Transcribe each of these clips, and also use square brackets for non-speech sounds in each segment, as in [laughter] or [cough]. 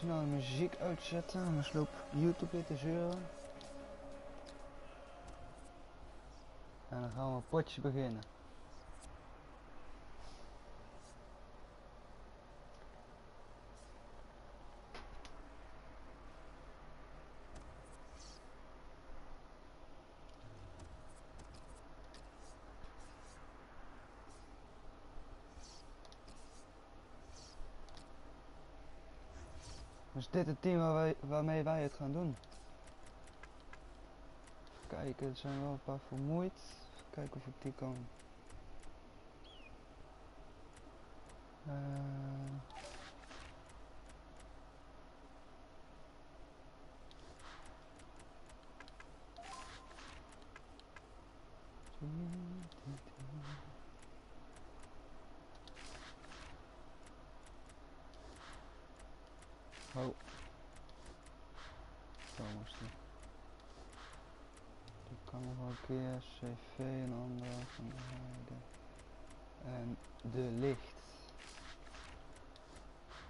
snel de muziek uitzetten, anders loopt YouTube weer te zeuren. En dan gaan we potjes beginnen. Dit het team waar wij, waarmee wij het gaan doen? Even kijken, er zijn wel een paar vermoeid. Even kijken of ik die kan. Eh, Oh. Zo moest die. Die kan nog wel een keer. CV een andere van de heide. En de licht.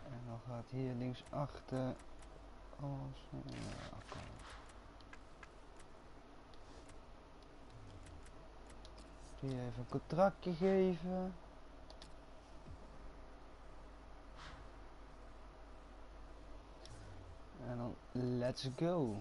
En dan gaat hier links achter alles. Ja, kan. Die even een contractje geven. En dan let's go.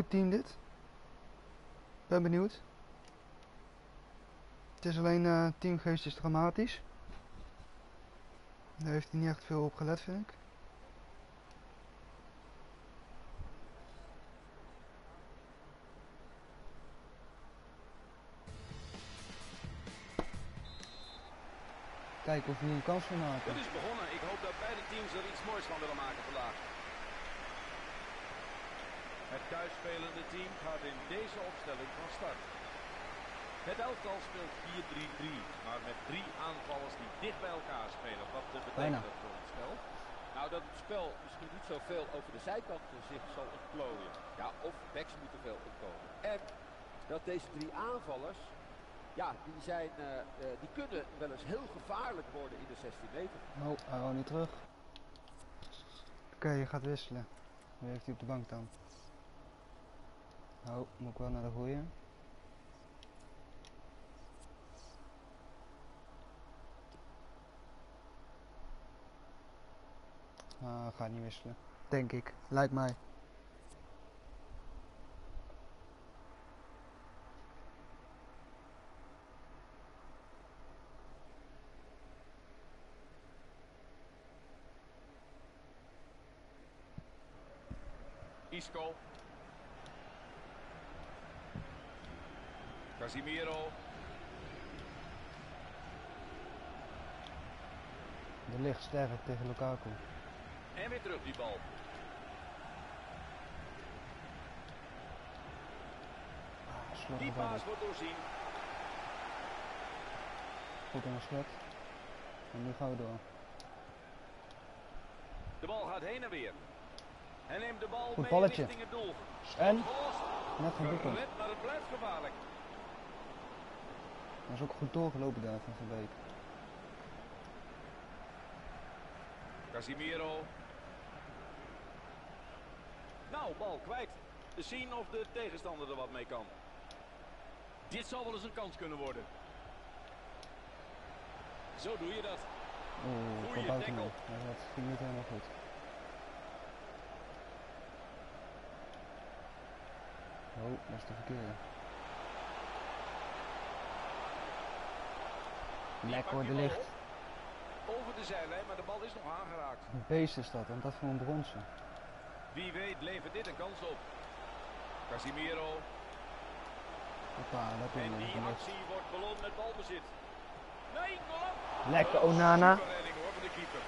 Goed team dit. Ben benieuwd. Het is alleen uh, teamgeest is dramatisch. Daar heeft hij niet echt veel op gelet, vind ik. Kijken of we hier een kans van maken. Het is begonnen. Ik hoop dat beide teams er iets moois van willen maken vandaag. Het thuisspelende team gaat in deze opstelling van start. Het elftal speelt 4-3-3, maar met drie aanvallers die dicht bij elkaar spelen. Wat betekent dat voor het spel? Nou, dat het spel misschien niet zoveel over de zijkanten zich zal ontplooien. Ja, of backs moeten veel opkomen. En dat deze drie aanvallers, ja, die, zijn, eh, eh, die kunnen wel eens heel gevaarlijk worden in de 16 meter. Oh, hij wou niet terug. Oké, je gaat wisselen. Wie heeft hij op de bank dan? Oh, moet ik wel naar de goeie. Ah, ga niet wisselen. Denk ik. Lijkt mij. Isco. Casimiro. Sterk tegen Lukaku. En weer terug die bal. Ah, Die paas wordt doorzien. Goed in de slot. En nu gaan we door. De bal gaat heen en weer. Hij neemt de bal Goed mee richting het doel. En? Net doelpunt. Gered, maar het blijft gevaarlijk. Dat is ook goed doorgelopen daar van Van Beek. Casimiro. Nou, bal kwijt. Te zien of de tegenstander er wat mee kan. Dit zal wel eens een kans kunnen worden. Zo doe je dat. Oeh, Goeie. Ja, dat ging niet helemaal goed. Oh, dat is de verkeerde. Lekker de licht. Over de zijlijn, maar de bal is nog aangeraakt. Een beest is dat, en dat voor een bronzen. Wie weet levert dit een kans op. Casimiro. Hoppa, lekker En die actie wordt beloond met balbezit. Nee, kom. Lekker, Onana. Van de keeper.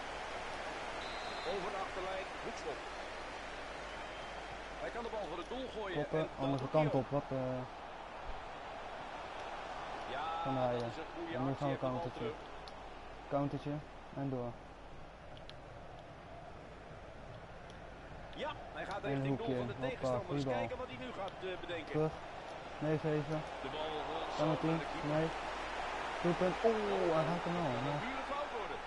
Over de achterlijn, hoekschop. Hij kan de bal voor het doel gooien. Koppen, andere hij kant op. Wat, eh, Ja, Van dat Haaien. is een goede actie. Countertje. en door. Ja, hij gaat richting doel van de Hoppa, tegenstander. Eens kijken wat hij nu gaat eh, bedenken. Terug. Meegeven. De bal keeper. Nee. Doelpunt. Oeh, hij raakt hem al. Een pure fout worden.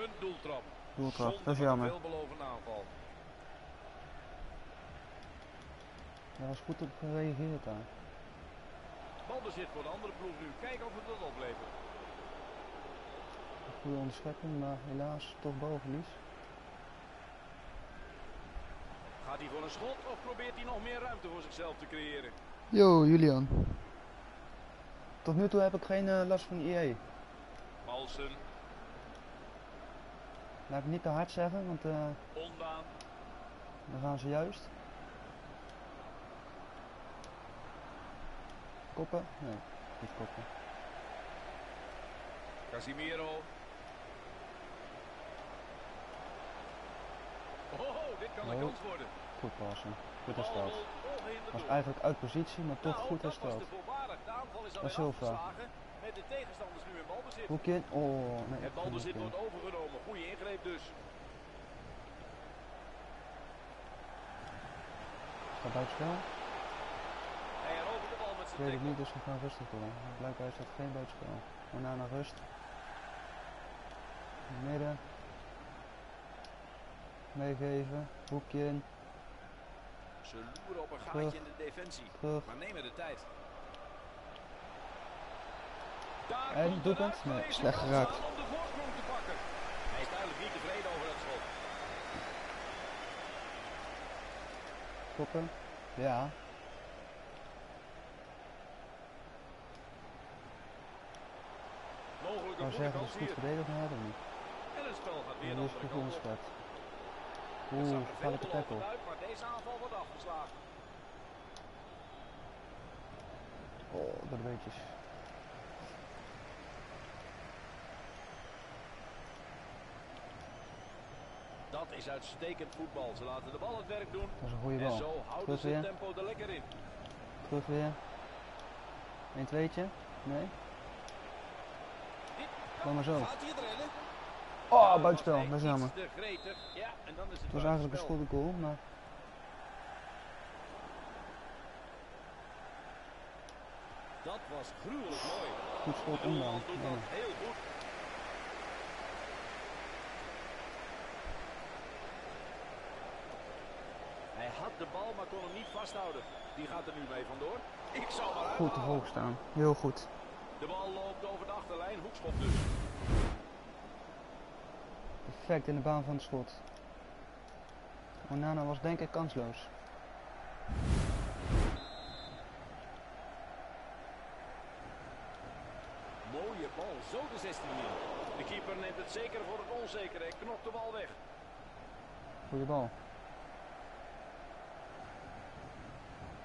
Een doeltrap. Doeltrap. Dat is jammer. veelbelovende aanval. Daar was goed op gereageerd daar. Balbezit voor de andere ploeg nu. Kijken of het dat oplevert. Goede onderschepping, maar helaas toch balverlies. Gaat hij voor een schot of probeert hij nog meer ruimte voor zichzelf te creëren? Yo, Julian. Tot nu toe heb ik geen eh, last van IE. Malsen, Laat ik niet te hard zeggen, want eh, Ondaan, dan gaan ze juist. Koppen? Nee, niet koppen. Casimiro. Oh, dit kan kans worden. Goed passen. Goed hersteld. Was eigenlijk uit positie, maar toch Nou, goed dat hersteld. aanval is Silva. Met de tegenstanders nu in balbezit. Hoekje in. Oh, nee. Het balbezit wordt overgenomen. Goede ingreep dus. Gaat buitenspel? Hij herovert de bal met Ik zijn weet het tackle. niet, dus we gaan rustig door. Blijkbaar is dat geen buitenspel. Onana rust. Midden. Meegeven. Hoekje in. Ze loeren op een Terug. gaatje in de defensie. Terug. Maar nemen de tijd. Daar En doelpunt? een Nee, slecht geraakt. om de voorsprong te pakken. Hij is duidelijk niet tevreden over dat schot. Koppen. Ja. Mogelijk Ik een wou goede zeggen, dat is goed verdedigd, maar hebben we niet. En het spel gaat weer de andere kant op. Oeh, veelbelovend tackle. maar deze aanval wordt afgeslagen. Oh, door de beetjes. Dat is uitstekend voetbal. Ze laten de bal het werk doen. Dat is een goede En bal. zo houden ze het weer. tempo er lekker in. Terug weer. 1 tweetje. Nee. Laat maar zo. Gaat hij? Oh, buitenspel. Dat is jammer. Ja, en dan is het Het was eigenlijk een schone goal, maar Dat was gruwelijk mooi. goed schot Ja. dat heel goed. Hij had de bal, maar kon hem niet vasthouden. Die gaat er nu mee vandoor. Ik zou maar Goed te uithalen. hoog staan. Heel goed. De bal loopt over de achterlijn. Hoekschop dus. Perfect in de baan van het schot. Onana was denk ik kansloos. Mooie bal, zo de 16 in. De keeper neemt het zeker voor het onzekere en knokt de bal weg. Goeie bal.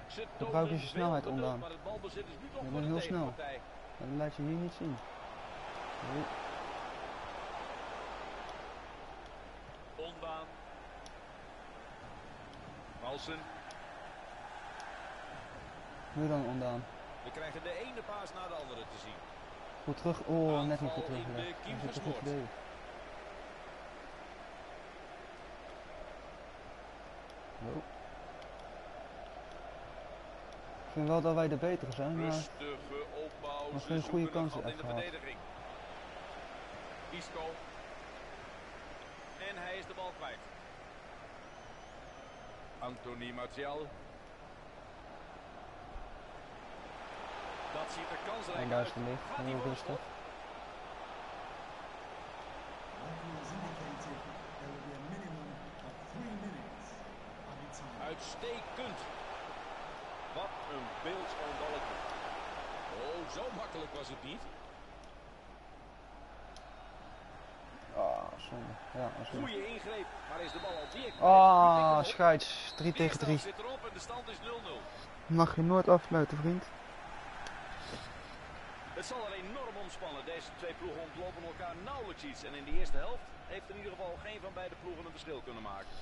Ze Gebruik je snelheid ondaan. Is Je de heel snel. Dat laat je hier niet zien. Nee. Ondaan. Nu dan ondaan. We krijgen de ene paas na de andere te zien. Goed terug. Oh, net niet goed in de zit te goed. Yo. Ik vind wel dat wij de betere zijn, maar nog geen goede een kansen gat in de echt gehad. Isco. En hij is de bal kwijt. Anthony Martial. Dat ziet er kansrijk en daar uit. de. Gaat hij voor time. Uitstekend. Wat een beeldschoon balletje. Oh, zo makkelijk was het niet. Ah, zonde. Ja, dat is goed. Goeie ingreep, maar is de bal al direct Ah, scheids. 3 tegen 3. zit erop en de stand is 0-0. Mag je nooit afsluiten, vriend. Het zal er enorm ontspannen. Deze twee ploegen ontlopen elkaar nauwelijks iets. En in de eerste helft heeft in ieder geval geen van beide ploegen een verschil kunnen maken.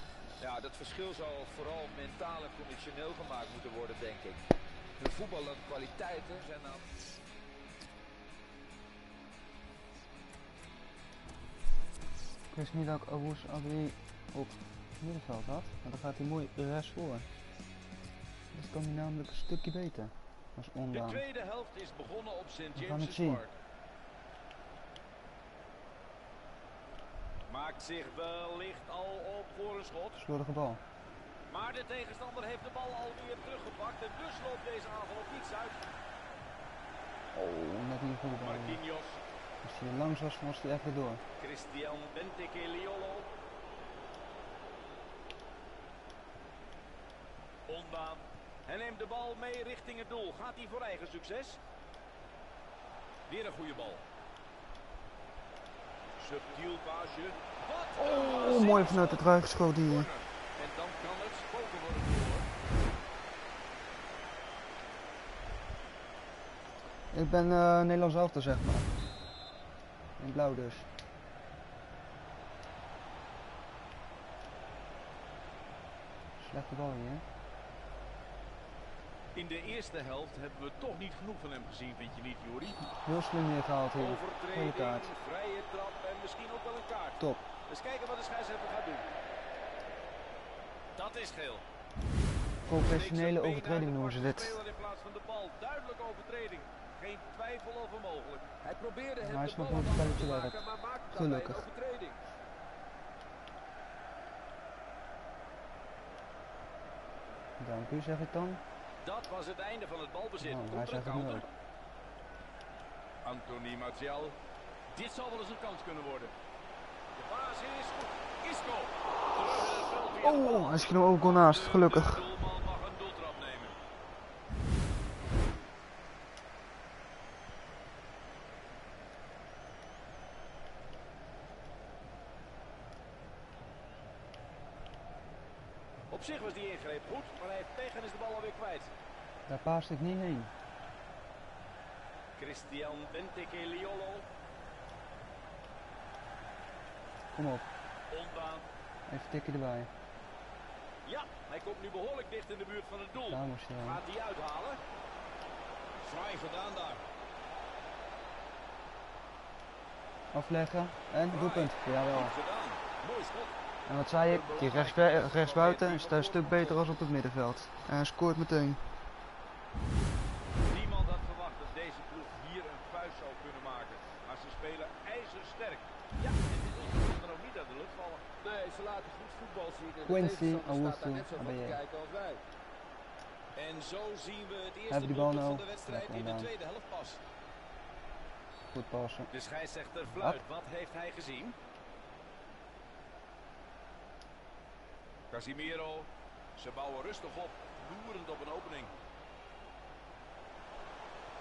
Ja, dat verschil zal vooral mentaal en conditioneel gemaakt moeten worden, denk ik. De voetballende kwaliteiten zijn dan... Chris Milak, Awus, Abri op middenveld had. Maar dan gaat hij mooi rechts voor. Dat kan hij namelijk een stukje beter. Als De tweede helft is begonnen op St. James's. Park. Maakt zich wellicht al op voor een schot. Slordige bal. Maar de tegenstander heeft de bal alweer teruggepakt. En dus loopt deze aanval op niets uit. Oh, net niet bal. Marquinhos, Als hij langs was, was hij even door. Christian Benteke Liolo. Ondaan. Hij neemt de bal mee richting het doel. Gaat hij voor eigen succes? Weer een goede bal. Subtiel paasje. Wat een Oh, mooi vanuit het ruig geschoten hier. En dan kan het spoken worden. Ik ben eh Nederlands elftal, zeg maar. Blauw dus. Slechte bal hier. hè? In de eerste helft hebben we toch niet genoeg van hem gezien, vind je niet, Juri? Heel slim neergehaald hier. Overtreding, kaart. vrije trap en misschien ook wel een kaart. Top. Eens kijken wat de scheidsrechter gaat doen. Dat is geel. Professionele overtreding noemen ze dit. speler in plaats van de bal. Duidelijke overtreding. Geen twijfel over mogelijk. Hij probeerde hem hij de is nog bal te spelletje maken, maar maakte daarbij Gelukkig. een overtreding. Dank u, zeg ik dan. Dat was het einde van het balbezit. Oh, hij zegt het. Anthony Martial. Dit zal wel eens een kans kunnen worden. De baas is goed. Isco. Oh, hij schiet hem ook al naast, gelukkig. De doelman mag een doeltrap nemen. Op zich die ingreep goed, maar hij heeft pech en is de bal alweer kwijt. Daar paast ik niet heen. Christian Benteke Liolo. Kom op, Ondaan. even tikje erbij. Ja, hij komt nu behoorlijk dicht in de buurt van het doel. Daar moest hij. Gaat hij uithalen? Fraai gedaan daar. Afleggen en doelpunt. Jawel. Goed gedaan. Mooi schot. En wat zei ik? Die rechts, rechtsbuiten is daar een stuk beter als op het middenveld. En hij scoort meteen. Niemand had verwacht dat deze ploeg hier een vuist zou kunnen maken. Maar ze spelen ijzersterk. Ja, en dit is er ook niet uit de lucht vallen. Nee, ze laten goed voetbal zien. En Quincy tegenstander staat daar Owusu net zo van te Abaye. kijken als wij. En zo zien we het eerste Hebben die bal doelpunt nou? van de wedstrijd in de tweede helft pas. Goed passen. De scheidsrechter fluit. Wat heeft hij gezien? Casimiro. Ze bouwen rustig op. Loerend op een opening.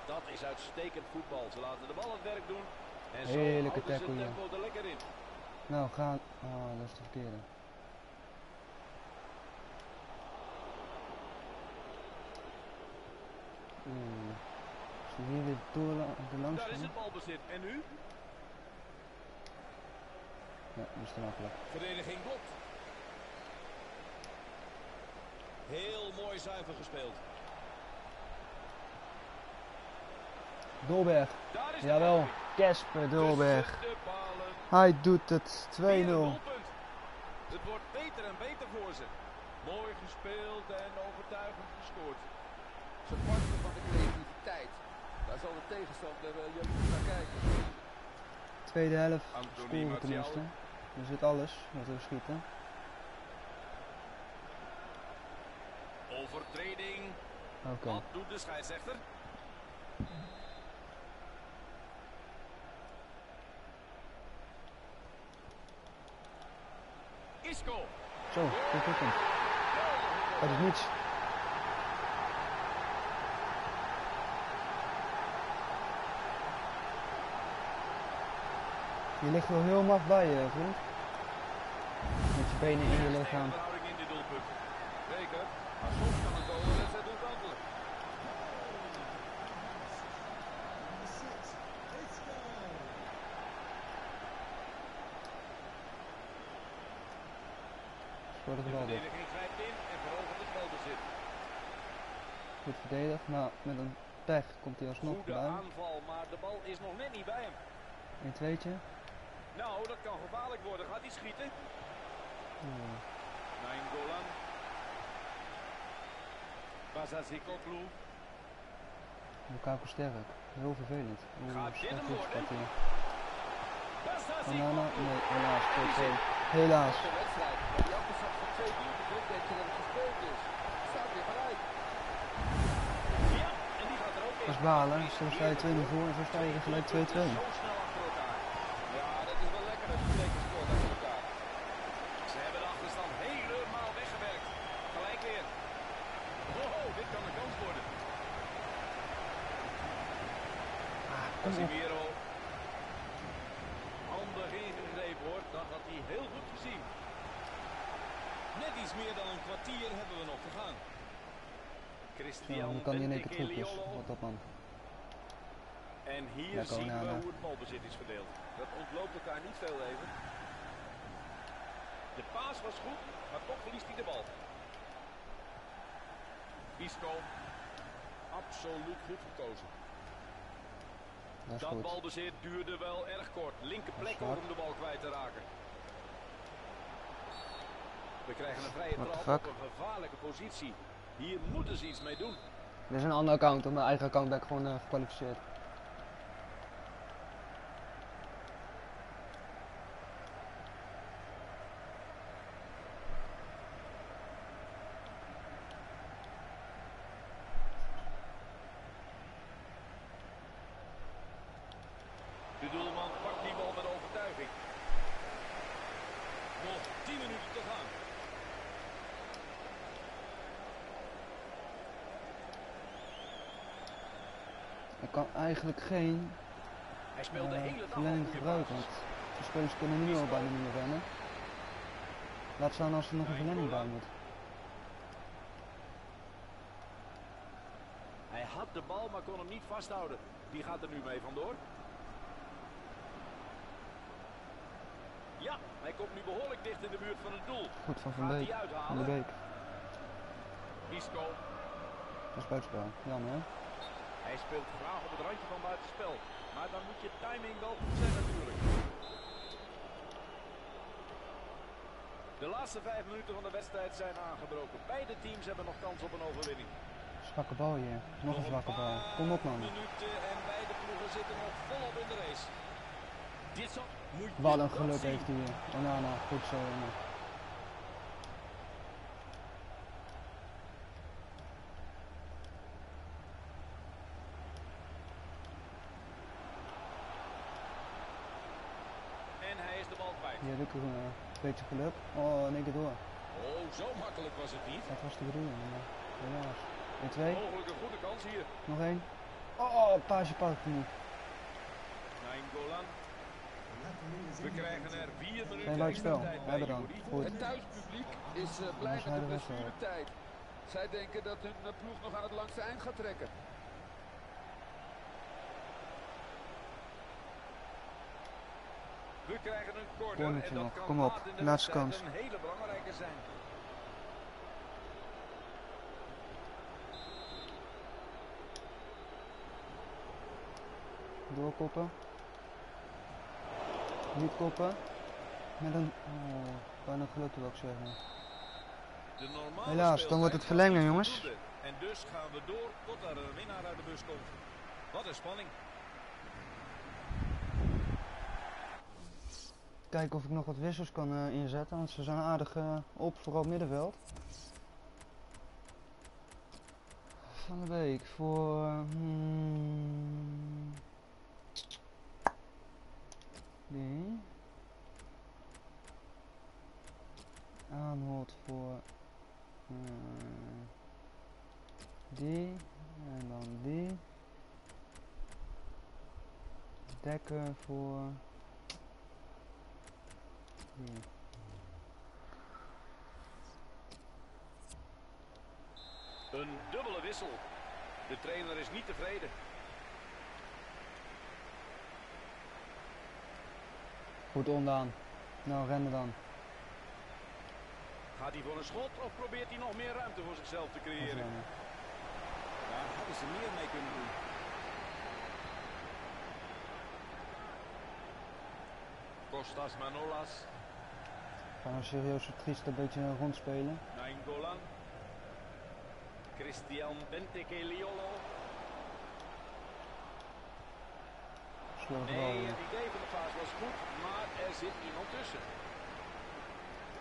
Dat is uitstekend voetbal. Ze laten de bal het werk doen. En zo Heerlijke ze tackle, tempo er lekker in. Nou, gaan. Oh, dat is de verkeerde. Oeh. Als we hier weer door de langs Daar is het balbezit. En nu? Ja, dat is te makkelijk. Verdediging blokt. Heel mooi zuiver gespeeld. Dolberg. Jawel. Casper Dolberg. Hij doet het. 2-0. Weer een doelpunt. Het wordt beter en beter voor ze. Mooi gespeeld en overtuigend gescoord. Ze barsten van de creativiteit. Daar zal de tegenstander uh, naar kijken. Tweede helft. Scoren tenminste. Er zit alles wat we schieten. Overtreding. Wat doet de scheidsrechter? Isco. Zo, goed doelpunt. Uit het niets. Je ligt wel heel mat bij je, vriend. Met je benen in je lichaam. Zeker. Maar soms kan een goal de wedstrijd doen kantelen. Number six, let's go. Voor de verdediging grijpt in en verovert het balbezit. Goed verdedigd, maar met een pech komt hij alsnog Goede bij. aanval, maar de bal is nog net niet bij hem. Een tweetje. Nou, dat kan gevaarlijk worden. Gaat hij schieten? Oeh. Nainggolan. Bazazikoglu. Lukaku sterk. Heel vervelend. Hoe Gaat dit hem worden? Onana? Nee, helaas. 2-2. Helaas. Dat is. Balen. Zo sta je 2-0 voor en zo sta je gelijk 2-2. Zo snel achter elkaar. Ja, dat is wel lekker als je twee keer scoort achter elkaar. Ze hebben de achterstand helemaal weggewerkt. Gelijk weer. Oh, dit kan een kans worden. Kom op. Casimiro. Handig ingegrepen hoor. Dat had hij heel goed gezien. Net iets meer dan een kwartier hebben we nog te gaan. Ja, Christian dan kan hij in één keer terug dus. Benteke-Liolo. Wat op man. En hier Lekker zien we Onana. hoe het balbezit is verdeeld. Dat ontloopt elkaar niet veel even. De paas was goed, maar toch verliest hij de bal. Isco. Absoluut goed gekozen. Dat balbezit duurde wel erg kort. Linker plek om de bal kwijt te raken. We krijgen een vrije trap op een gevaarlijke positie. Hier moeten ze iets mee doen. Dit is een ander account. Op mijn eigen account ben ik gewoon eh, gekwalificeerd. De doelman pakt die bal met overtuiging. Nog 10 minuten te gaan. Ik kan eigenlijk geen Hij speelt de eh, hele verlenging gebruiken. basis. Want de spelers kunnen nu al bijna niet meer rennen. Laat staan als er nog een verlenging bij moet. Hij had de bal, maar kon hem niet vasthouden. Die gaat er nu mee vandoor. Ja, hij komt nu behoorlijk dicht in de buurt van het doel. Goed van Van Beek. Van de? Beek. Isco. Dat is buitenspel. Jammer hè? Hij speelt graag op het randje van buitenspel. Maar dan moet je timing wel goed zijn natuurlijk. De laatste vijf minuten van de wedstrijd zijn aangebroken. Beide teams hebben nog kans op een overwinning. Zwakke bal hier. Nog een zwakke bal. Kom op man. minuten en beide ploegen zitten nog volop in de race. Dit Wat een geluk heeft hij hier. Onana, goed zo jongen. En hij is de ik een eh, beetje geluk. Oh, in één keer door. Oh, zo makkelijk was het niet. Dat was de bedoeling. maar Helaas. 1-2. Mogelijk een goede kans hier. Nog één. Oh, paasje pakt nu. We krijgen er vier minuten Geen We bij, hebben dan. Goed. Het thuispubliek is eh, blij met de blessuretijd. Zij denken dat hun eh, ploeg nog aan het langste eind gaat trekken. We krijgen Cornertje nog. Kom op. Laatste kans. een hele belangrijke zijn. Doorkoppen. Niet koppen. Met een... Oh, bijna geluk wil ik zeggen. Helaas, dan wordt het verlengen, jongens. En dus gaan we door tot er een winnaar uit de bus komt. Wat een spanning. Kijken of ik nog wat wissels kan eh, inzetten, want ze zijn aardig eh, op, vooral middenveld. Van de week voor... hmm, die. Aanholt voor... eh, die. En dan die. Dekker voor... Een dubbele wissel. De trainer is niet tevreden. Goed ondaan. Nou, rennen dan. Gaat hij voor een schot of probeert hij nog meer ruimte voor zichzelf te creëren? Daar hadden ze meer mee kunnen doen. Kostas Manolas. Serieus zo triest een beetje rondspelen? Nainggolan. Christian Benteke-Liolo. Slordig Nee, wel, ja. het idee van de paas was goed, maar er zit iemand tussen.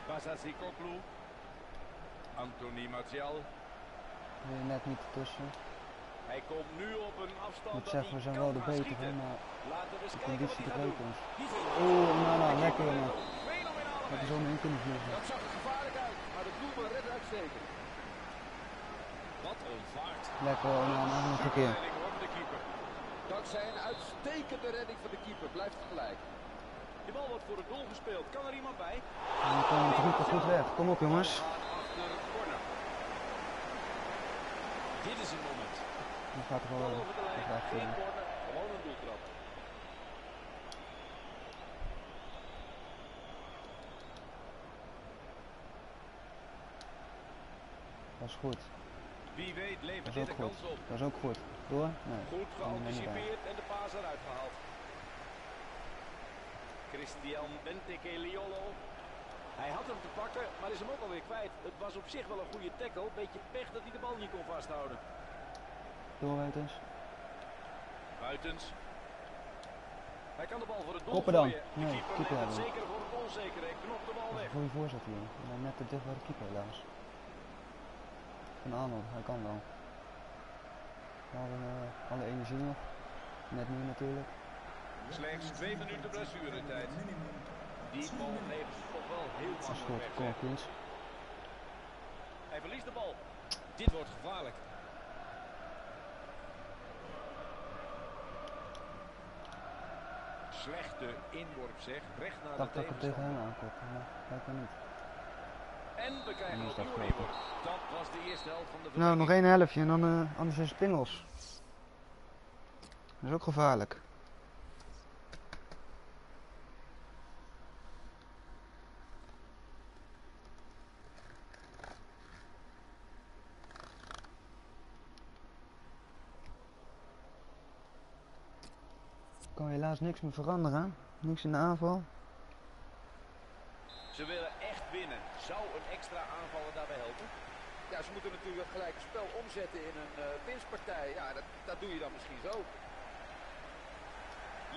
Basazi Koklu. Anthony Martial. Weer net niet ertussen. Hij komt nu op een Ik afstand moet dat zeggen, we zijn wel de betere, maar de conditie ons. Die ging Oeh, nou nou, lekker is wijze. zo in kunnen vliegen. Dat zag er gevaarlijk uit, maar de doelman redde uitstekend. Wat een vaart. Lekker hoor, nou, nog een keer. Dankzij een uitstekende redding van de keeper blijft het gelijk. De bal wordt voor het doel gespeeld. Kan er iemand bij? En dan drie keer goed weg. Kom op jongens. De corner. Dit is een moment. Die gaat er wel. over de Dat lijn. gaat Geen goed. corner, gewoon een doeltrap. Dat is goed. Wie weet levert Dat is dit ook een goed. kans op. Dat is ook goed. Door? Nee. Goed er geanticipeerd en de paas eruit gehaald. Christian Benteke-Liolo. Hij had hem te pakken, maar is hem ook alweer kwijt. Het was op zich wel een goede tackle. Beetje pech dat hij de bal niet kon vasthouden. Doorwetens. Buitens. Hij kan de bal voor het doel Koppen dan. De Nee, keeper neemt het zeker voor het onzekere. Hij knopt de bal weg. een goede voorzet hier. Maar net te dicht bij de keeper helaas. Van Arnold, hij kan wel. We hadden eh, alle energie nog. Net nu natuurlijk. Slechts twee minuten blessuretijd. Die bal heeft toch wel heel makkelijk weg. Hij verliest de bal. Dit wordt gevaarlijk. Slechte inworp zeg. Recht naar Ik de dacht dat ik hem tegen tegenstander. hem. Maar blijkbaar niet. En we krijgen opnieuw een. Dat was de eerste helft van de Nou, nog één helftje en dan eh, anders is het pingels. Dat is ook gevaarlijk. Kan helaas niks meer veranderen. Niks in de aanval. Ze willen echt winnen. Zou een extra aanvaller daarbij helpen? Ja, ze moeten natuurlijk het spel omzetten in een eh, winstpartij. Ja, dat, dat doe je dan misschien zo.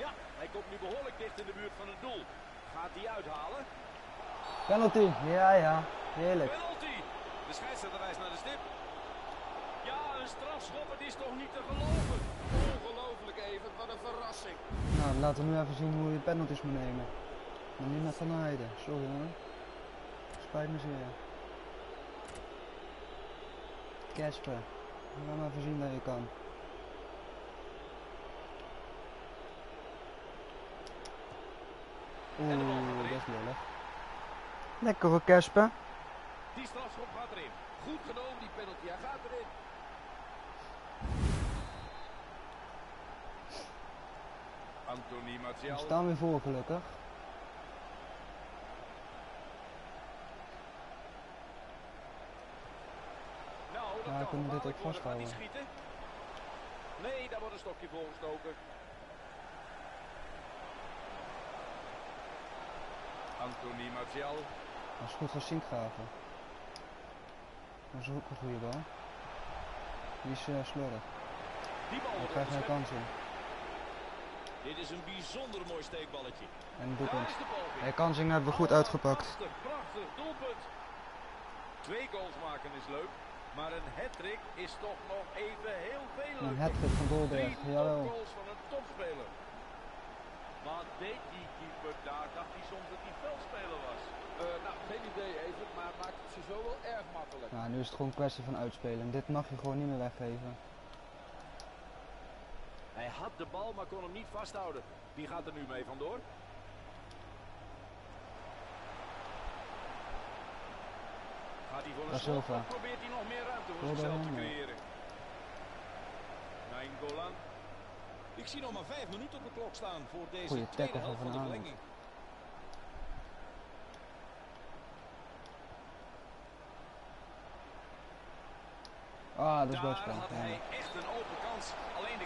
Ja, hij komt nu behoorlijk dicht in de buurt van het doel. Gaat hij uithalen? Penalty! Ja, ja. Heerlijk. Penalty! De scheidsrechter wijst naar de stip. Ja, een strafschop, het is toch niet te geloven? Ongelooflijk even, wat een verrassing. Nou, laten we nu even zien hoe je penalties moet nemen. Maar niet met Van Heijden. Sorry hoor. Spijt me zeer. Casper. Laat maar even zien dat je kan. Oeh, dat is lullig. Lekker hoor, Casper. Die strafschop gaat erin. Goed genomen die penalty, hij gaat erin. Anthony We Martial. staan weer voor gelukkig. Vasthouden? schieten? Nee, daar wordt een stokje voor gestoken. Anthony Martial. Dat is goed voor Sinkgraven. Dat is ook een goede bal. Die is slordig. Die bal krijgt opgespeeld. kans in. Dit is een bijzonder mooi steekballetje. En doelpunt. Hey, kansing hebben we goed uitgepakt. Prachtig, prachtig doelpunt. Twee goals maken is leuk, maar een hat-trick is toch nog even heel veel Een hattrick van Dolberg, jawel. topgoals van een topspeler. Wat deed die keeper daar? Dacht hij soms dat hij veldspeler was? Eh, nou, geen idee even, maar maakt het ze zo wel erg makkelijk. Nou, nu is het gewoon een kwestie van uitspelen. Dit mag je gewoon niet meer weggeven. Hij had de bal, maar kon hem niet vasthouden. Wie gaat er nu mee vandoor? Gaat hij voor een probeert hij voor zichzelf te creëren? Ik zie nog maar vijf minuten op de klok staan voor deze Goeie tweede helft van de verlenging. Ah, dat is de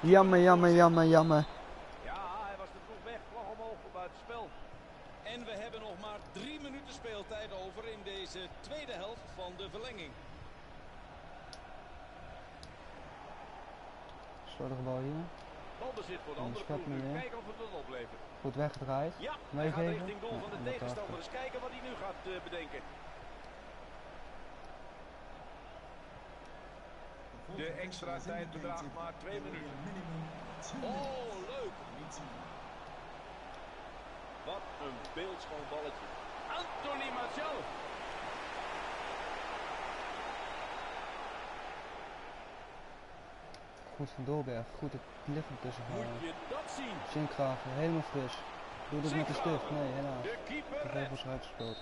Jammer, jammer, jammer, jammer. Ja, hij was te vroeg weg. Vlag omhoog voor buitenspel. En we hebben nog maar drie minuten speeltijd over in deze tweede helft van de verlenging. Slordige bal hier. Balbezit voor de andere ploeg. nu. Kijken of het wat oplevert. Goed weggedraaid. Ja, hij gaat richting doel van de tegenstander. Eens kijken wat hij nu gaat eh, bedenken. De extra tijd bedraagt maar twee minuten. Oh, leuk. Wat een beeldschoon balletje. Anthony Martial. Goed van Dolberg. Goed het lichaam tussen dat. Zinkgraven, helemaal fris. Doe dit met de stift. Nee, helaas. De keeper regels uitgespeeld.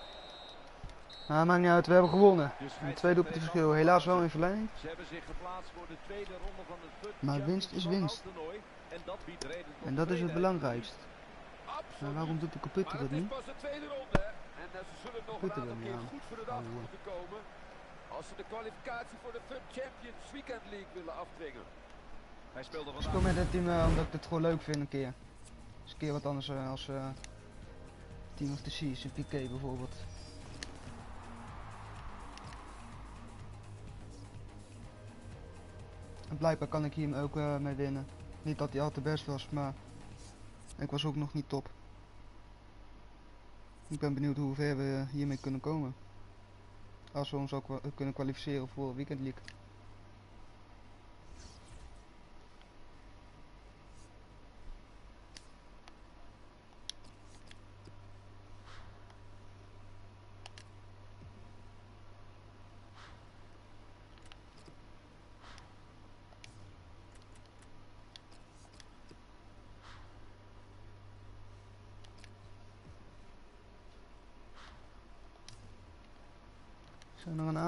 Nou, maakt niet uit. We hebben gewonnen. Een twee doelpunten heeft verschil. Helaas wel in verlenging. Ze hebben zich geplaatst voor de tweede ronde van het Maar winst is winst. En dat biedt reden tot En dat is het tevredenheid. belangrijkst. Absoluut. Maar waarom doet de computer het het is niet? En eh, ze zullen nog een aantal keer goed voor de dag moeten komen. Als ze de kwalificatie voor de FUT Champions Weekend League willen afdwingen. Hij speelde Dus ik vandaag kom met dit team eh, omdat ik het gewoon leuk vind een keer. Dus een keer wat anders eh, als eh, Team of the Seas, een PK bijvoorbeeld. En blijkbaar kan ik hier ook mee winnen. Niet dat hij altijd best was, maar ik was ook nog niet top. Ik ben benieuwd hoe ver we hiermee kunnen komen. Als we ons ook kunnen kwalificeren voor Weekend League.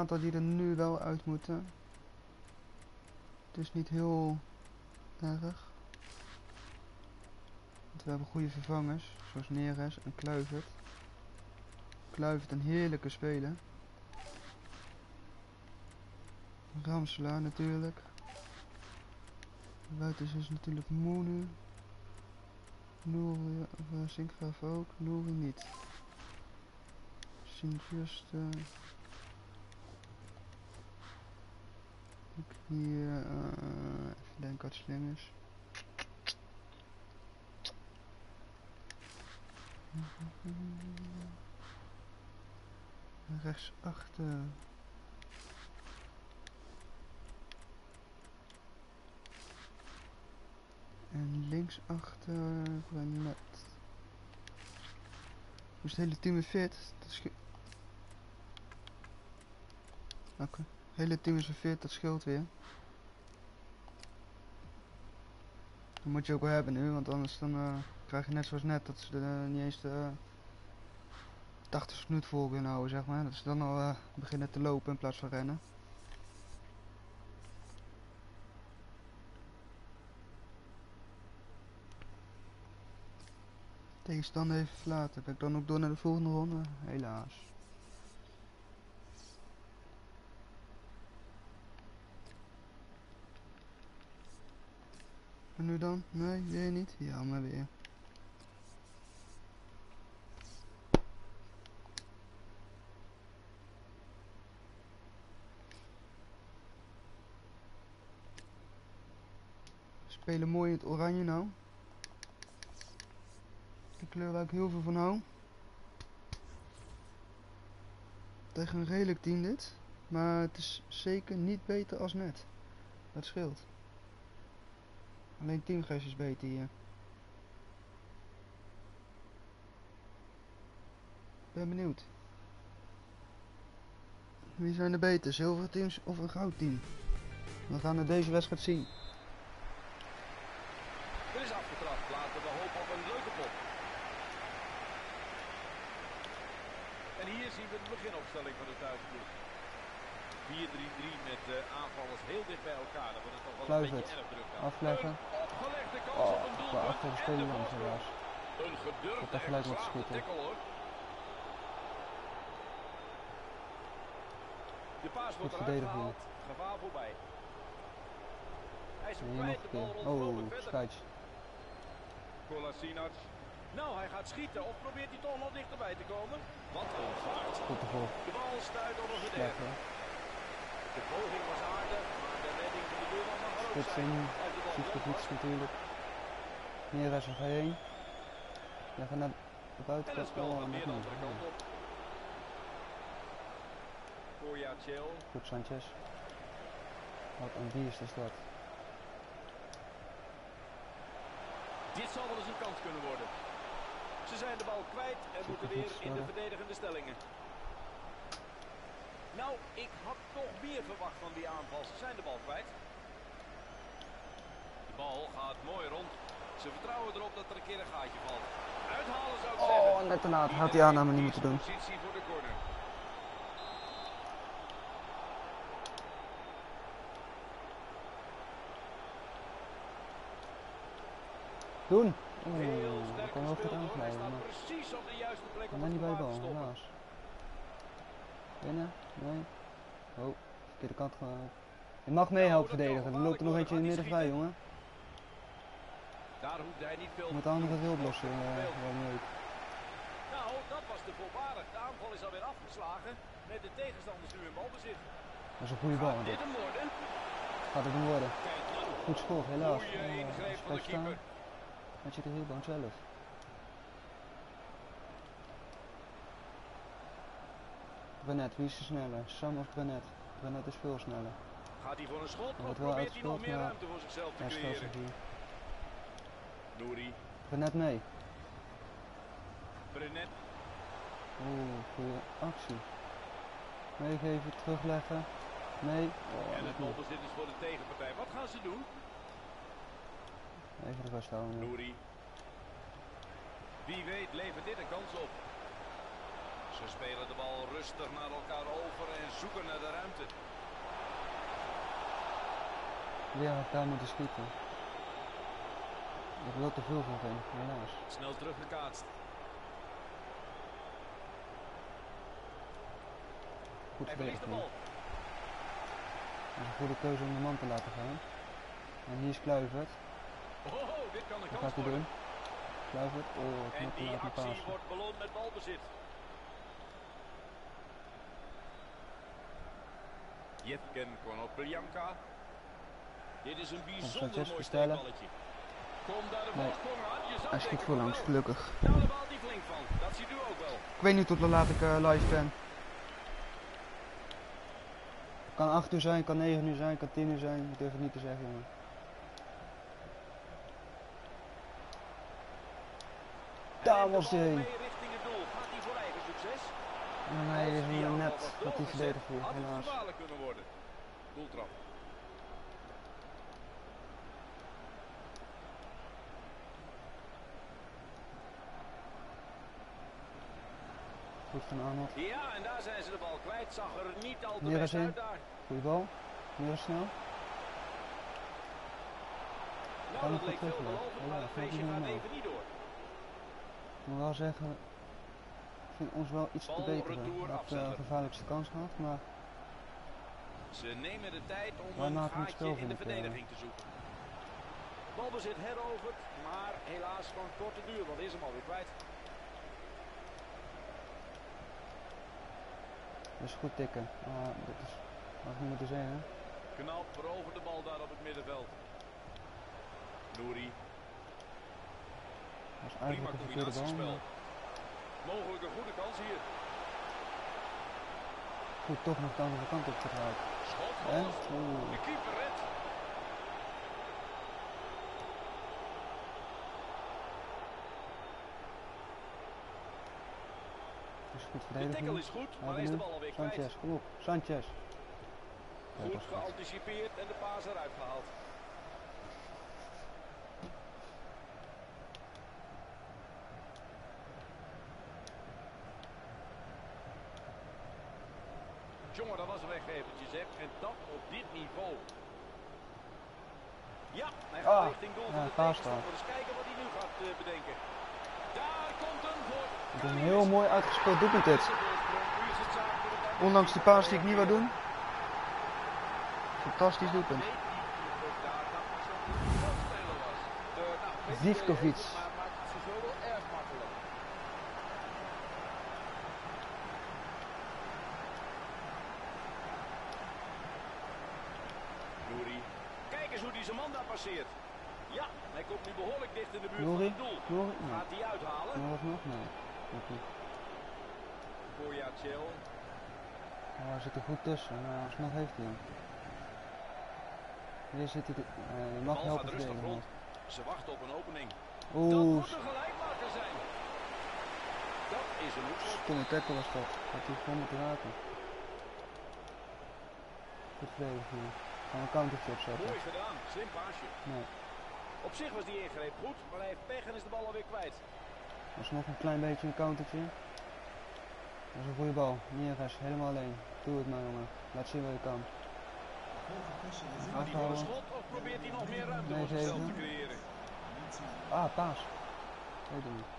Aantal die er nu wel uit moeten. Is niet heel erg. We hebben goede vervangers, zoals Neres en Kluivert. Kluivert een heerlijke speler. Ramselaar natuurlijk. Buiten is natuurlijk Moenu. Nouri, of Sinkgraaf ook, Nouri niet. Sint-Just. Hier, eh, even denken wat slim is. Rechts achter. En links achter net. Dus het hele team is fit. Dat is Oké. Het hele team is fit, dat scheelt weer. Dat moet je ook wel hebben nu, want anders dan eh, krijg je net zoals net dat ze er eh, niet eens de 80 minuut vol kunnen houden, zeg maar. Dat ze dan al eh, beginnen te lopen in plaats van rennen. Tegenstander even verlaten. Ben ik dan ook door naar de volgende ronde? Helaas. En nu dan? Nee, weer niet? Ja, maar weer. We spelen mooi in het oranje nou. De kleur waar ik heel veel van hou. Tegen een redelijk team dit. Maar het is zeker niet beter als net. Dat scheelt. Alleen teamgeest is beter hier. Ben benieuwd. Wie zijn er beter? Zilveren teams of een goud team? We gaan het deze wedstrijd zien. Er is afgetrapt. Laten we hopen op een leuke pot. En hier zien we de beginopstelling van de thuisploeg. 4-3-3 met de aanvallers heel dicht bij elkaar. Dat wordt het toch wel een beetje erg druk aan. Afleggen. Opgelegde kans Oh, op een doelpunt. achter de speler de helaas. Een gedurfde en geslaagde tackle hoor. De paas wordt eruit verdedigd gehaald. Gevaar voorbij. Hij is kwijt. een De bal vrolijk Oh. Kolasinac. Nou, hij gaat schieten of probeert hij toch nog dichterbij te komen? Wat een vaart. Goed. De bal stuit op een Slecht verdediger. De poging was aardig, maar de redding van de zijn. Hij heeft de bal Ziet gefietst vast. natuurlijk. Neres nog heen. Ja, gaan naar de En buitenkant. het spel Oh, de niet. andere kant op. Chel. Goed Sanchez. Wat een beest is dat. Dit zal wel eens een kans kunnen worden. Ze zijn de bal kwijt en moeten weer in de verdedigende stellingen. Nou, ik had toch meer verwacht van die aanval. Ze zijn de bal kwijt. De bal gaat mooi rond. Ze vertrouwen erop dat er een keer een gaatje valt. Uithalen zou ik zeggen. Oh, net te laat. Had die aanname niet moeten doen. Positie voor de corner. Doen! Ik kan wel goed maar precies op de juiste plek om niet bij de te bal, helaas. Binnen? Nee. Oh, verkeerde kant gewoon. Je mag mee helpen dat kan verdedigen. Er loopt er nog eentje in het midden vrij, jongen. Daar hoeft hij niet veel moet de andere eh, gespeeld. wel leuk. Nou, dat was te voorbarig. De aanval is alweer afgeslagen. Met de tegenstanders nu in balbezit. Dat is een goede bal. Gaat dit hem worden? Gaat het hem worden? Goed schot, helaas. Goeie ingreep van de keeper. Had je de heel bang zelf. Brenet, wie is de sneller? Sam of Brenet? Brenet is veel sneller. Gaat hij voor een schot of probeert hij nog meer ruimte voor zichzelf te creëren? Nouri, Brenet mee. Brenet, Oeh, goede actie. Meegeven, terugleggen. Nee. Oh, en het balbezit is voor de tegenpartij. Wat gaan ze doen? Even de rust houden. Nouri. Wie weet levert dit een kans op. Ze spelen de bal rustig naar elkaar over en zoeken naar de ruimte. Weer had daar moeten schieten. Ik wil te veel van hem, helaas. Snel teruggekaatst. Goed de verdedigd. Dat is een goede keuze om de man te laten gaan. En hier is Kluivert. Oh, dit kan een Wat kans gaat hij doen? Kluivert. Oh, ik En die actie wordt beloond met balbezit. Jevgen Konopeljanka. Dit is een bijzonder mooi bestellen. Nee. Hij schiet denken voor van langs, wel. gelukkig. Ik weet niet tot hoe laat ik eh, live ben. Kan 8 uur zijn, kan 9 uur zijn, kan 10 uur zijn. Ik durf het niet te zeggen, jongen. Daar was hij richting het doel. Gaat hij voor eigen succes? En hij is die nu net wat hij doorgezet, verdedigd het helaas. kunnen worden. Doeltrap. Goed van Arnold. Ja, en daar zijn ze de bal kwijt. Zag er niet al te best uit daar. Goeie bal. Meer snel. Nou, Kan dat leek goed veelbelovend, terugleggen. maar Ja, het feestje gaat even niet door. Ik moet wel zeggen, ons wel iets te Bal, beter. retour, Hij heeft de afzetten. gevaarlijkste kans gehad, maar Ze nemen de tijd om een gaatje spel, in de eh. verdediging te zoeken. Balbezit heroverd, maar helaas van korte duur, want is hem alweer kwijt. dat is goed tikken. Maar dit is, wat niet moeten zeggen. Knap verovert de bal daar op het middenveld. Nouri, Dat is eigenlijk een verkeerde bal. Mogelijk een goede kans hier. Goed, toch nog de andere kant op gedraaid. Schot. Oeh. De keeper redt. Dat is goed De tackle is goed, maar is de bal alweer kwijt. Sanchez, kom op. Sanchez. Goed. geanticipeerd en de paas eruit gehaald. Jongen, dat was een weggevertje zeg. En dat niveau. Ja, hij gaat Ah, richting doel ja, van de. Dus kijken wat hij nu gaat eh, bedenken. Daar komt hem voor. Het is een heel mooi uitgespeeld doelpunt dit. De. Ondanks die paas die ik niet wou doen. Fantastisch doelpunt. Weet die keeper daar dat hij zo'n goede speler was. Eh, nou, weet hij Zivkovic. Maar maakt het ze zo wel erg makkelijk. man daar passeert. Ja, hij komt nu behoorlijk dicht in de buurt Jori? van het doel. Jori? Nee. Gaat hij uithalen? Nog nog? Nee. Nog niet. Boyacel. Oh, hij zit er goed tussen, maar alsnog heeft hij hem. Hier zit hij. de- eh, je mag Bal helpen verdedigen. rond. Ze wachten op een opening. Dat Oeh, moet een gelijkmaker zijn. Dat is een hoekschop. stomme tackle was dat. Had hij gewoon moeten raken. Goed verdedigd nu. Gaan een countertje opzetten. Mooi gedaan. Slim paasje. Nee, Op zich was die ingreep goed, maar hij heeft pech en is de bal alweer kwijt. alsnog een klein beetje een countertje. Dat is een goede bal. Nieres, helemaal alleen. Doe het maar jongen. Laat zien wat je kan. Afhouden. schot of probeert hij nog meer ruimte Nee, voor zichzelf te creëren? Ah, paas. Weet ik niet.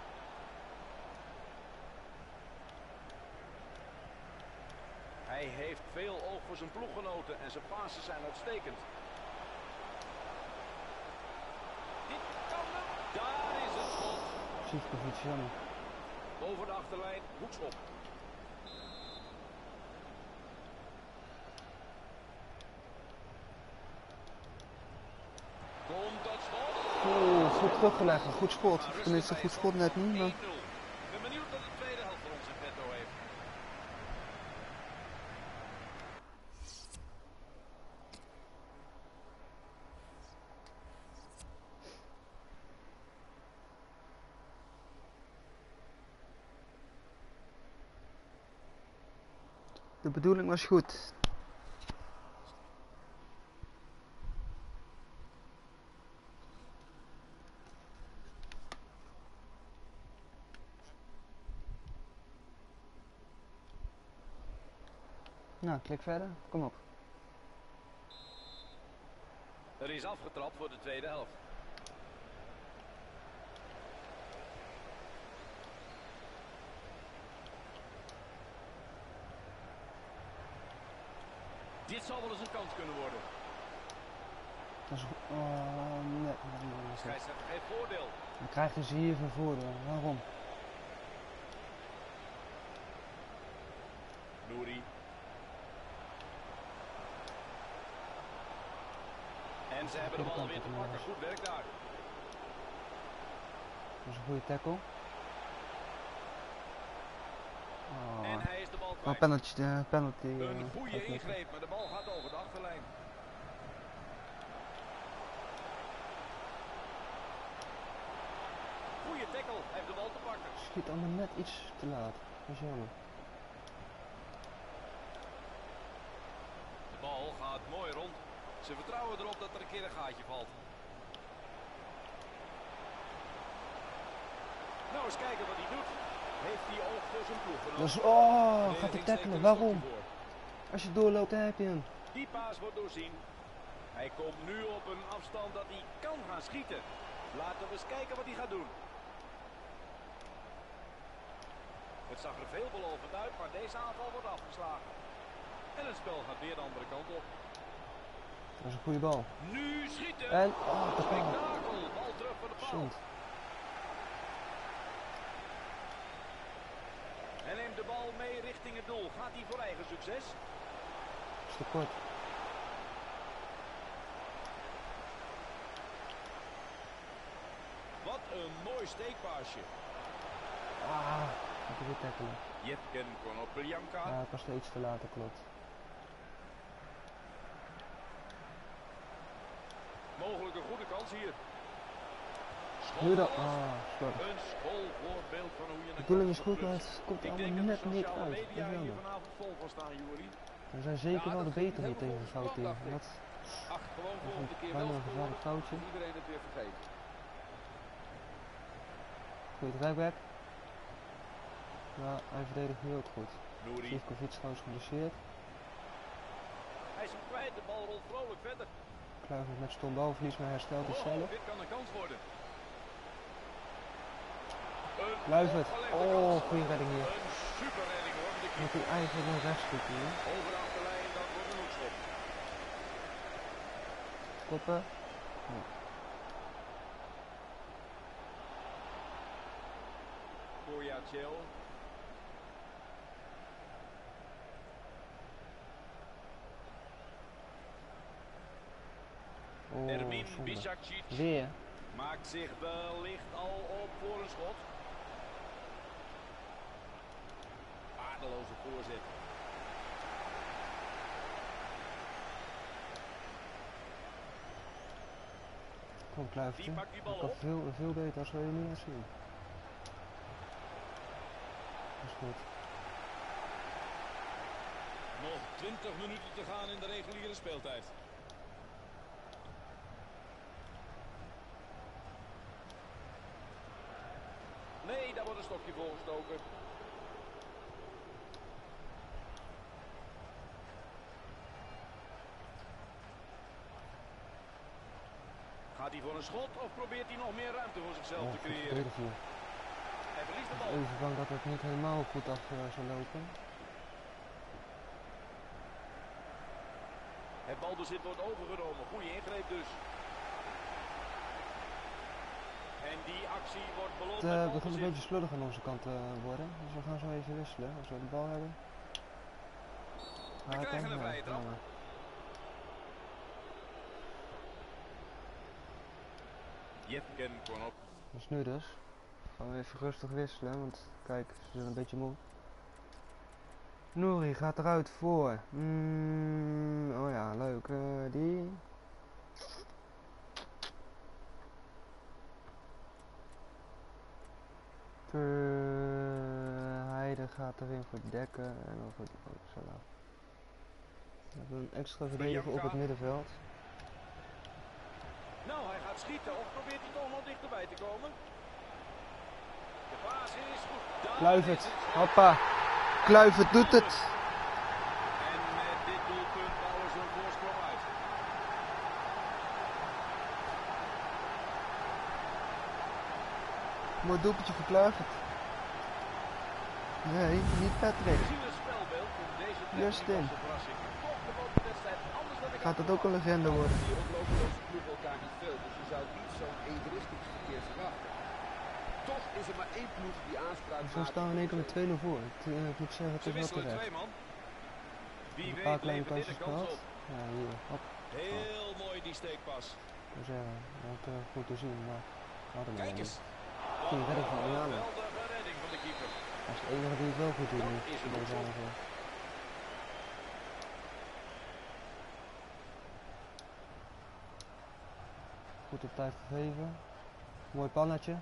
Hij heeft veel oog voor zijn ploeggenoten en zijn passen zijn uitstekend. Dit kan hem. Daar is het schot. Sivkovic, jammer. Boven de achterlijn, hoekschop dat schot? Oeh, goed schot. Tenminste, goed schot net niet, maar... 1-0. Ik ben benieuwd wat de tweede helft voor ons in petto heeft. De bedoeling was goed. Klik verder. Kom op. Er is afgetrapt voor de tweede helft. Dit zal wel eens een kans kunnen worden. Dat is... Oh, nee. Scheidsrechter heeft voordeel. Dan krijgen ze hier van voordeel. Waarom? Nouri. En ze hebben de bal weer te pakken. Goed werk daar. Dat is een goede tackle. Oh. En hij is de bal Oh, kwijt. penalty. eh, penalty eh, Een goede gaat lukken. ingreep, maar de bal gaat over de achterlijn. Goeie tackle, hij heeft de bal te pakken. Schiet allemaal net iets te laat. Dat is jammer. De bal gaat mooi rond. Ze vertrouwen erop dat er een keer een gaatje valt. Nou, eens kijken wat hij doet. Heeft hij oog voor zijn ploeg genomen? oh, gaat hij tackelen? Waarom? Als je doorloopt, dan heb je hem. Die paas wordt doorzien. Hij komt nu op een afstand dat hij kan gaan schieten. Laten we eens kijken wat hij gaat doen. Het zag er veelbelovend uit, maar deze aanval wordt afgeslagen. En het spel gaat weer de andere kant op. Dat is een goede bal. Nu schieten! En, oh, de. Spektakel! Bal terug voor de paal. Zond. En neemt de bal mee richting het doel. Gaat hij voor eigen succes? is te kort. Wat een mooi steekpaasje. Ah, gaat hij weer tackelen. Jetken Konoplyanka. Ja, ik was steeds te laat, klopt. Mogelijk een goede kans hier. Schotbal. ah, sorry. De bedoeling is goed, maar het komt allemaal net de niet uit. Dat is jammer. Er zijn zeker wel de betere tegen volgens fout tegen. Dat bijna wel een gevaarlijk foutje. Iedereen het weer vergeten. Goed, rijback. Ja, hij verdedigt nu ook goed. Sivkovic trouwens geblesseerd. Hij is hem kwijt, de bal rolt vrolijk verder. Kluivert met stom balverlies, maar herstelt het Oh, zelf. dit kan een kans worden. Opgelegde Oh, goede redding hier. Een super redding hoor. De Moet keeper hij eigenlijk nog rechts schieten hier. over de achterlijn, dat wordt een hoekschop. Koppen. Oh, Ermin. Bisacic Weer. maakt zich wellicht al op voor een schot. Waardeloze voorzet. Kom, Die Kluivertje. pakt die bal Ik kan op. veel, veel beter als we je nu zien. Dat is goed. Nog 20 minuten te gaan in de reguliere speeltijd. Nee, daar wordt een stokje voor gestoken. Voor een schot of probeert hij nog meer ruimte voor zichzelf te creëren? Hij verliest de bal. Even bang dat het niet helemaal goed af eh, zou lopen. Het balbezit wordt overgenomen. Goeie ingreep dus. En die actie wordt beloond Het eh, begint een beetje slordig aan onze kant te worden. Dus we gaan zo even wisselen als we de bal hebben. Haken, krijgen een vrije trap. Jefken kon op. Dat is nu dus. Gaan we even rustig wisselen, want kijk, ze zijn een beetje moe. Nouri gaat eruit voor. Mm, oh ja, leuk. eh, die. Eh, Heide gaat erin voor dekken en dan voor oh. We hebben een extra verdediger op het middenveld. Nou, hij gaat schieten of probeert hij toch nog dichterbij te komen? De paas is goed. Daar Kluivert, is hoppa. Kluivert doet het. En met dit doelpunt bouwen ze een voorsprong uit. Mooi doelpuntje voor Kluivert. Nee, niet Patrick. Justin. niet als een verrassing. Toch begon de wedstrijd anders dan ik Gaat het ook een legende worden? Dus is er maar één ploeg die aanspraak Zo staan we in één keer met 2-0 voor. Het, eh, ik moet zeggen, het is wel terecht. twee man. Wie Een paar weet kleine gehad. Ja, hier. Hop. Heel mooi die steekpas. Zeggen, dat eh, goed te zien, maar hadden we Kijk eens. Redding van de keeper. Dat is de enige die het wel goed doet nu. Is een in deze opzet. aanval. Goed op tijd gegeven. Mooi pannetje.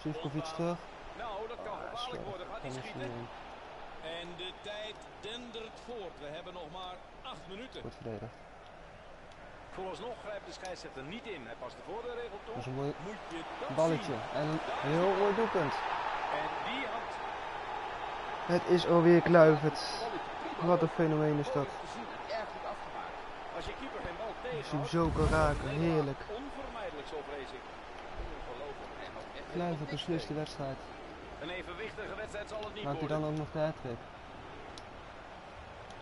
Sivkovic terug. Nou, dat kan Ah, gevaarlijk worden. Gaat hij schieten? En de tijd dendert voort. We hebben nog maar 8 minuten. Goed verdedigd. Vooralsnog grijpt de scheidsrechter niet in. Hij past de voordeelregel toe. Dat is een mooi balletje. En een heel mooi doelpunt. En die had Het is alweer Kluivert. Wat een fenomeen is dat. Erg goed afgemaakt. Als je Als je hem zo kan raken, heerlijk. Onvermijdelijk, zo vrees ik. Ongelooflijk. Hij houdt echt Kluivert helemaal niks beslist de tegen. wedstrijd. Een evenwichtige wedstrijd zal het niet Maakt hij dan ook nog de hat-trick?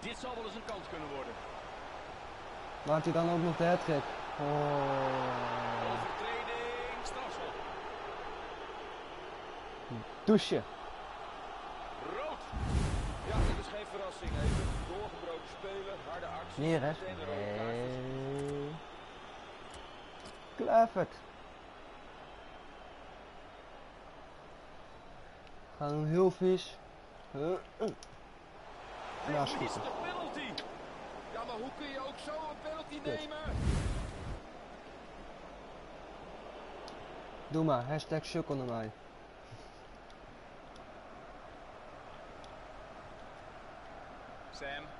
Dit zal wel eens een kans kunnen worden. Maakt hij dan ook nog de hat-trick? Oh. Overtreding, strafschop. Douche. Rood. Ja, dit is geen verrassing. Even voor zich. Nee. Kluivert. Gaan hem heel vies. Uh, uh. Ja, mist schieten. de penalty. Ja, maar hoe kun je ook zo een penalty nemen? Doe maar, hashtag sukkel naar mij. Sam.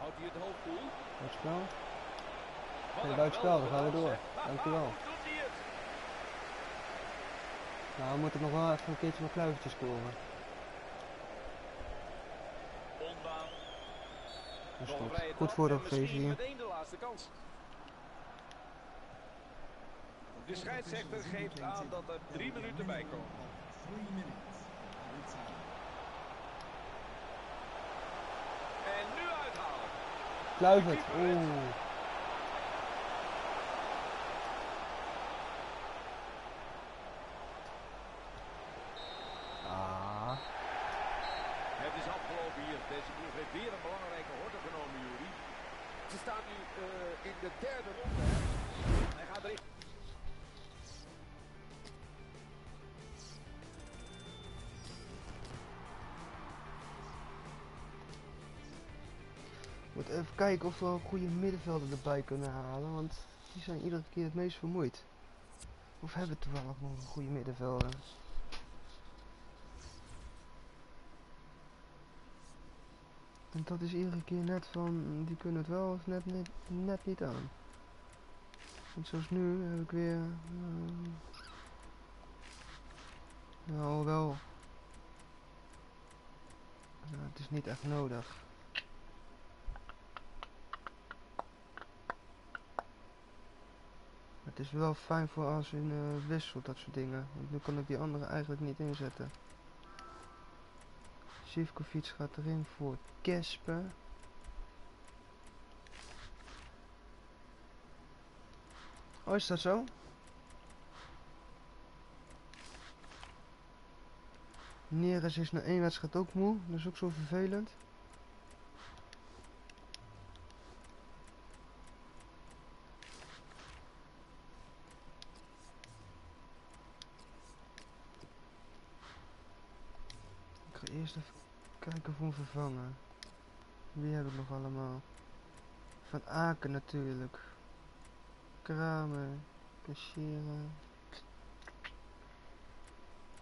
Houdt hij het hoofd koel? Buitenspel. Wat een buitenspel, dan geweldige gaan we bal, door. Dankjewel. Nou, we moeten nog wel even een keertje met kluivertjes scoren. Een goed. Goed voordeel en gegeven hier. meteen de laatste kans. De scheidsrechter geeft aan dat er drie minuten bij komen. Three minutes added time. En nu uithalen. Kluivert. Oeh. Ah. Kijken of we goede middenvelder erbij kunnen halen, want die zijn iedere keer het meest vermoeid. Of hebben we toevallig nog een goede middenvelder? En dat is iedere keer net van, die kunnen het wel of net, net, net niet aan. Want zoals nu heb ik weer... ehm, nou, wel... Nou, het is niet echt nodig. Het is wel fijn voor als je uh, wisselt, dat soort dingen. Want nu kan ik die andere eigenlijk niet inzetten. Sivkovic gaat erin voor Kesper. Oh, is dat zo? Neres is na één wedstrijd ook moe, dat is ook zo vervelend. Ik ga eerst even vervanger. Wie heb ik nog allemaal? Van Aken natuurlijk. Kramer. Kassieren.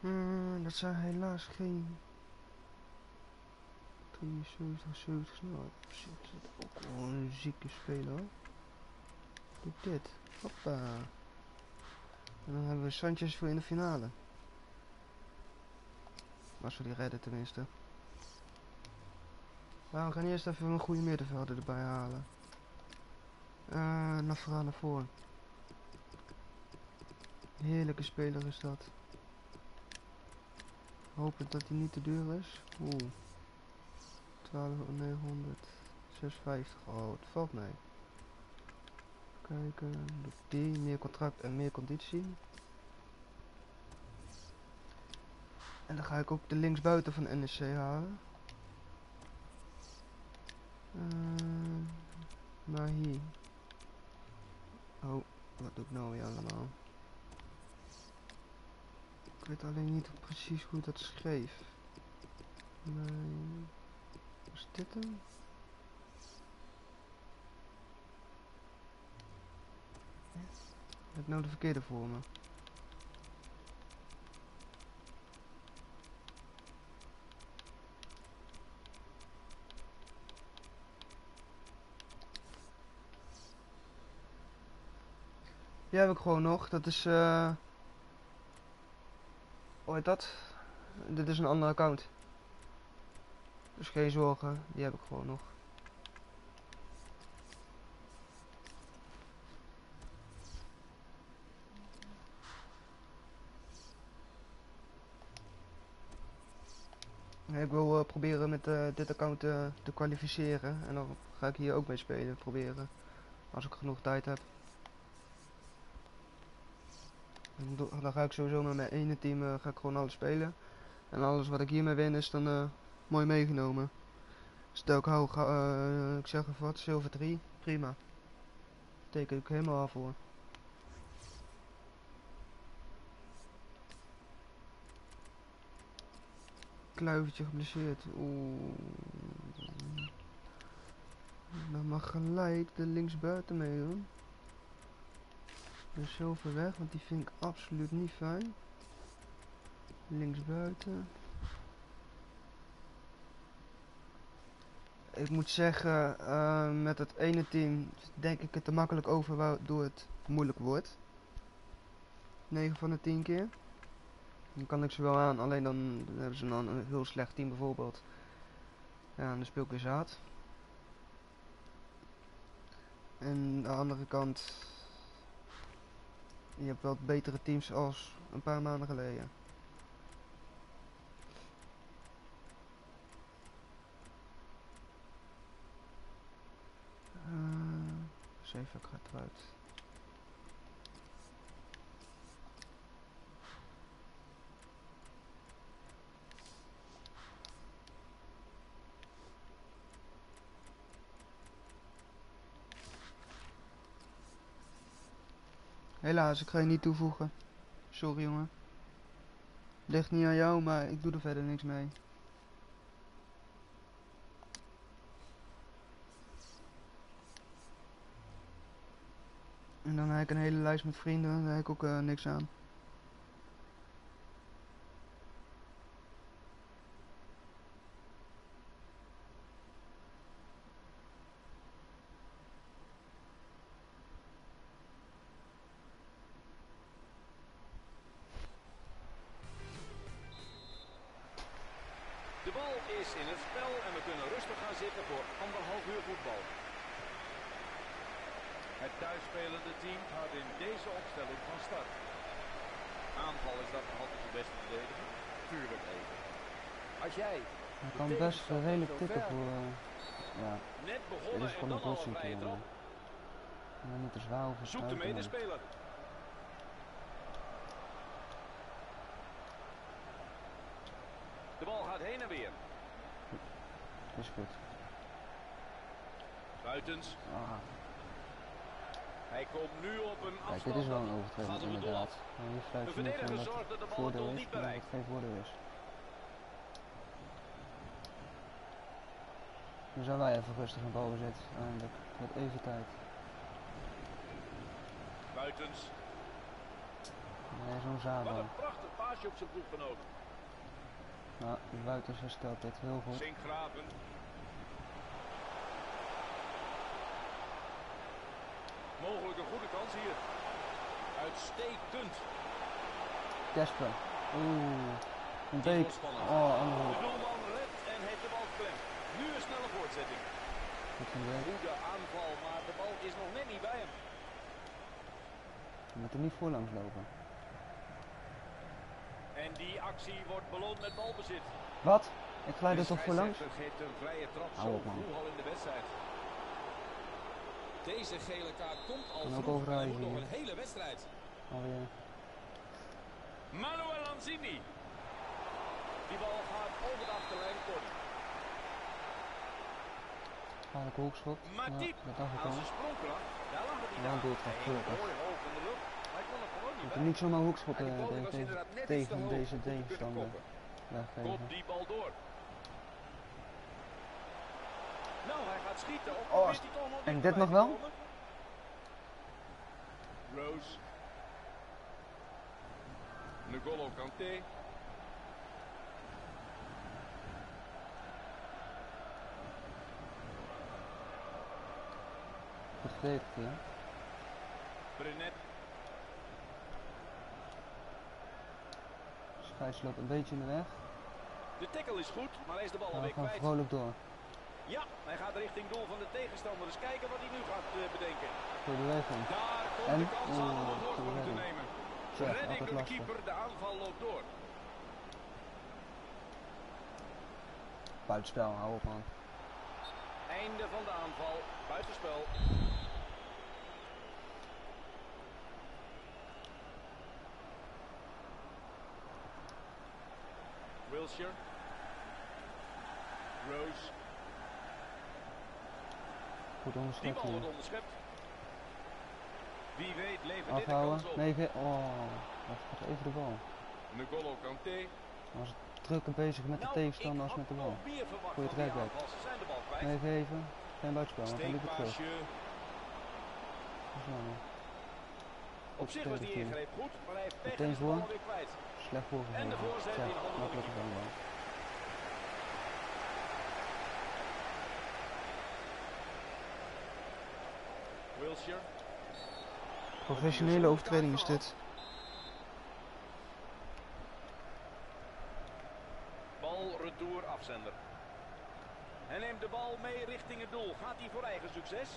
Hmm, dat zijn helaas geen 73, 70 nou, shit, dat is ook wel een zieke speler hoor. Doe dit. Hoppa. En dan hebben we Sanchez voor in de finale. Als we die redden tenminste. We gaan eerst even een goede middenvelder erbij halen. Eh, naar vooraan naar voren. Heerlijke speler is dat. Hopend dat hij niet te duur is. Oeh. 12.900. 650. Oh, het valt mee. Kijken. Die. Meer contract en meer conditie. En dan ga ik ook de linksbuiten van NSC halen. Uh, maar hier. Oh, wat doe ik nou weer allemaal? Ik weet alleen niet precies hoe dat schreef. Nee. Was dit hem? Heb nou de verkeerde voor me? Die heb ik gewoon nog. Dat is eh. Hoe heet dat? Dit is een andere account. Dus geen zorgen, die heb ik gewoon nog. Ik wil eh, proberen met eh, dit account te kwalificeren. En dan ga ik hier ook mee spelen. Proberen. Als ik genoeg tijd heb. Dan ga ik sowieso met mijn ene team eh, ga ik gewoon alles spelen. En alles wat ik hiermee win is dan eh, mooi meegenomen. Stel ik hou, eh, ik zeg even wat, zilver 3, prima. Teken ik helemaal af voor. Kluivertje geblesseerd, oeh. Dan mag gelijk de linksbuiten meedoen. De zilver weg, want die vind ik absoluut niet fijn. Linksbuiten. Ik moet zeggen, eh, met het ene team denk ik het te makkelijk over waardoor het moeilijk wordt. 9 van de 10 keer. Dan kan ik ze wel aan, alleen dan hebben ze dan een heel slecht team bijvoorbeeld. Ja, en dan speel ik weer zaad. En de andere kant, je hebt wel betere teams als een paar maanden geleden. Uh, Zeven gaat eruit. Helaas, ik ga je niet toevoegen. Sorry jongen. Ligt niet aan jou, maar ik doe er verder niks mee. En dan heb ik een hele lijst met vrienden, daar heb ik ook eh, niks aan. De bal is in het spel en we kunnen rustig gaan zitten voor anderhalf uur voetbal. Het thuisspelende team gaat in deze opstelling van start. Aanval is dat nog altijd de beste verdediging? Tuurlijk even. Als jij Hij kan best eh, redelijk tikken voor... eh, ja, Net dit begonnen is en gewoon dan een al een bossing vrije jongen. trap. Maar niet te zwaar over Zoekt de medespeler. De bal gaat heen en weer. Is goed. Buitens. Ah, Hij komt nu op een kijk, dit afstand. is wel een overtreding inderdaad. Maar De verdediger zorgt dat de bal het doel is, niet bereikt. geen voordeel is. Nu zijn wij even rustig in balbezit, eindelijk. Met even tijd. Buitens. Nee, zo'n Wat Zabo. een prachtig paasje op zijn ploeggenoot. Nou, Buitens herstelt dit heel goed. Zinkgraven. Mogelijk een goede kans hier. Uitstekend. Kesper. Oeh. Een beek. Oh, De andere. doelman redt en heeft de bal geklemd. Nu een snelle voortzetting. Goede aanval, maar de bal is nog net niet bij hem. Je moet er niet voorlangs lopen. En die actie wordt beloond met balbezit. Wat? Ik glijd er toch geeft een vrije trap Hou op, man. vroeg al in de wedstrijd. Deze gele kaart komt al ook vroeg, maar nog een hele wedstrijd. Alweer. Manuel Lanzini. Die bal gaat over de achterlijn kort. Hoekschot. Ja, dat aan al. zijn sprongkracht. Daar lag het niet Ja, doeltrap, gelukkig. mooi hoog in de lucht. Hij kon er gewoon Je er bij. niet zomaar Ja, die poging was tegen, tegen deze tegenstander weggeven. Kop die bal door. Nou, hij gaat schieten. Of Oh, hij toch nog en dit nog wel? Rose. N'Golo Kanté. Verdedigd hier. Brenet. Scheids loopt een beetje in de weg. De tackle is goed, maar hij is de bal alweer kwijt. vrolijk door. Ja, hij gaat richting doel van de tegenstander. Dus kijken wat hij nu gaat eh, bedenken. Goede beweging. Daar komt En? de kans aan om een Oeh, voorsprong te nemen. Zo, Redding door de lastig. keeper, de aanval loopt door. Buitenspel, hou op man. Einde van de aanval, buitenspel. Wilshire. Rose. Goed Die onderschept bal hier. wordt onderschept. Wie weet levert dit kans op. Nee, ge- oh. Gaat even de bal. N'Golo Kanté. Was drukker bezig met de Nou, tegenstander als met de bal. Goeie trekback. kwijt. Nee, geven. Geen buitenspel, liep het terug. Dat jammer. Op zich was die ingreep goed, maar hij heeft pech en kwijt. Slecht voorgegeven. En de voorzet in handen van de makkelijke keeper. vangbal. Wilshire. Professionele overtreding is dit. Bal retour afzender. Hij neemt de bal mee richting het doel. Gaat hij voor eigen succes?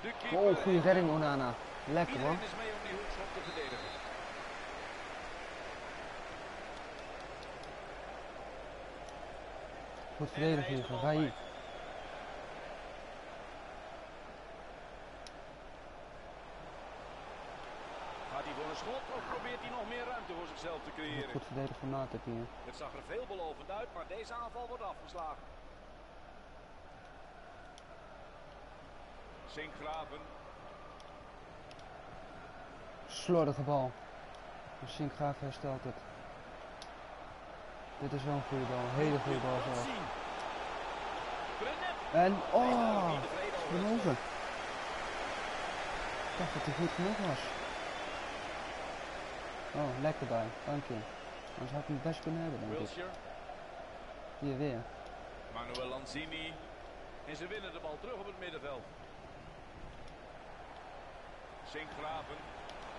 De keeper. Oh, goede redding Onana. Lekker hoor. Iedereen is mee om die hoekschop te verdedigen. Goed de van Rai. Gaat hij voor een schot of probeert hij nog meer ruimte voor zichzelf te creëren? Goed verdedigd van hier. Het zag er veelbelovend uit, maar deze aanval wordt afgeslagen. Zinkgraven. Slordige bal. Sinkgraaf herstelt het. Dit is wel een goede bal. Een hele goede bal. En, oh, genoegen. Ik dacht dat hij goed genoeg was. Oh, lekker bij. Dank je. Anders had ik hem best kunnen hebben, denk ik. Hier weer. Manuel Lanzini. En ze winnen de bal terug op het middenveld. Sinkgraven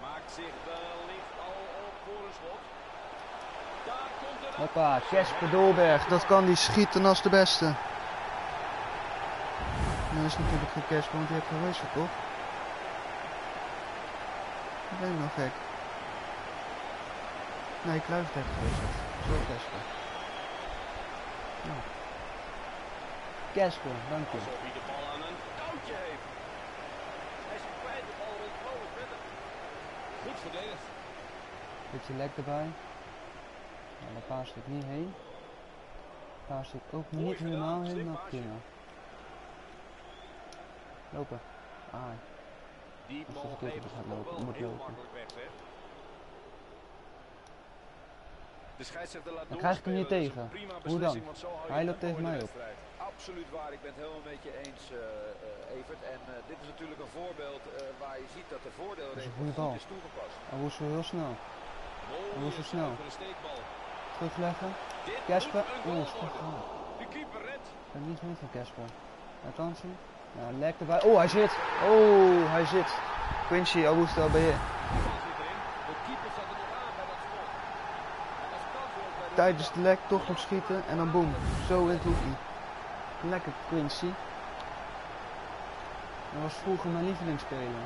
maakt zich wellicht al op voor een schot. Hoppa, Kesper Dolberg. Dat kan die schieten als de beste. Dat is natuurlijk geen Kesper, want die heeft gewisseld, toch? Dat ben ik nog gek. Nee, Kluivert heeft gewisseld. Zo Kesper. Kesper, dank je. Beetje lek erbij. Ja, daar paas ik niet heen. Paas ik ook niet helemaal paasje. prima. Lopen. Ah, Die bal heeft is, gaat lopen, moet heel lopen. makkelijk weg. De scheidsrechter laat Dan krijg ik hem niet is tegen. Hoe dan? zo Hij loopt tegen de mij op. Absoluut waar, ik ben het helemaal met je eens, eh, eh, Evert. En eh, dit is natuurlijk een voorbeeld waar je ziet dat de is voordeelregel bal. is toegepast. hij woest zo heel snel. Hoe is het snel? Terugleggen. Goed worden. gedaan. De keeper redt. Ik ben niet mee van Kesper. Althans, ja, lek erbij. Oh, hij zit. Oh, hij zit. Quincy, Augusto, je? Bij de Tijdens de lek toch nog schieten en dan boem. Zo in het hoekje. Lekker Quincy. Dat was vroeger mijn lievelingsspeler.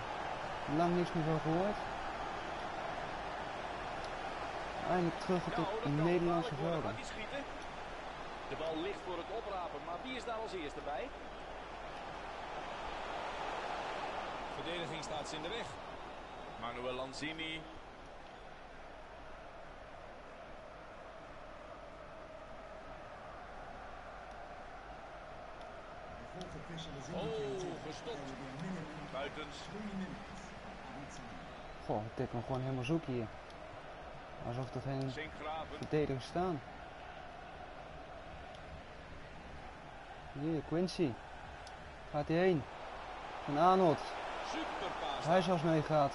Lang niks meer van gehoord. Eindelijk terug op Nou, de Nederlandse velden. De bal ligt voor het oprapen, maar wie is daar als eerste bij? Verdediging staat ze in de weg. Manuel Lanzini. Oh, there gestopt. Buitens. Goh, ik tik hem gewoon helemaal zoek hier. Alsof er geen verdedigers staan. Hier, Quincy. Gaat hij heen? Van Arnold. Hij zelfs meegaat.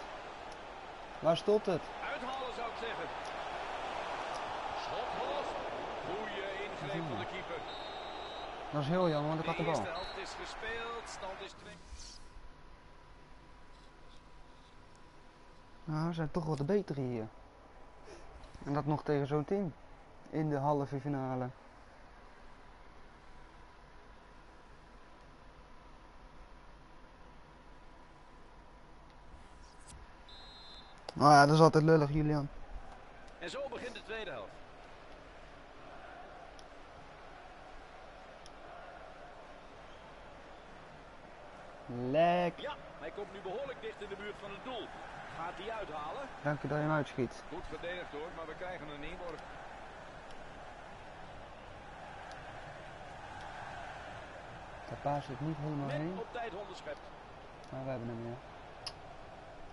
Waar stopt het? Uithalen zou ik zeggen. Schot los. Goeie ingreep van de keeper. Dat is heel jammer, want ik had de De bal. helft is gespeeld. Stand is 2. Nou, we zijn toch wel de betere hier. En dat nog tegen zo'n team. In de halve finale. Nou ja, dat is altijd lullig, Julian. En zo begint de tweede helft. Lek. Ja, hij komt nu behoorlijk dicht in de buurt van het doel. Gaat hij uithalen? Dank je dat je hem uitschiet. Goed verdedigd hoor, maar we krijgen een inworp. Daar paas ik niet helemaal Net heen. op tijd onderschept. Maar we hebben hem weer.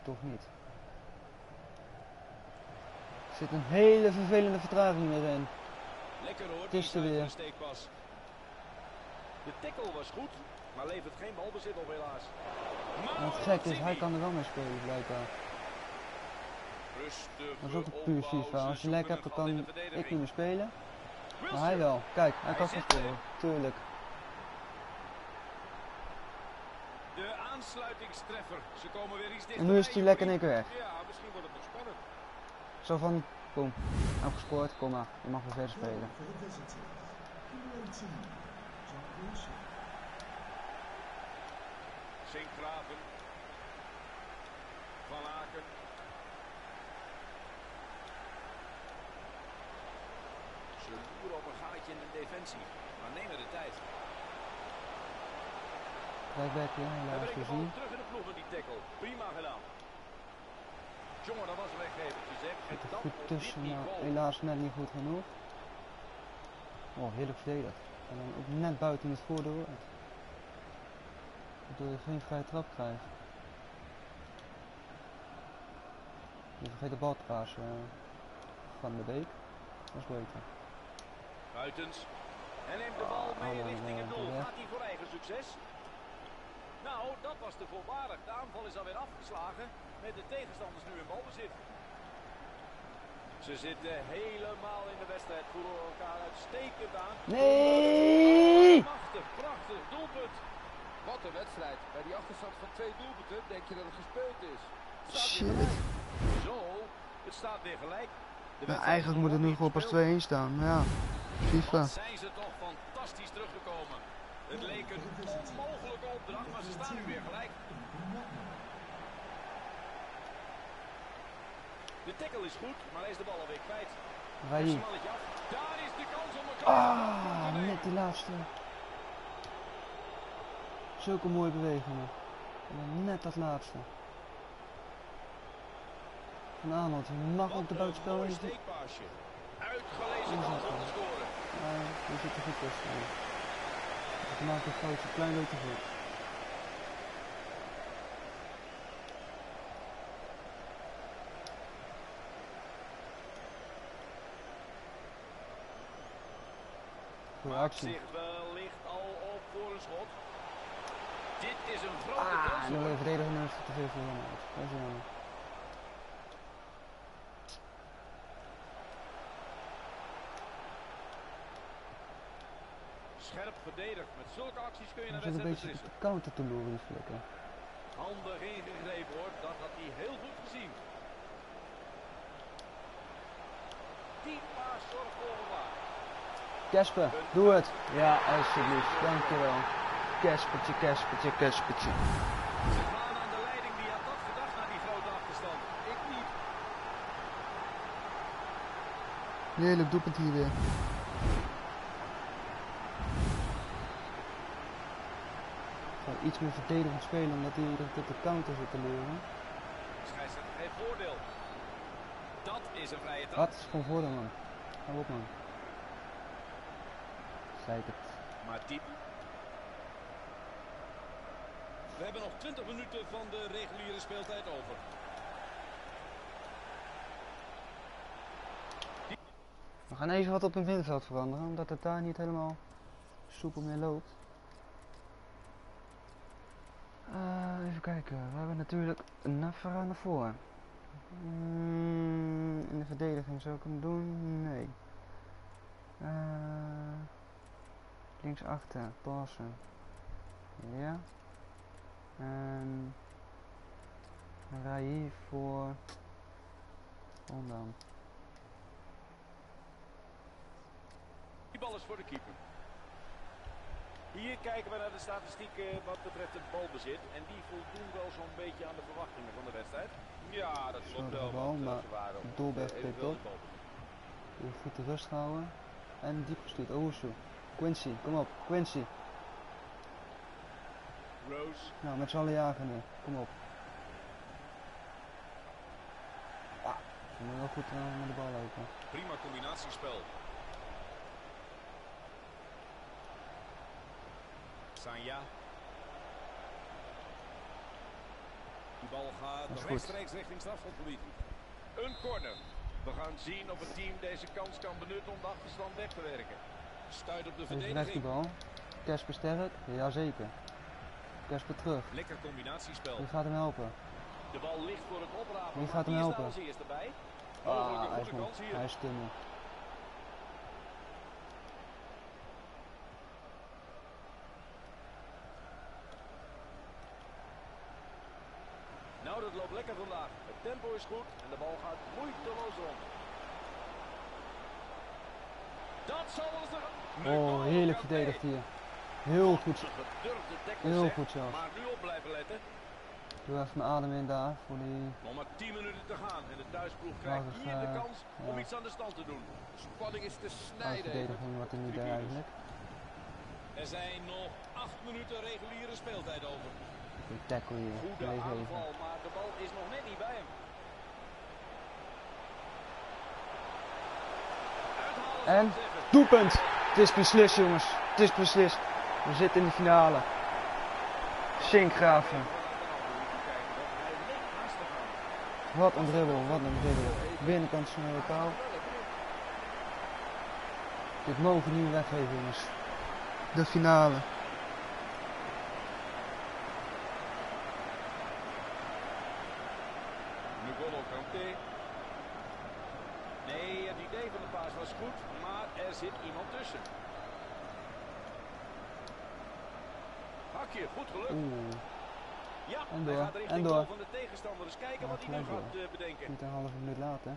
Toch niet. Er zit een hele vervelende vertraging erin. Lekker hoor, Het is er weer. steekpas. De tackle was goed, maar levert geen balbezit op helaas. En het gek is, hij kan er wel mee spelen blijkbaar. Rustig. Dat is ook een puur FIFA. Als je lek hebt, dan kan ik niet meer spelen. Maar hij wel. Kijk, hij kan spelen. Tuurlijk. De aansluitingstreffer. Ze komen weer iets dichter. En nu is hij lekker in één keer weg. Ja, misschien wordt het nog spannend. Zo van, kom. Afgescoord, kom maar. Je mag weer verder spelen. For the visitors, number 18, John Wilshire. Sinkgraven. Van Aken. Ze loeren op een gaatje in de defensie, maar nemen de tijd. Ja, We helaas gezien. terug in de ploeg die tackle. Prima gedaan. Jongen, dat was een weggevertje zeg. En dan goed tussen, maar niveau. helaas net niet goed genoeg. Oh, heerlijk verdedigd. En dan ook net buiten het voordeel uit. Waardoor je geen vrije trap krijgt. Je vergeet de bal te passen. eh, van de Beek. Dat is beter. Buitens. En neemt de bal mee Allemaal, richting het doel. Gaat hij voor eigen succes? Nou, dat was te voorbarig. De aanval is alweer afgeslagen. Met de tegenstanders nu in balbezit. Ze zitten helemaal in de wedstrijd. Voelen elkaar uitstekend aan. Nee! Prachtig, prachtig doelpunt. Wat een wedstrijd. Bij die achterstand van twee doelpunten denk je dat het gespeeld is. Shit. Zo, het staat weer gelijk. Wedstrijd eigenlijk moet het nu gewoon pas gespeeld. 2-1 staan. Ja. FIFA. Zijn ze toch fantastisch teruggekomen. Het leek een onmogelijke opdracht, maar ze staan nu weer gelijk. De tackle is goed, maar hij is de bal alweer kwijt. Daar is de kans om elkaar Ah, net die laatste. Zulke mooie bewegingen. En dan net dat laatste. Van Arnold, mag ook de buitenspel in. Uitgelezen kans om te scoren. Maar je zit er goed tussen. Je maakt een foutje een klein beetje goed. Goeie actie. zich wellicht al op voor een schot. Dit is een grote Ah, en dan wil je is het te veel voor hem uit. Dat is jammer. Scherp verdedigd. Met zulke acties kun je Hij een zit een wedstrijd beetje beslissen. te counter te loeren, die flikker. Handig ingegrepen hoor, dat had hij heel goed gezien. Die paas zorgt voor. Kesper, doe het. Ja, alsjeblieft. Dankjewel. Kespertje, Kespertje, Kespertje. Ze gaan aan de leiding, wie had dat gedacht na die grote achterstand? Ik niet. Heerlijk doelpunt hier weer. Gewoon iets meer verdedigend spelen, omdat hij keer de counter zit te leren. Scheidsrechter heeft voordeel. Dat is een vrije trap. Wat? is gewoon voordeel, man. Hou op, man. Zei het. Maar diep. We hebben nog 20 minuten van de reguliere speeltijd over. We gaan even wat op het middenveld veranderen, omdat het daar niet helemaal soepel meer loopt. Eh, even kijken, we hebben natuurlijk een Navara naar voren. Mm, in de verdediging zou ik hem doen? Nee. Eh, links achter, passen. Ja. En Rai voor Ondam. Die bal is voor de keeper. Hier kijken we naar de statistieken wat betreft het balbezit. En die voldoen wel zo'n beetje aan de verwachtingen van de wedstrijd. Ja, dat klopt wel. bal, want, eh, maar op, Dolberg eh, pikt op. goed de rust houden. En diep gestuurd. Owusu. Quincy, kom op. Quincy. Nou, met z'n allen jagen nu. Kom op. Ah, ze moeten wel goed uh, met de bal lopen. Prima combinatiespel. Sanja. Die bal gaat rechtstreeks richting strafschopgebied. Een corner. We gaan zien of het team deze kans kan benutten om de achterstand weg te werken. Stuit op de Even verdediging. bal. Kesper sterk? Jazeker. Terug. Lekker combinatiespel. Wie gaat hem helpen? De bal ligt voor het oprapen. Wie gaat hem helpen? daar als eerste bij? Mogelijk Ah, hij is, nog- kans hier. hij is. Nou, dat loopt lekker vandaag. Het tempo is goed en de bal gaat moeiteloos rond. Dat zal eens de... Oh, heerlijk verdedigd hier. Heel goed. Een Heel goed zelfs. Maar nu op blijven letten. Doe even mijn adem in daar. Voor die... Nog maar 10 minuten te gaan en de thuisploeg krijgt hier de eh, kans om iets aan de stand te doen. Spanning is te snijden. wat er niet eigenlijk. Er zijn nog 8 minuten reguliere speeltijd over. Die tackle hier. Goede aanval, maar de bal is nog net niet bij hem. En doelpunt. Het is beslist jongens. Het is beslist. We zitten in de finale. Sinkgraven. Wat een dribbel, wat een dribbel. Binnenkant snelle paal. Dit mogen we niet weggeven. De finale. N'Golo Kanté. Nee, het idee van de paas was goed, maar er zit iemand tussen. Hakje, goed geluk. Oeh, Ja, En hij door, gaat richting en door. goal van de tegenstander. Dus kijken wat hij nu gelijk gaat bedenken. niet een halve minuut later.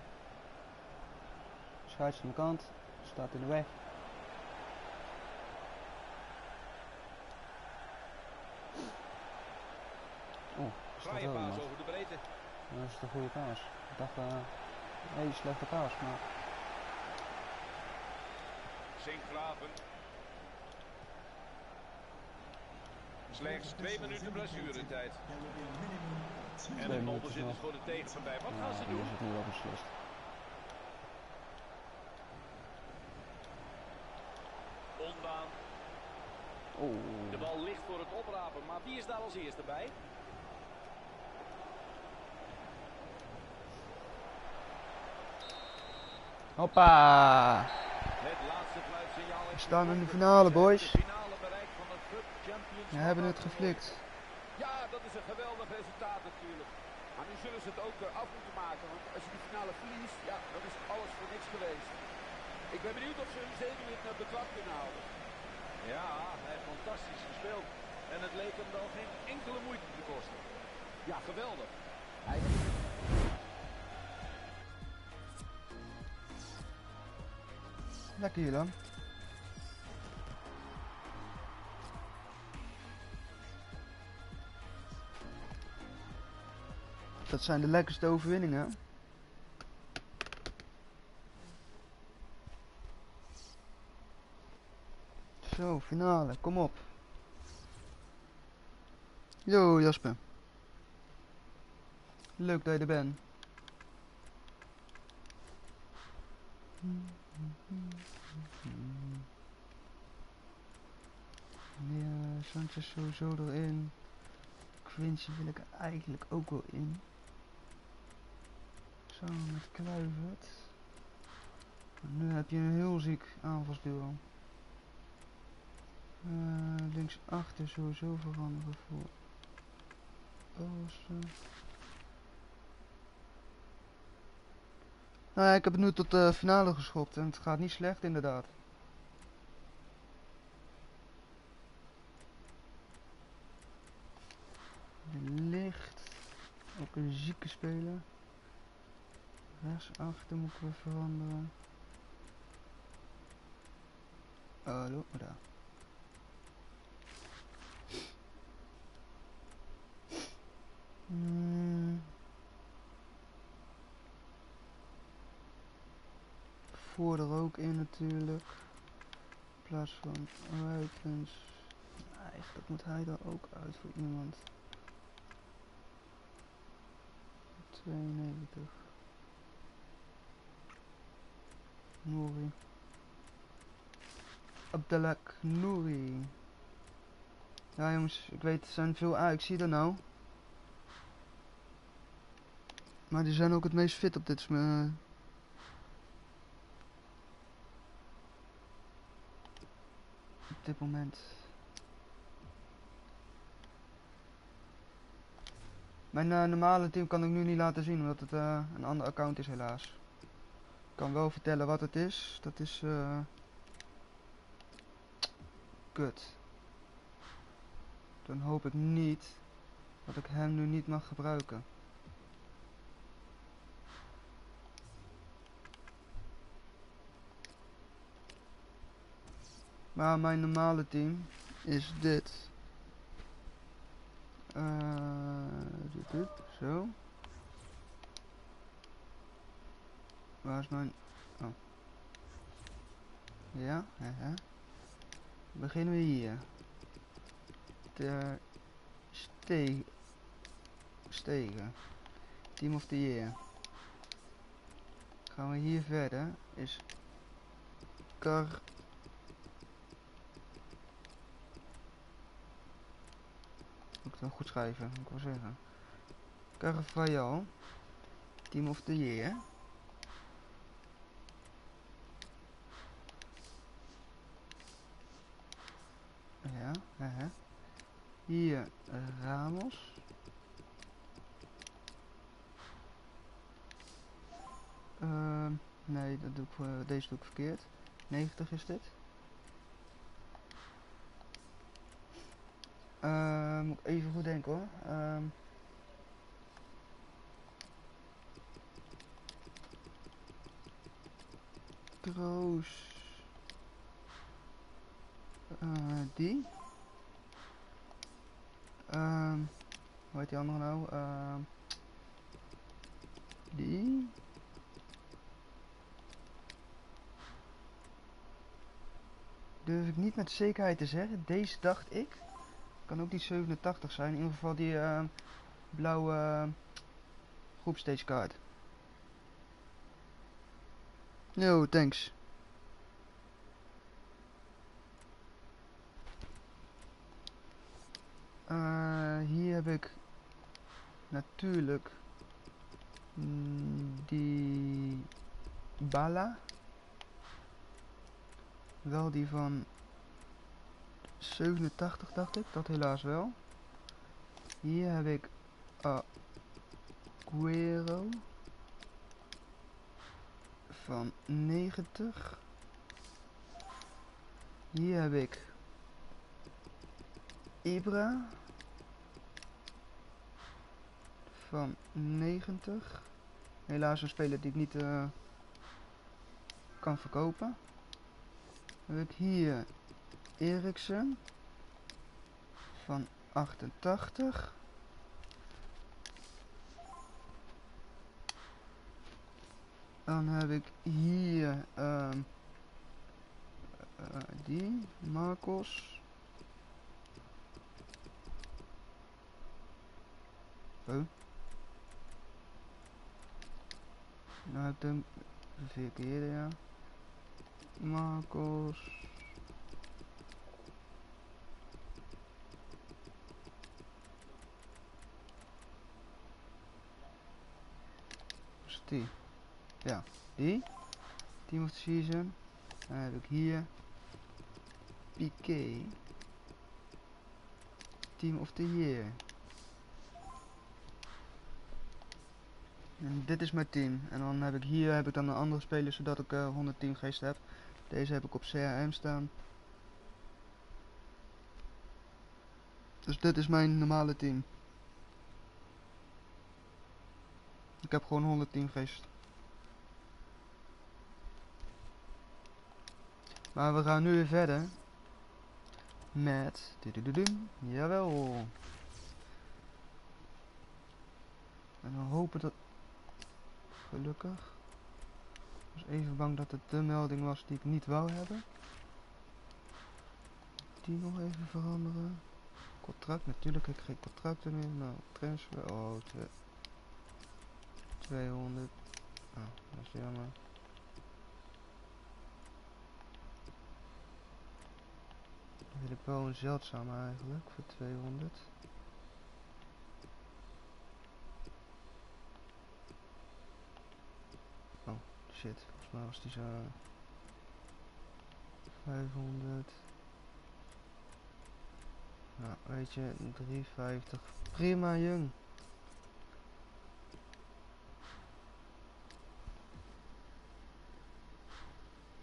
Scheids aan de kant, staat in de weg. Oh, wel paas over de breedte. Dat is de goede paas. Ik dacht, eh, nee, slechte paas, maar Sinkgraven. Slechts twee minuten blessuretijd. En minuten balbezit is voor de tegenpartij. Wat ja, gaan ze doen? is het nu wel beslist. Ondaan. Oeh. De bal ligt voor het oprapen. Maar wie is daar als eerste bij? Hoppa! Het laatste fluitsignaal. We staan in de finale, boys. Het. We hebben het geflikt. Is een geweldig resultaat natuurlijk. Maar nu zullen ze het ook eh, af moeten maken. Want als je die finale verliest, ja, dan is alles voor niks geweest. Ik ben benieuwd of ze hun zenuwen op de klap kunnen houden. Ja, hij heeft fantastisch gespeeld. En het leek hem wel geen enkele moeite te kosten. Ja, geweldig. Hij Lekker hier dan. Dat zijn de lekkerste overwinningen. Zo, finale, kom op. Yo, Jasper. Leuk dat je er bent. Ja, Sanchez sowieso erin. Quincy wil ik eigenlijk ook wel in. Nu heb je een heel ziek aanvalsduo. Eh links achter sowieso veranderen voor Oosten. Nou ik heb het nu tot de finale geschopt en het gaat niet slecht inderdaad. De licht. Ook een zieke speler. Rechtsachter moeten we veranderen. Hallo, daar. Hmm. Voor er ook in natuurlijk. In plaats van Ruitens. Eigenlijk moet hij er ook uit voor iemand. 92. Nouri. Abdelak Nouri. Ja jongens, ik weet, er zijn veel A, ik zie er nou. Maar die zijn ook het meest fit op dit sm- op dit moment. Mijn eh, normale team kan ik nu niet laten zien, omdat het eh, een ander account is helaas. Kan wel vertellen wat het is. Dat is eh kut. Dan hoop ik niet dat ik hem nu niet mag gebruiken. Maar mijn normale team is dit. Eh, dit, dit, zo. Waar is mijn... Oh. Ja, hè. Beginnen we hier. De steeg... Stegen. Team of the Year. Gaan we hier verder. Is... Car... Moet ik het wel goed schrijven, moet ik wel zeggen. Carvajal. Team of the Year. Ja, hè. Hier Ramos. Ehm, nee, dat doe ik, voor- deze doe ik verkeerd. 90 is dit. Ehm, moet ik even goed denken hoor. Ehm, Kroos. Eh, die. Ehm, hoe heet die andere nou? Ehm, die. Durf ik niet met zekerheid te zeggen. Deze dacht ik. Kan ook die 87 zijn. In ieder geval die ehm, blauwe uh, groepstage kaart. Yo, thanks. Eh, hier heb ik natuurlijk mm, die Bala. Wel die van 87 dacht ik, dat helaas wel. Hier heb ik Aguero van 90. Hier heb ik Ibra van 90. Helaas een speler die ik niet uh, kan verkopen. Dan heb ik hier Eriksen van 88. Dan heb ik hier um, uh, die, Marcos. Oh. Vier keer, ja. Marcos. Is die? Ja, die. Team of the Season. Dan heb ik hier Piqué. Team of the Year. En dit is mijn team. En dan heb ik hier heb ik dan een andere speler zodat ik uh, 100 teamgeest heb. Deze heb ik op CRM staan. Dus dit is mijn normale team. Ik heb gewoon 100 teamgeest. Maar we gaan nu weer verder. Met... Jawel. En dan hopen dat... Gelukkig. Ik was even bang dat het de melding was die ik niet wou hebben. Die nog even veranderen. Contract, natuurlijk heb ik geen contracten meer. Nou, transfer. Oh, 200. Oh, dat is jammer. Dan wil ik wel een zeldzame eigenlijk voor 200. Shit. Volgens mij was die zo... 500. Nou, weet je, 350. Prima, jong.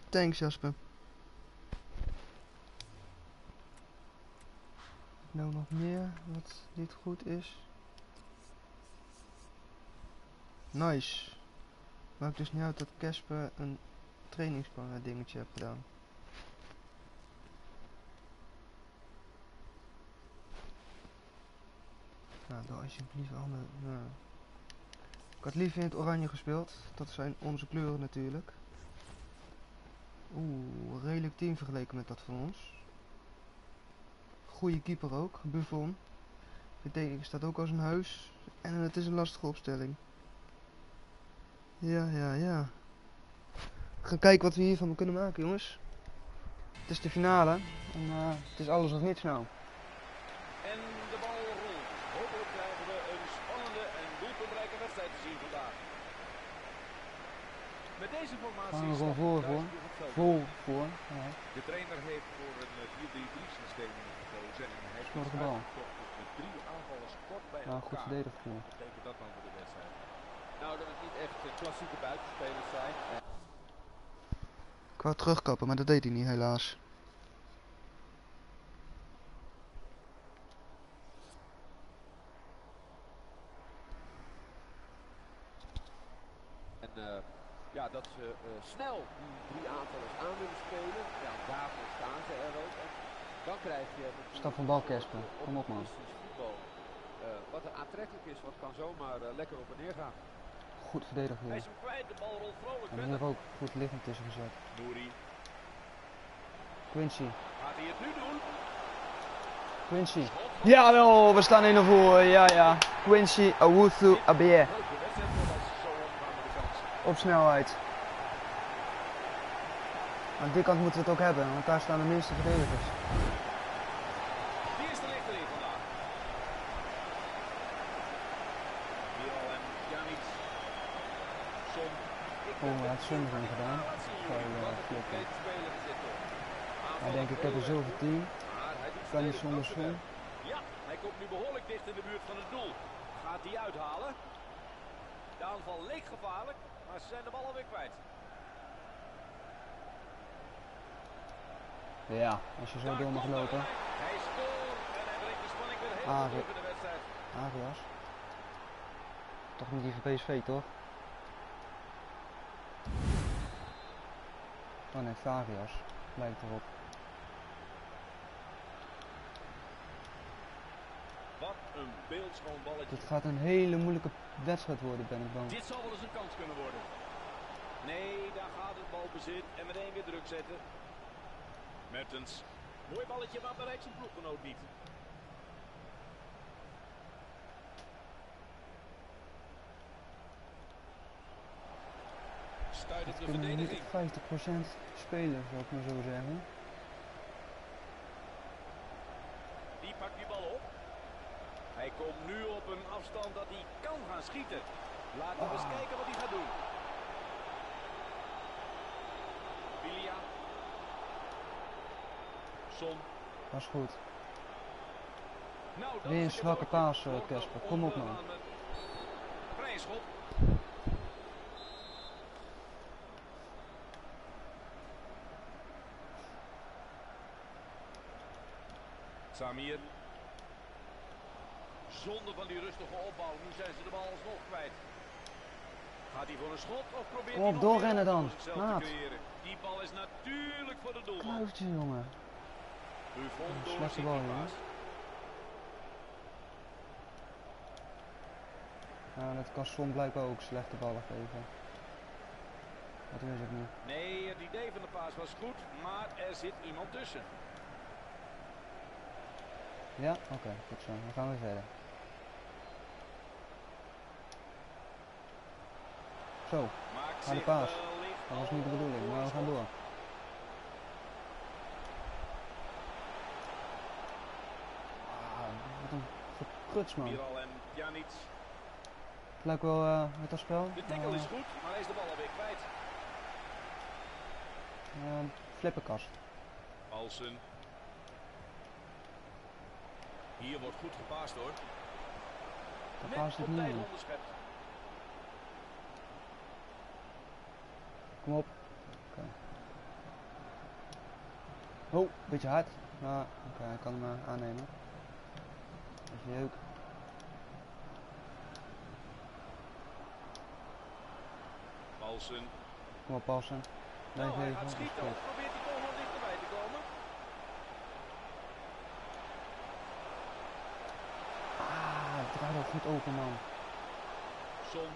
Thanks, Jasper. nou nog meer wat dit goed is? Nice. Maakt dus niet uit dat Casper een trainingsplan dingetje heb gedaan. Nou, dan alsjeblieft andere... Nou. Ik had liever in het oranje gespeeld. Dat zijn onze kleuren natuurlijk. Oeh, redelijk team vergeleken met dat van ons. Goede keeper ook, Buffon. Verdediger staat ook als een huis. En het is een lastige opstelling. Ja, ja, ja. We gaan kijken wat we hiervan kunnen maken, jongens. Het is de finale. En uh, het is alles of niets nou. En de bal rolt. Hopelijk krijgen we een spannende en doelpuntrijke wedstrijd te zien vandaag. Met deze formatie Gaan we gewoon voor, voor. Vol voor. Ja. De trainer heeft voor een eh, 4-3-3 systeem gekozen en hij heeft Slordige iets bal. met drie aanvallers kort bij Ja, goed elkaar. verdedigd betekent dat dan voor de wedstrijd? Nou, dat het niet echt eh, klassieke buitenspelers zijn. Ik wou terugkappen, maar dat deed hij niet helaas. En eh, ja, dat ze eh, snel die drie aanvallers aan willen spelen. Ja, daarvoor staan ze er ook. En dan krijg je Stap van bal, eh, Kom op, man. voetbal. Eh, wat er aantrekkelijk is, wat kan zomaar lekker op en neer gaan. Goed verdedigd de En hier ook goed liggend tussen gezet. Quincy. gaat hij het nu doen? Quincy. Jawel, we staan 1 voor. Ja, ja. Quincy Awuthu Abie. Leuke wedstrijd wordt als ze zo omgaan met de kansen. Op snelheid. Aan die kant moeten we het ook hebben, want daar staan de minste verdedigers. Die is de lichterin vandaag. Miral en Pjanic. Som. Ik ben Oh, hij heeft benieuwd Sunderland wat hij gedaan. laat zien, Zou jullie. je, Wat eh, een flikken. Complete speler is dit toch. Hij Aanvallen denkt, ik heb een heel zilver team. hij Kan niet zonder werk. Ja, hij komt nu behoorlijk dicht in de buurt van het doel. Gaat hij uithalen? De aanval leek gevaarlijk, maar ze zijn de bal alweer kwijt. Ja, als je zo door mag hij. lopen. Hij scoort en hij brengt de spanning weer helemaal terug dit- in de wedstrijd. Arias. Toch niet die van PSV, toch? Oh nee, Farias. Lijkt erop. Wat een beeldschoon balletje. Dit gaat een hele moeilijke wedstrijd worden, ben ik bang. Dit zal wel eens een kans kunnen worden. Nee, daar gaat het balbezit en meteen weer druk zetten. Mertens. Mooi balletje, maar bereikt zijn ploeggenoot niet. De verdediging. 50% spelen, zou ik maar zo zeggen. Die pakt die bal op. Hij komt nu op een afstand dat hij kan gaan schieten. Laten we eens Ah. kijken wat hij gaat doen. Wilia. Son. Dat is goed. Nou, Weer een zwakke paas, eh, er Casper. Kom op, man. onderaan met- Samir. Zonde van die rustige opbouw. Nu zijn ze de bal alsnog kwijt. Gaat hij voor een schot of probeert Kom hij op, doorrennen dan. Maat. Die bal is natuurlijk voor de doelman. Kluiftje, jongen. Buffon Een door slechte ziet bal, die jongen. paas. Ja, dat kan Son blijkbaar ook slechte ballen geven. Wat is het nu? Nee, het idee van de paas was goed, maar er zit iemand tussen. Ja, oké, goed zo. Dan gaan we verder. Zo, Harde zich paas. dat was niet de bedoeling, maar we gaan door. Ah, wat een verkruts man. Het lijkt wel eh met dat spel. De tackle is goed, maar hij is de bal alweer kwijt. eh, flipperkast. Alsen. Hier wordt goed gepaast hoor. Net paast het op niet tijd in. onderschept. Kom op. Oké. Oh, beetje hard. Maar oké, ik kan hem eh, aannemen. Even jeuk. Alsen. Kom op. Blijf Nou, even. dat is schieten. goed. Of probeert hij toch nog dichterbij te komen? Ah, het draait al goed open, man. Son.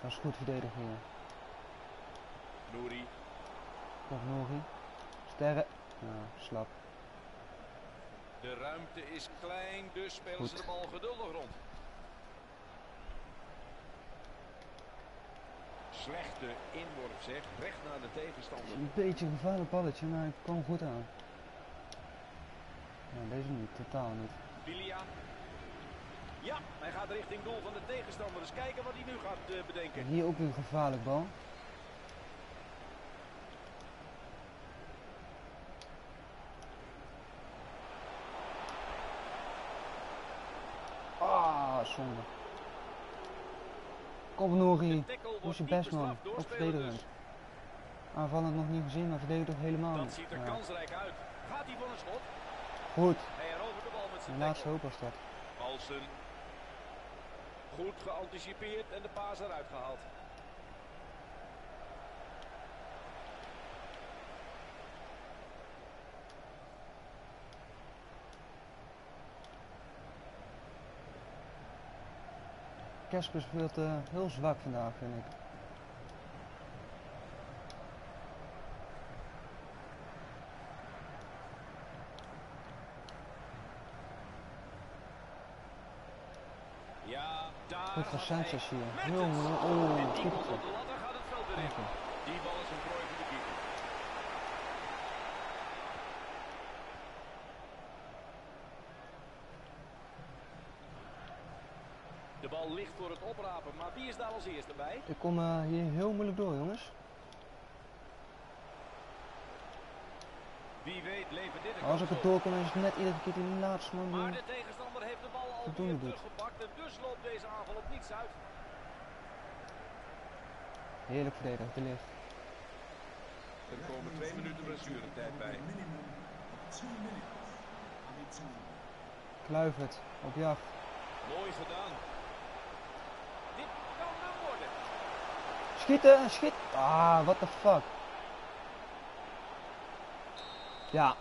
Dat is goed verdedigd hier. Nouri. Nog Nori. Sterren. Ja, slap. De ruimte is klein, dus spelen Goed. ze de bal geduldig rond. Slechte inworp zeg, recht naar de tegenstander. Een beetje een gevaarlijk balletje, maar ik kwam goed aan. Nou, deze niet, totaal niet. Wilia. Ja, hij gaat richting doel van de tegenstander. Dus kijken wat hij nu gaat eh, bedenken. Hier ook een gevaarlijk bal. Ah, zonde. Kom Nori, doe je best man. Ook verdedigend. Aanvallend nog niet gezien, maar verdedigend helemaal niet. Dat ziet er kansrijk uit. Gaat schot? Goed. Hij de bal met zijn laatste hoop was dat. Paulsen Goed geanticipeerd en de paas eruit gehaald. Kesper speelt eh, heel zwak vandaag, vind ik. Ja, Goed hij. Sanchez hier. Jongen, En oh, komt op. Die bal is een prooi voor de keeper. De bal ligt voor het oprapen, maar wie is daar als eerste bij? Ik kom eh, hier heel moeilijk door, jongens. Wie weet levert dit een Als ik het op. door kan, is het net iedere keer die laatste man Maar de tegenstander heeft de bal al weer teruggepakt en dus loopt deze aanval op niets uit. Heerlijk verdedigd, de licht. Er komen twee minuten blessuretijd bij. Kluivert, op jacht. Mooi gedaan. Dit kan hem worden. Schieten, schiet. Ah, what the fuck. Ja,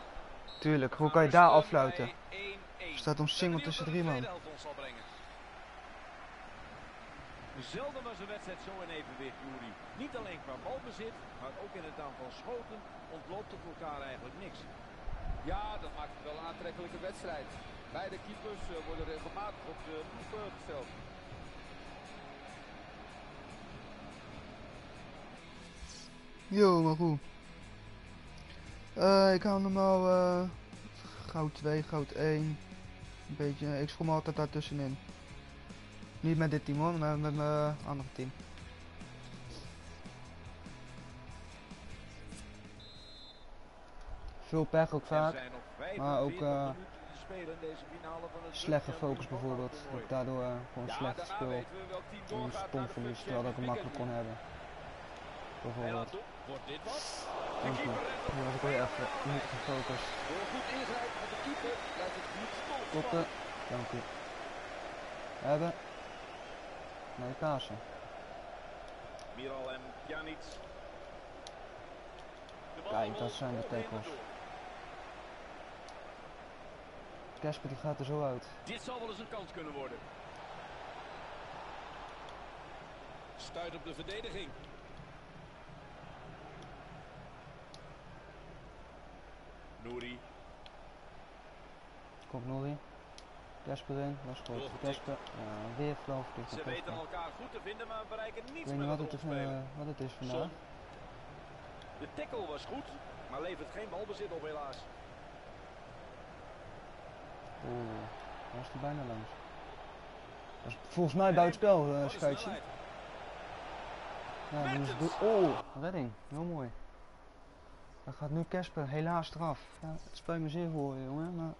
tuurlijk. Hoe kan je daar afluiten? Er Staat omsingeld tussen drie man. Zelden was een wedstrijd zo in evenwicht, Juri. Niet alleen qua balbezit, maar ook in het aantal schoten ontloopt het elkaar eigenlijk niks. Ja, dat maakt het wel een aantrekkelijke wedstrijd. Beide keepers eh, worden regelmatig op de proef eh, gesteld. Yo, maar goed. Eh, ik haal normaal eh goud 2, goud 1. Een beetje, ik schommel me altijd daartussenin. Niet met dit team hoor, maar met mijn andere team. Veel pech ook vaak. maar ook, eh, Slecht gefocust bijvoorbeeld. Dat ik daardoor eh, gewoon slecht speel. En stom verlies, terwijl ik hem makkelijk kon hebben. Bijvoorbeeld. Dank Nu was ik weer even niet gefocust. Door goed ingrijpen van Nee. Miral en Pjanic. Kijk, dat zijn de tackles. door. Casper die gaat er zo uit. Dit zal wel eens een kans kunnen worden. Stuit op de verdediging. Nouri. Komt Nori. Casper in, dat is goed. Doorgetikt. Casper, ja, weer flauw verdikt Ze weten elkaar goed te vinden, maar bereiken Ik niets weet met niet wat het eh, wat het is vandaag. De tackle was goed, maar levert geen balbezit op helaas. Oeh, daar is hij bijna langs. Dat is volgens mij buitenspel, uh, een schuitje. Ja, do- Oh, redding. Heel mooi. Dan gaat nu Casper helaas eraf. Ja, het spijt me zeer voor je, jongen. Maar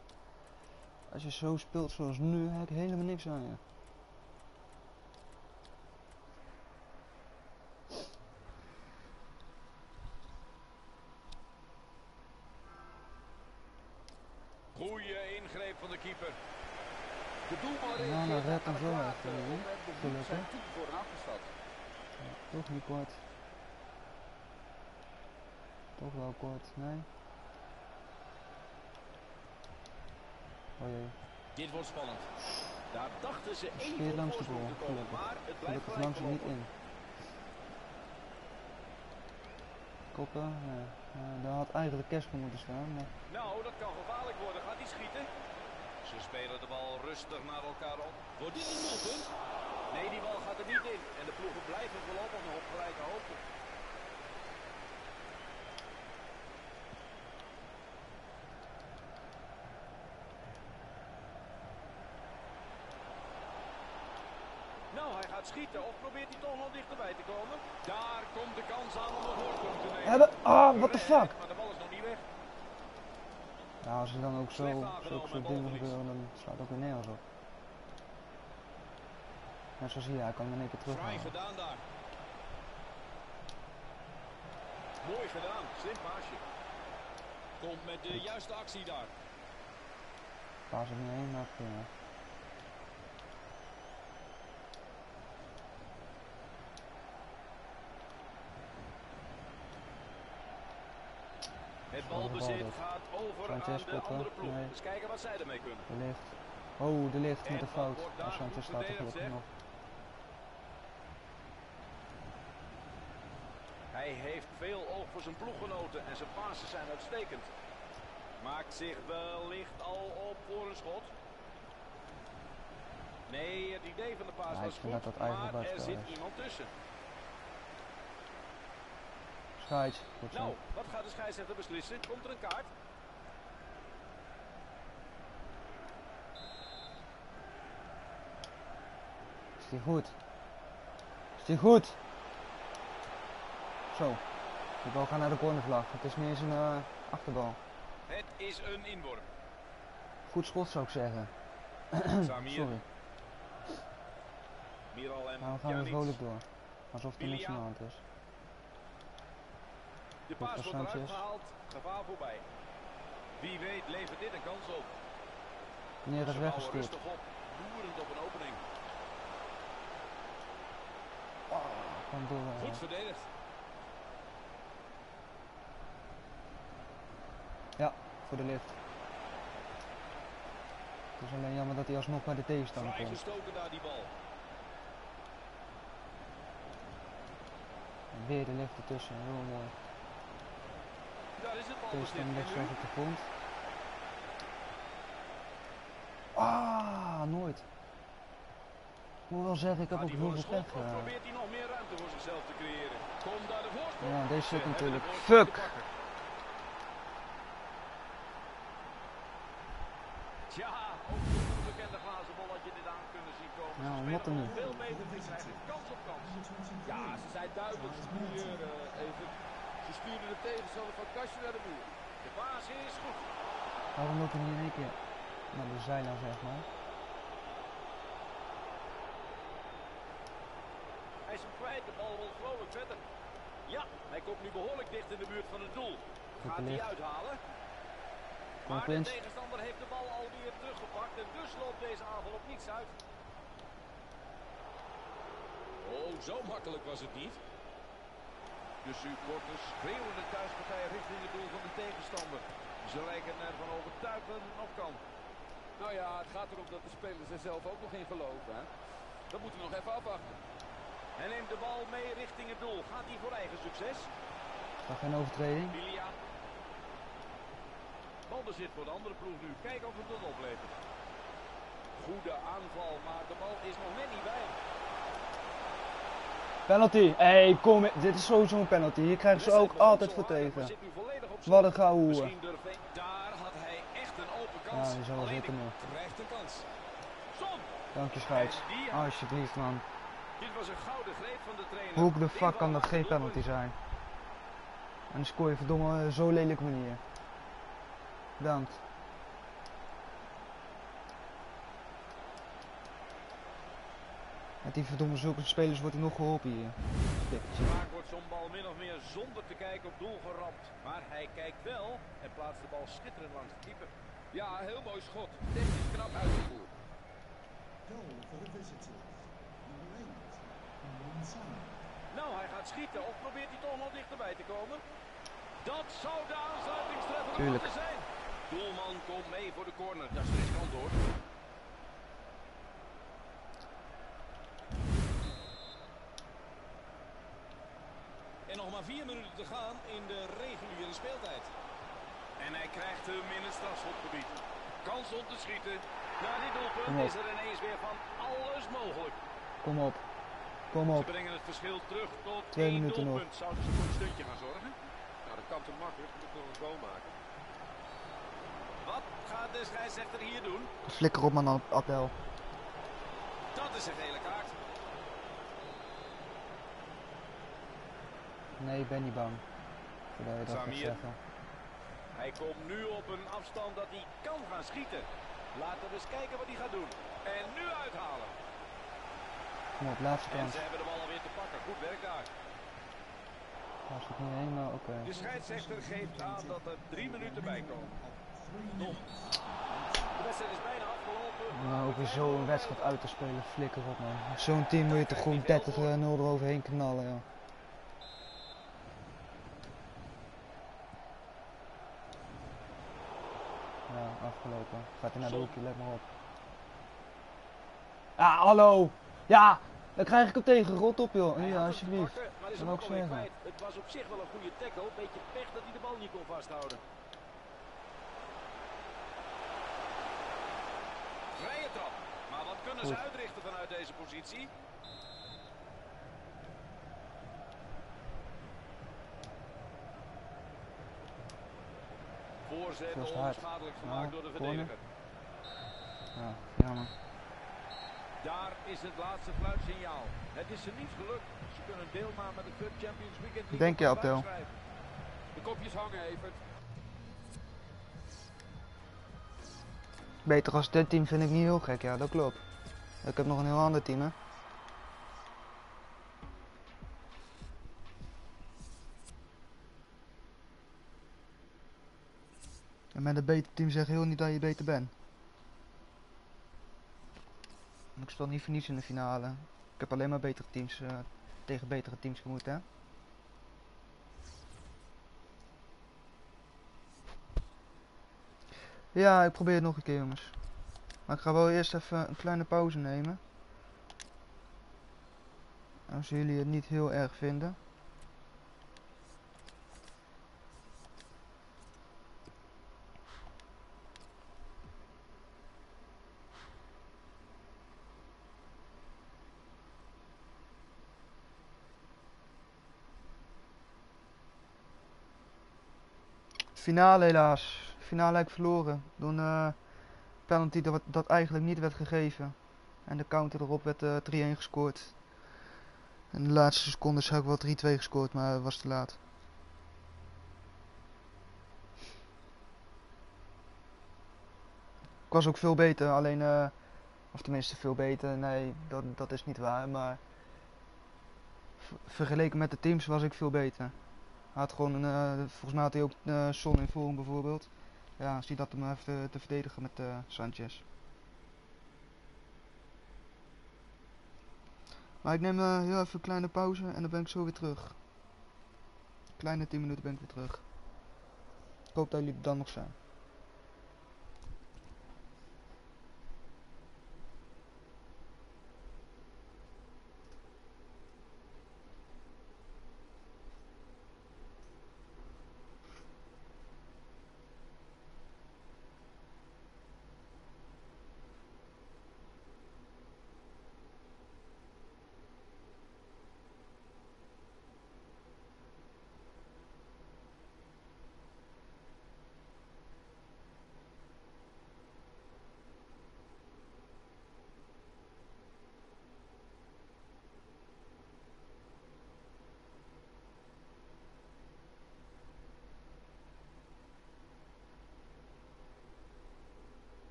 als je zo speelt zoals nu, heb ik helemaal niks aan je. Goeie ingreep van de keeper. De doelman Ja, nou, red hem zo behoed gelukkig. Toch niet kort. Toch wel kort, nee. Oh jee, Dit wordt spannend. Daar dachten ze één langs de bal, komen, gelukkig. maar het blijft Gelukkig langs niet in. Koppen, ja. daar had eigenlijk Casper moeten staan, maar Nou, dat kan gevaarlijk worden. Gaat hij schieten? Ze spelen de bal rustig naar elkaar op. Wordt dit een doelpunt? Nee, die bal gaat er niet in. En de ploegen blijven voorlopig nog op gelijke hoogte. Nou, hij gaat schieten. Of probeert hij toch nog dichterbij te komen? Daar komt de kans aan om een voorsprong te nemen. Hebben, ah, what the fuck! Maar de bal is nog niet weg. Ja, als er dan ook zo, zo, zo en dingen gebeuren, dan slaat het ook weer nergens op. Net zoals hier, hij kan hem in één keer Fraai terughalen. gedaan daar. Mooi gedaan, slim paasje. Komt met de juiste actie daar. Paas er niet heen, maar prima. Het balbezit gaat over aan de andere ploeg. Nee. Eens kijken wat zij ermee kunnen. De licht. Oh, de licht met de fout. Sanchez goed staat er gelukkig nog. Hij heeft veel oog voor zijn ploeggenoten en zijn pases zijn uitstekend. Maakt zich wellicht al op voor een schot. Nee, het idee van de paas was goed, maar er zit iemand tussen. Nou, wat gaat de scheidsrechter beslissen? Komt er een kaart? Is die goed? Is die goed? Zo. De bal gaat naar de cornervlag. Het is niet eens een eh, achterbal. Het is een inworp. Goed schot zou ik zeggen. [clears throat] Samir, Sorry. Miral en we gaan weer vrolijk door. Alsof er niks aan de hand is. De paas wordt eruit gehaald. Gevaar voorbij. Wie weet levert dit een kans op. Meneer is Ze bouwen weggestuurd. rustig op. Loerend op een opening. Door. eh, Goed verdedigd. ja, voor de lift. Het is alleen jammer dat hij alsnog bij de tegenstander komt. gestoken daar die bal. En Weer de lift ertussen, heel mooi. Daar is het balbezit. Tegenstander ligt En zelf nu? op de grond. Ah, nooit. Ik moet wel zeggen, ik heb ook heel veel pech. eh. probeert hij nog meer ruimte voor zichzelf te creëren? Komt daar de voorsprong. Ja, deze Ze zit natuurlijk. Fuck! Tja, ook een bekende glazen bal had je dit aan kunnen zien komen. Ja, Ze wat dan nu? veel beter. Kans op kans. Ja, ze zijn duidelijk superieur eh, even. Ze sturen de tegenstander van kastje naar de muur. De baas is goed. Waarom loop je niet in één keer naar de zijlijn, zeg maar? Hij is hem kwijt, de bal rolt vrolijk verder. Ja, hij komt nu behoorlijk dicht in de buurt van het doel. Gaat hij uithalen? Maar de tegenstander heeft de bal alweer teruggepakt en dus loopt deze aanval op niets uit. Oh, zo makkelijk was het niet. De supporters schreeuwen de thuispartij richting het doel van de tegenstander. Ze lijken ervan overtuigd dat het nog kan. Nou ja, het gaat erom dat de spelers er zelf ook nog in geloven. Hè? Dat moeten we nog even afwachten. Hij neemt de bal mee richting het doel. Gaat hij voor eigen succes? Dat geen overtreding? Bilia. Balbezit voor de andere ploeg nu. Kijken of het dat oplevert. Goede aanval, maar de bal is nog net niet bij. Penalty! Hé, hey, kom. Dit is sowieso een penalty. Hier krijgen ze ook altijd voor tegen. Wat een gouden hoer. Hij. Daar had hij echt een open Ja, die zal wel zitten. Son! Dank je, scheids. Alsjeblieft, man. Dit was een gouden greep van de trainer. Hoe de fuck kan dat geen penalty zijn? En dan scoor je verdomme zo lelijke manier. Bedankt. Met die verdomme zulke spelers wordt hij nog geholpen hier. Vaak wordt zo'n bal min of meer zonder te kijken op doel geramd. Maar hij kijkt wel en plaatst de bal schitterend langs de keeper. Ja, heel mooi schot. Technisch knap uitgevoerd. Goal for the visitors. Number eight, Monsana. Nou, hij gaat schieten of probeert hij toch nog dichterbij te komen? Dat zou de aansluitingstreffer moeten zijn. Doelman komt mee voor de corner. Dat is riskant hoor. En nog maar vier minuten te gaan in de reguliere speeltijd. En hij krijgt hem in het strafschopgebied. Kans om te schieten. Na dit Kom doelpunt op. is er ineens weer van alles mogelijk. Kom op. Kom Ze op. brengen het verschil terug tot Twee één minuten nog. doelpunt. Zouden ze voor een stuntje gaan zorgen? Nou, dat kan te makkelijk. We moeten nog een goal maken. Wat gaat de scheidsrechter hier doen? Flikker op man, Abel. Dat is een gele kaart. Nee, ik ben niet bang. Voordat je dat Samir. zeggen. Hij komt nu op een afstand dat hij kan gaan schieten. Laten we eens kijken wat hij gaat doen. En nu uithalen. Kom op, laatste En kans. ze hebben de bal alweer te pakken. Goed werk daar. Daar zit niet heen, maar oké. De scheidsrechter geeft aan dat er drie minuten bij komen. Nog. De wedstrijd is bijna afgelopen. Nou, ook weer zo'n wedstrijd uit te spelen, flikker op man. Zo'n team moet je toch gewoon 30-0 eroverheen knallen, joh. Ja, afgelopen. Gaat hij naar de hoekje, let maar op. Ah, hallo! Ja, dan krijg ik hem tegen, rot op joh. Ja, alsjeblieft. Dat wou ook zeggen. Het was op zich wel een goede tackle. Beetje pech dat hij de bal niet kon vasthouden. Vrije trap. Maar wat kunnen ze uitrichten vanuit deze positie? Voorzet onschadelijk gemaakt Ja, door de verdediger. Ja, jammer. Daar is het laatste fluitsignaal. Het is ze niet gelukt. Ze kunnen deelnemen met de Club Champions Weekend League Denk je, Abdel? De kopjes hangen, Evert. Beter als dit team vind ik niet heel gek, ja, dat klopt. Ik heb nog een heel ander team, hè. Met een beter team zeg heel niet dat je beter bent. Ik speel niet voor niets in de finale. Ik heb alleen maar betere teams eh, tegen betere teams gemoet, hè. Ja, ik probeer het nog een keer, jongens. Maar ik ga wel eerst even een kleine pauze nemen. Als jullie het niet heel erg vinden. Finale helaas. Finale heb ik verloren. Door een eh, penalty dat, dat eigenlijk niet werd gegeven. En de counter erop werd eh 3-1 gescoord. In de laatste secondes heb ik wel 3-2 gescoord, maar het was te laat. Ik was ook veel beter, alleen, eh, of tenminste veel beter, nee, dat, dat is niet waar, maar vergeleken met de teams was ik veel beter. Had gewoon, een, eh, volgens mij had hij ook eh Son in vorm bijvoorbeeld. Ja, hij dat hem heeft te, verdedigen met eh, Sanchez. Maar ik neem heel even een kleine pauze en dan ben ik zo weer terug. Kleine 10 minuten ben ik weer terug. Ik hoop dat jullie er dan nog zijn.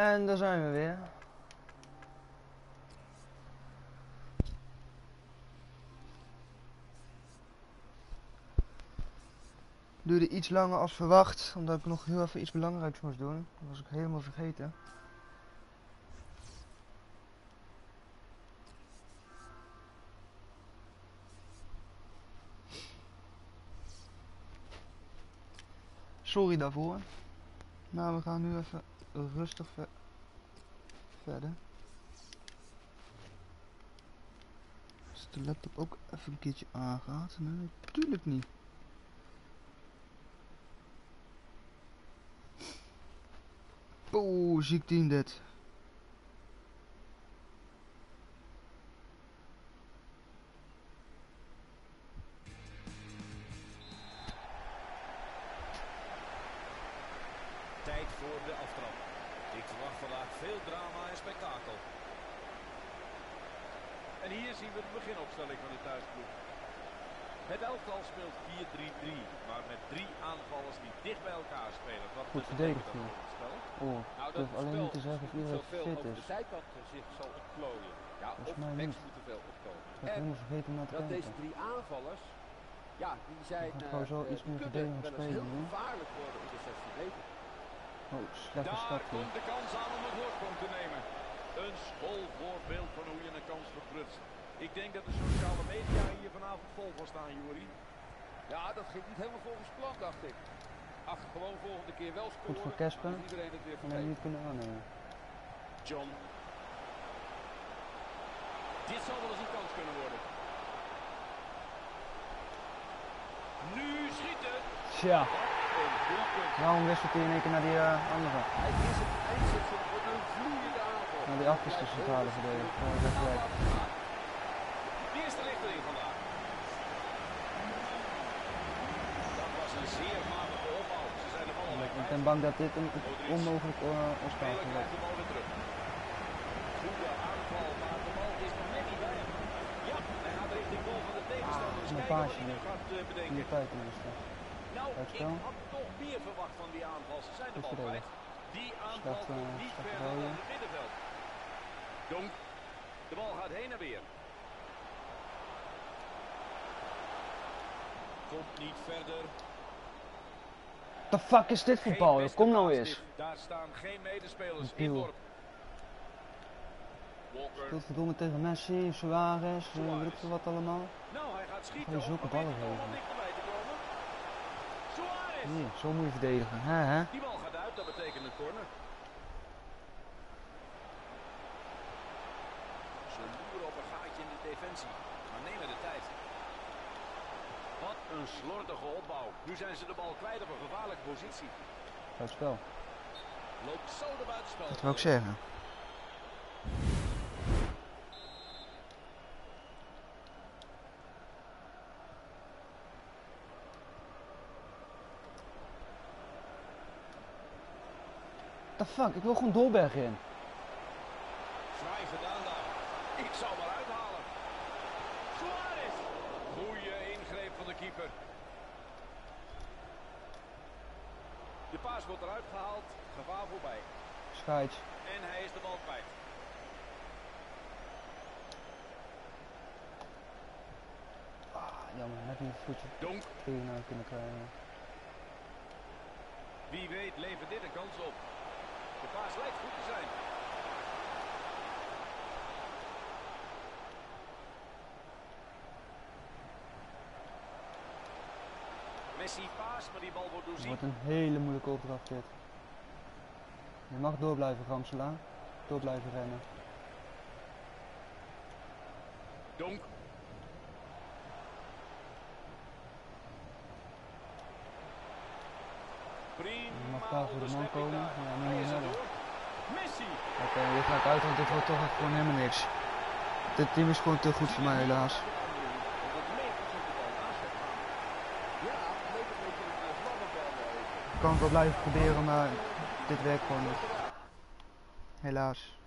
En daar zijn we weer. Duurde iets langer als verwacht, omdat ik nog heel even iets belangrijks moest doen. Dat was ik helemaal vergeten. Sorry daarvoor. Maar we gaan nu even rustig ver verder. Is de laptop ook even een keertje aangaat? Natuurlijk niet. Oeh, ziek team dit. Vergeten naar te dat deze drie aanvallers, ja, die zijn eh, gewoon zo eh, iets meer kunnen verdedigend wel eens spelen, heel gevaarlijk worden in de 16 meter. Oh, slechte Daar start komt de kans aan om een voorsprong te nemen. Een schoolvoorbeeld van hoe je een kans verprutst. Ik denk dat de sociale media hier vanavond vol voor staan, Juri. Ja, dat ging niet helemaal volgens plan, dacht ik. Ach, gewoon volgende keer wel scoren. voor Kesper. dan is iedereen het weer niet kunnen aannemen. John. Dit zou wel eens een kans kunnen worden. Nu schieten. Tja, waarom wisselt hij in één keer naar die eh, andere? Hij is het eindzetsel voor een vloeiende aanval. Naar die achterste centrale verdediger. Oh, dat is gelijk. De eerste ligt erin vandaag. Dat was een zeer matige opbouw. Ze zijn de bal al weg. Ik ben bang dat dit een onmogelijk uh, krijgt wordt. de bal weer terug. Goede aanval, maar de bal is nog net niet bij hem. Ja, hij gaat richting goal van de Dus een paasje hij nu weer. gaat eh, In bedenken. de tijd tenminste. Nou, ik had toch meer verwacht van die aanval. Ze zijn de Goed bal kwijt. Die aanval eh, niet verder dan het middenveld. Donk. De bal gaat heen en weer. Komt niet verder. The fuck is dit voor Geen bal? joh? Kom nou eens. Daar staan geen medespelers in dorp. Speelt verdomme tegen Messi, Suarez, eh, weet ik wat allemaal. Nou, hij Ga je zulke ballen hij geven? Hier, zo moet je verdedigen, hè hè? Die bal gaat uit, dat betekent een corner. Ze loeren op een gaatje in de defensie, maar nemen de tijd. Wat een slordige opbouw. Nu zijn ze de bal kwijt op een gevaarlijke positie. Buitenspel. Loopt zo de buitenspel. Dat wil ik zeggen. The fuck, ik wil gewoon Dolberg in. Fraai gedaan daar. Ik zou maar uithalen. Suarez. Goeie ingreep van de keeper. De paas wordt eruit gehaald. Gevaar voorbij. Scheids. En hij is de bal kwijt. Ah, jammer, net niet het voetje Donk. nou kunnen krijgen. Wie weet levert dit een kans op. De paas lijkt goed te zijn. Messi paas, maar die bal wordt Het doorzien. wordt een hele moeilijke opdracht dit. Je mag door blijven Ramselaar. Door blijven rennen. Donk. Daar voor de man komen. Ja, Hij moet is je er hebben. Oké, je gaat uit, want dit wordt toch echt gewoon helemaal niks. Dit team is gewoon te goed voor mij helaas. Ik kan het wel blijven proberen, maar dit werkt gewoon niet. Helaas.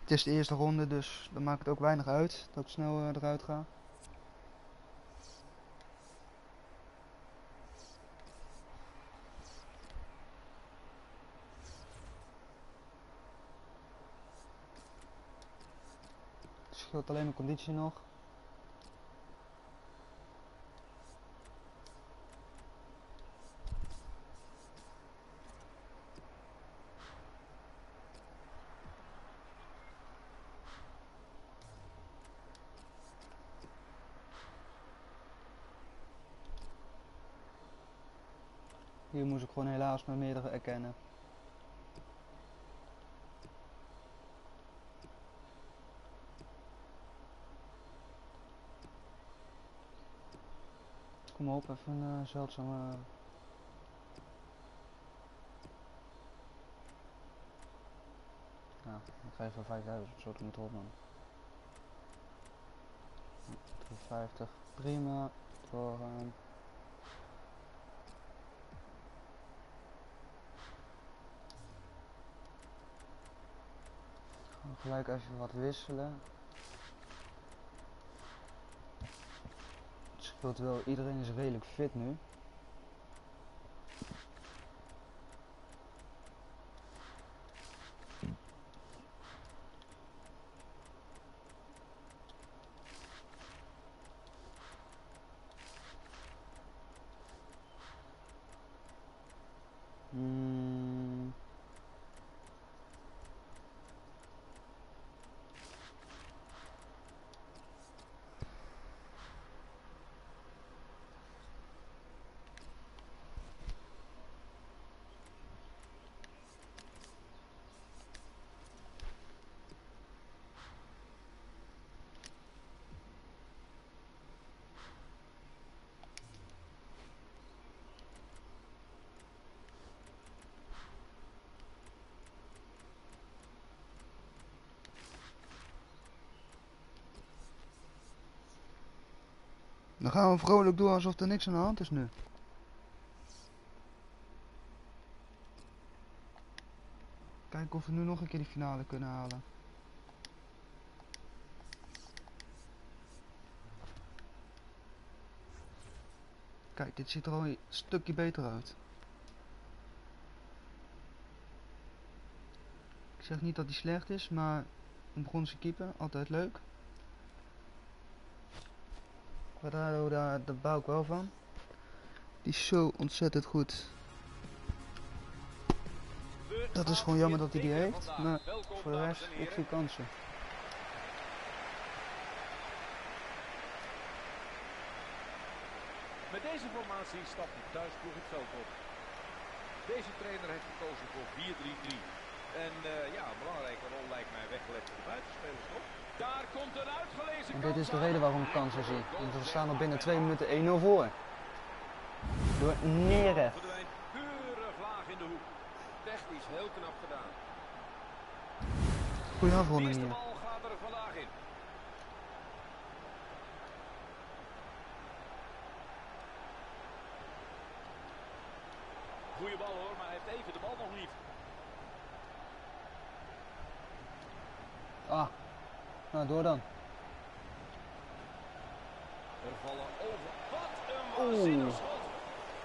Het is de eerste ronde, dus dan maakt het ook weinig uit dat ik snel eh, eruit ga. Scheelt alleen mijn conditie nog. Hier moest ik gewoon helaas maar meerdere erkennen. Kom op, even een uh, zeldzame... Ja, ik ga even 5000, zo moet erop man. 50, prima, doorgaan. Gaan gelijk even wat wisselen. Het scheelt wel, iedereen is redelijk fit nu. Gaan we vrolijk door alsof er niks aan de hand is nu. Kijken of we nu nog een keer die finale kunnen halen. Kijk, dit ziet er al een stukje beter uit. Ik zeg niet dat hij slecht is, maar een Bronse keeper, altijd leuk. Quadrado, daar, daar bouw ik wel van. Die is zo ontzettend goed. Dat is gewoon jammer dat hij die heeft, maar voor de rest, ik zie kansen. Met deze formatie stapt de thuisploeg het veld op. Deze trainer heeft gekozen voor 4-3-3. En uh, ja, een belangrijke rol lijkt mij weggelegd voor de buitenspelers, toch? Daar komt een uitgelezen En dit is de reden waarom ik kansen zie. Want we staan al binnen 2 minuten 1-0 voor. Door Nere. Verdwijnt keurig laag in de hoek. Technisch heel knap gedaan. Goeie afronding hier. bal gaat er vandaag in. Goeie bal hoor, maar hij heeft even de bal nog niet. Ah, nou door dan. Er vallen over. Wat een waanzinnig schot.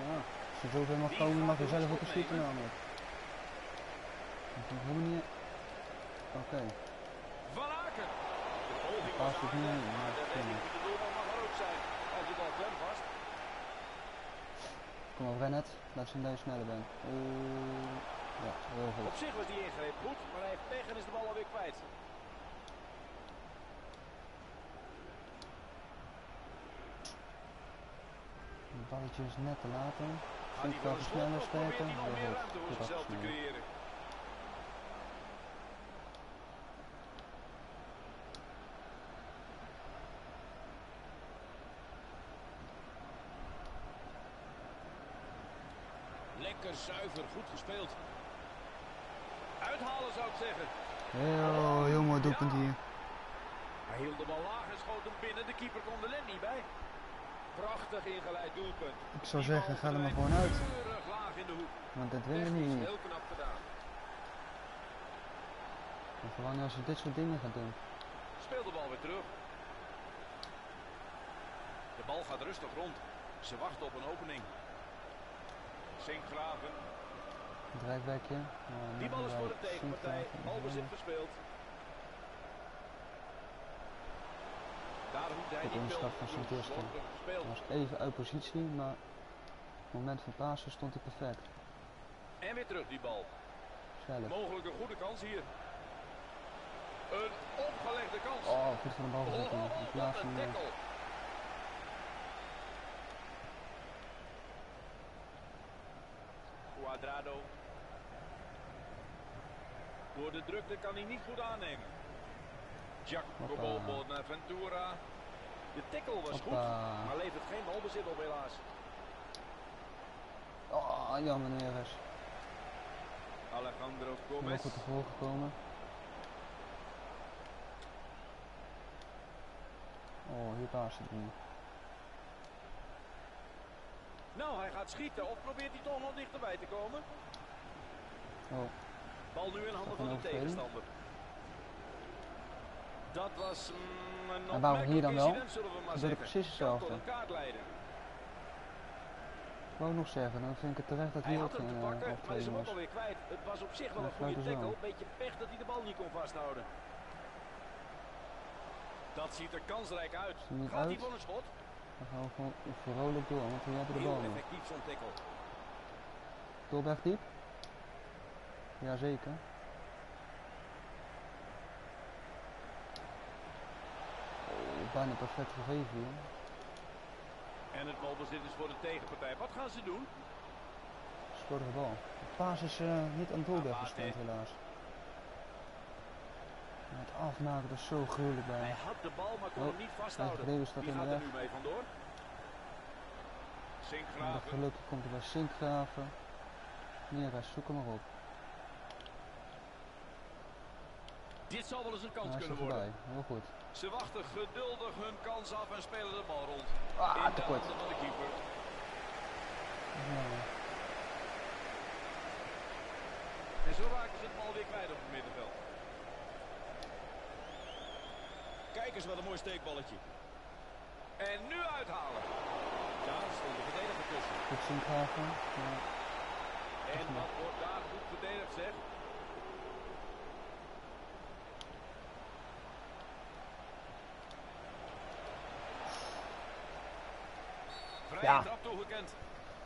Ja, als je zover mag komen, mag je zelf ook een schieten namelijk. Op een manier. Oké, Van Aken. De poging was het niet in, maar het kan de doelman mag er ook zijn. Als de bal klem vast. kom op Rennet. Laat zien dat je sneller bent. Oeh, ja, heel goed. Op zich was die ingreep goed, maar hij heeft pech en is de bal alweer kwijt. Balletje is net te ik wel wel een schot sneller steken. meer goed. te afgesneden. creëren? Lekker zuiver, goed gespeeld. Uithalen zou ik zeggen. Heel, heel mooi doelpunt hier. Hij hield de bal laag en schoot hem binnen. De keeper kon er net niet bij. Prachtig ingeleid doelpunt. Ik zou zeggen, ga er maar gewoon uit. Want dit winnen we niet. heel knap gedaan. En vooral als we dit soort dingen gaan doen. Speel de bal weer terug. De bal gaat rustig rond. Ze wachten op een opening. Sinkgraven. Drijfwerkje. Nou, Die bal is bij voor de tegenpartij. Balbezit verspeeld. Die onderschat van pil Sint Kirsten. slordig gespeeld. Hij was even uit positie, maar op het moment van Pasen stond hij perfect. En weer terug die bal. Zelf. Mogelijk een goede kans hier. Een opgelegde kans. Oh, goed voor de bal gezet. Oh. In plaats van... eh. Cuadrado. Door de drukte kan hij niet goed aannemen. Giacomo Hoppa. Bonaventura. De tackle was goed, maar levert geen balbezit op helaas. Oh, jammer Neres. Alejandro Gomez. goed ervoor gekomen. Oh, hier paast het niet. Nou, hij gaat schieten of probeert hij toch nog dichterbij te komen? Oh, Bal nu in handen van de tegenstander. Dat was mm, een En waarom hier dan wel? zullen we zeggen. precies hetzelfde. een ik wou nog zeggen, dan vind ik het terecht dat Hij hier had hem te uh, pakken, maar is overtreding hem ook alweer kwijt. Het was op zich wel een goede tackle. Beetje pech dat hij de bal niet kon vasthouden. Dat ziet er kansrijk uit. Gaat hij voor een schot? Dan gaan we gewoon vrolijk door, want we hebben de bal Heel effectief zo'n tackle. Diep? Jazeker. Bijna perfect gegeven hier. En het balbezit is voor de tegenpartij. Wat gaan ze doen? Slordige bal. De paas is eh, niet aan Dolberg Abate. gespeeld helaas. Maar het afmaken is zo gruwelijk bij Hij had de bal, maar kon Oh, hem niet vasthouden. in de gaat er nu mee vandoor? Sinkgraven. gelukkig komt hij bij Sinkgraven. Neres, zoek hem maar op. Dit zal wel eens een kans Hij er kunnen worden. voorbij. Heel goed. Ze wachten geduldig hun kans af en spelen de bal rond. Ah, In de handen van de keeper. En zo raken ze het bal weer kwijt op het middenveld. Kijk eens wat een mooi steekballetje. En nu uithalen. Ja, er stond de verdediger tussen. goed. Ja. En wat wordt daar goed verdedigd zeg. Ja.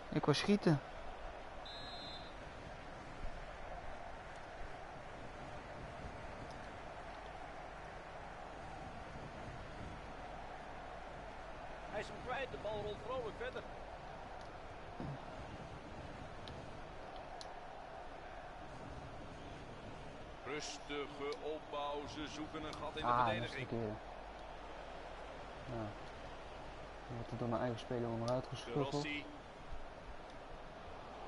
Ik was schieten. Hij is hem kwijt, de bal rolt vrolijk verder. Rustige opbouw, ze zoeken een gat in de ah, dat is de verdediging. verkeerde. Ja. Dan wordt er door mijn eigen speler om eruit geschuffeld.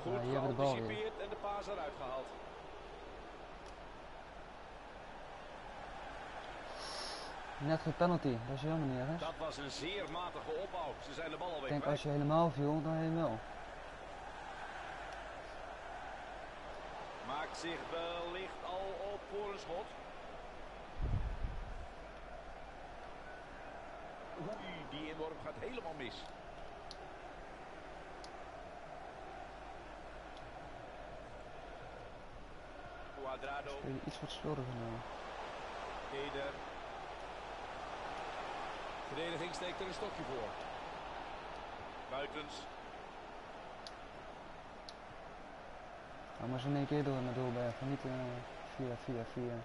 Goed Ja, hier hebben we de bal weer. geanticipeerd en de paas eruit gehaald. Net geen penalty, dat is jammer Neres. Dat was een zeer matige opbouw. Ze zijn de bal Ik alweer denk kwijt. als je helemaal viel, dan heen wel. Maakt zich wellicht al op voor een schot. Oei, die inworp gaat helemaal mis. Cuadrado, Speel je iets wat slordiger nou. Eder. Verdediging steekt er een stokje voor. Buitens. Ga maar eens in één keer door naar Dolberg, niet eh, via, via, via.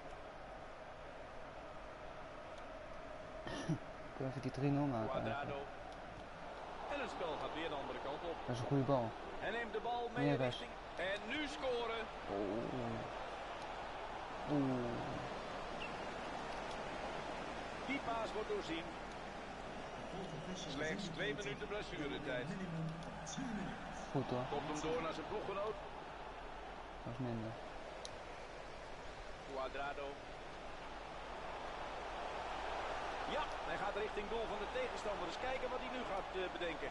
Kunnen even die 3-0 maken eigenlijk. En het spel gaat weer de andere kant op. Dat is een goede bal. Hij neemt de bal mee Neres. richting. En nu scoren. Oeh. Oeh. Die paas wordt doorzien. Slechts twee minuten blessuretijd. Goed hoor, Komt hem door naar zijn ploeggenoot. dat is minder. Cuadrado. Ja, hij gaat richting doel van de tegenstander. Dus kijken wat hij nu gaat eh, bedenken.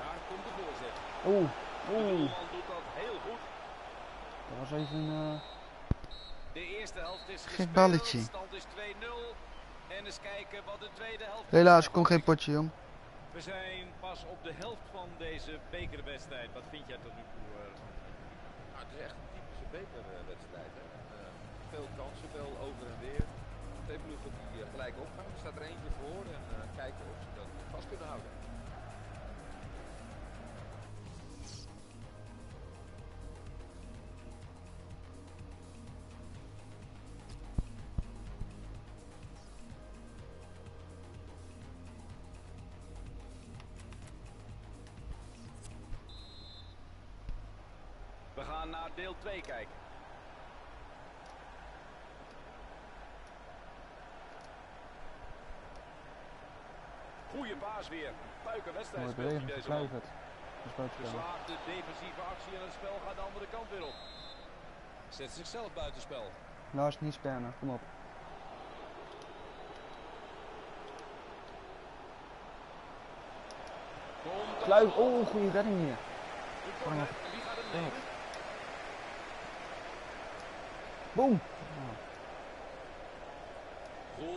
Daar komt de voorzet. Oeh. De Oeh. doelman doet dat heel goed. Dat was even een... eh, De eerste helft is Geen gespeeld. balletje. De stand is 2-0. En eens kijken wat de tweede helft Helaas, kon geen potje jong. We zijn pas op de helft van deze bekerwedstrijd. Wat vind jij tot nu toe? eh? Nou, het is echt een typische bekerwedstrijd. Hè. Eh, veel kansen, veel over en weer. Twee ploegen die eh, gelijk opgaan. Er staat er eentje voor en eh, kijken of ze dat vast kunnen houden. We gaan naar deel 2 kijken. Paas weer. Puiken wedstrijd Mooi speelt hij deze man. Buitenspel. Geslaagde defensieve actie en het spel gaat de andere kant weer op. Zet zichzelf buitenspel. Lars, niet spammen, kom op. Kluif, oh, goede redding hier. de hem nemen? Boom!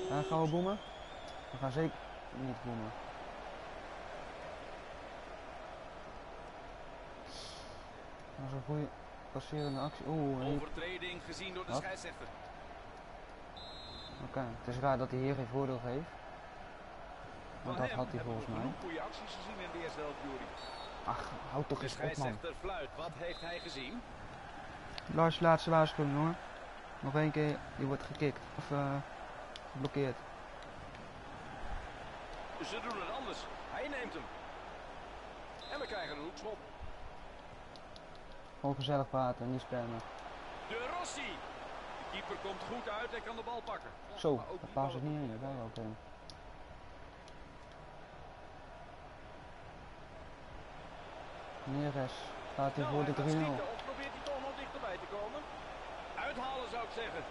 Ja, gaan we boemen? We gaan zeker niet boemen. Dat is een goede passerende actie. Oeh, Overtreding gezien door de Wat? scheidsrechter. oké. Het is raar dat hij hier geen voordeel geeft. Want Van dat had hij volgens mij. goede acties gezien in de eerste helft, Jury. Ach, houd toch eens op man. scheidsrechter fluit. Wat heeft hij gezien? Lars, laatste waarschuwing hoor. Nog één keer, je wordt gekikt. Of eh geblokkeerd. Ze doen het anders. Hij neemt hem. En we krijgen een hoekschop. Gewoon gezellig praten, niet spammen. De Rossi. De keeper komt goed uit en kan de bal pakken. Zo, dat paas ik niet in, daar ook in. Neres, gaat hij Nou, voor hij de gaat 3-0. schieten of probeert hij toch nog dichterbij te komen? Uithalen zou ik zeggen.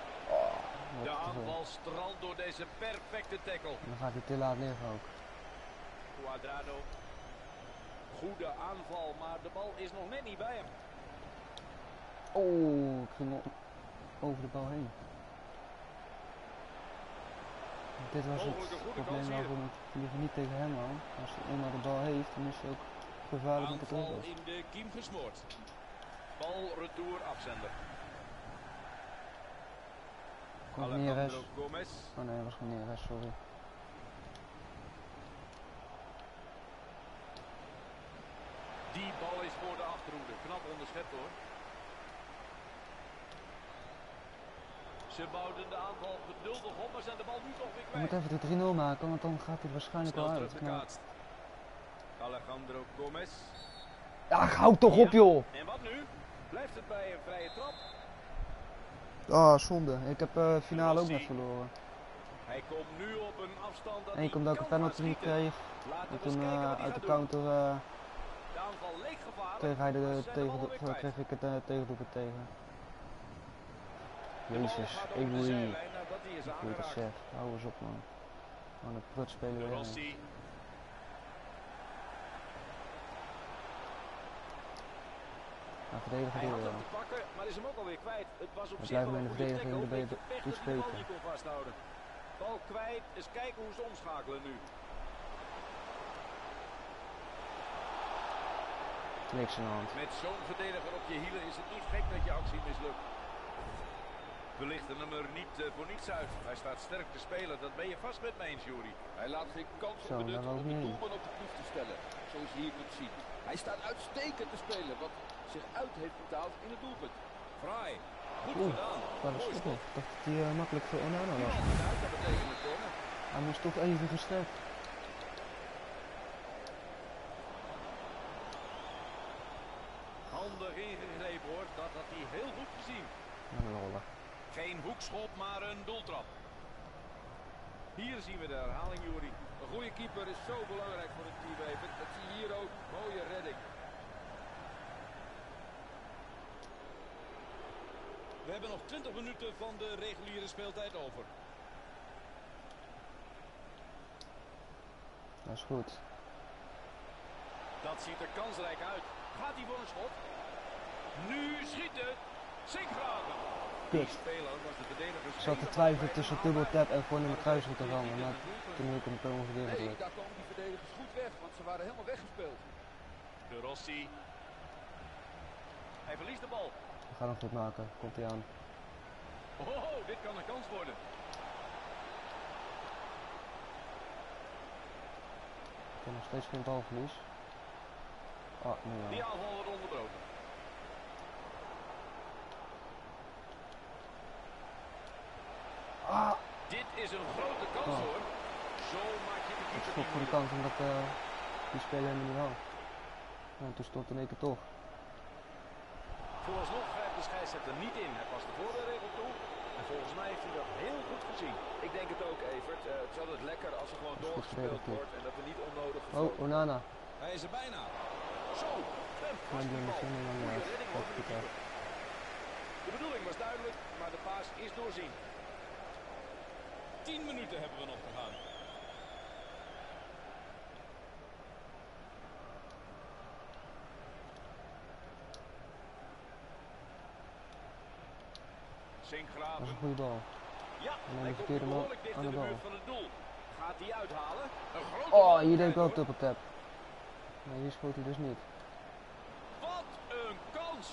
Wat De aanval strandt door deze perfecte tackle. Dan gaat hij te laat liggen ook. Quadrado. Goede aanval, maar de bal is nog net niet bij hem. Oh, ik ging over de bal heen. Dit was het probleem waarom ik liever niet tegen hem hou. Als hij eenmaal de bal heeft, dan is hij ook gevaarlijk met de dribbels. in de kiem gesmoord. Bal, retour, afzender. Komt Neres. Oh nee, dat was gewoon Neres, sorry. Die bal is voor de achterhoede. Knap onderschept hoor. Ze bouwden de aanval geduldig op, maar zijn de bal nu toch weer We moeten kwijt. even de 3-0 maken, want dan gaat hij waarschijnlijk wel uit. Teruggekaatst. Alejandro Gomez. Ja, houd toch op joh! En wat nu? Blijft het bij een vrije trap? Ah, zonde. Ik heb eh finale ook net verloren. Hij komt nu op een afstand dat En hij ik omdat ik een penalty niet kreeg. En toen eh, uit de counter eh, De kreeg, hij de zijn de kreeg ik het uh, tegen. Jezus, nadat hij is Goeie aangeraakt. besef. Hou eens op man. Gewoon een prut spelen verdedigen Hij door ja. maar is hem ook alweer kwijt. Het was op We zich blijven wel in een de verdediging, dan ben je dat niet vasthouden. Bal kwijt, eens kijken hoe ze omschakelen nu. Niks aan de hand. Met zo'n verdediger op je hielen is het niet gek dat je actie mislukt. We lichten hem er niet eh, voor niets uit. Hij staat sterk te spelen, dat ben je vast met me eens, Jury. Hij laat geen kans op benutten om de doelman op de proef te stellen. Zoals je hier kunt zien. Hij staat uitstekend te spelen, wat zich uit heeft betaald in het doelpunt. Fraai. Goed Oeh, gedaan. Waar is het dacht dat hij eh, makkelijk voor Onana was. Dat. Hij moest toch even gestrekt. Handig ingegrepen hoor, dat had hij heel goed gezien. Een lollen. Hoekschop, maar een doeltrap. Hier zien we de herhaling, Jury. Een goede keeper is zo belangrijk voor een team even. Dat zie je hier ook. Mooie redding. We hebben nog 20 minuten van de reguliere speeltijd over. Dat is goed. Dat ziet er kansrijk uit. Gaat hij voor een schot? Nu schieten. Sinkgraven pit. Ik zat te twijfelen tussen dubbeltap en voor de kruising te gaan, maar toen heb ik hem komen verdedigen. Nee, daar komen die verdedigers goed weg, want ze waren helemaal weggespeeld. De Rossi. Hij verliest de bal. We gaan hem goed maken, komt hij aan. Oh, oh, oh dit kan een kans worden. Ik heb nog steeds geen balverlies. Ah. Die aanval wordt onderbroken. Is een grote kans Oh. hoor. Zo maak je de Ik keeper schrok niet voor de kans omdat eh, die speler helemaal niet wou. Nou, toen stond in één keer toch. Vooralsnog grijpt de scheidsrechter niet in. Hij past de voordeelregel toe. En volgens mij heeft hij dat heel goed gezien. Ik denk het ook, Evert. Eh, het is altijd lekker als er gewoon doorgespeeld wordt en dat er niet onnodig Oh. Onana. Hij is er bijna. Zo, Dat over de keeper. De bedoeling was duidelijk, maar de paas is doorzien. 10 minuten hebben we nog te gaan. Dat is een goede bal. Ja, Alleen hij de verkeerde man aan de bal. buurt van het doel. Gaat hij uithalen? Een grote Oh, hier deed ik wel tap. Nee, hier schoot hij dus niet. Wat een kans!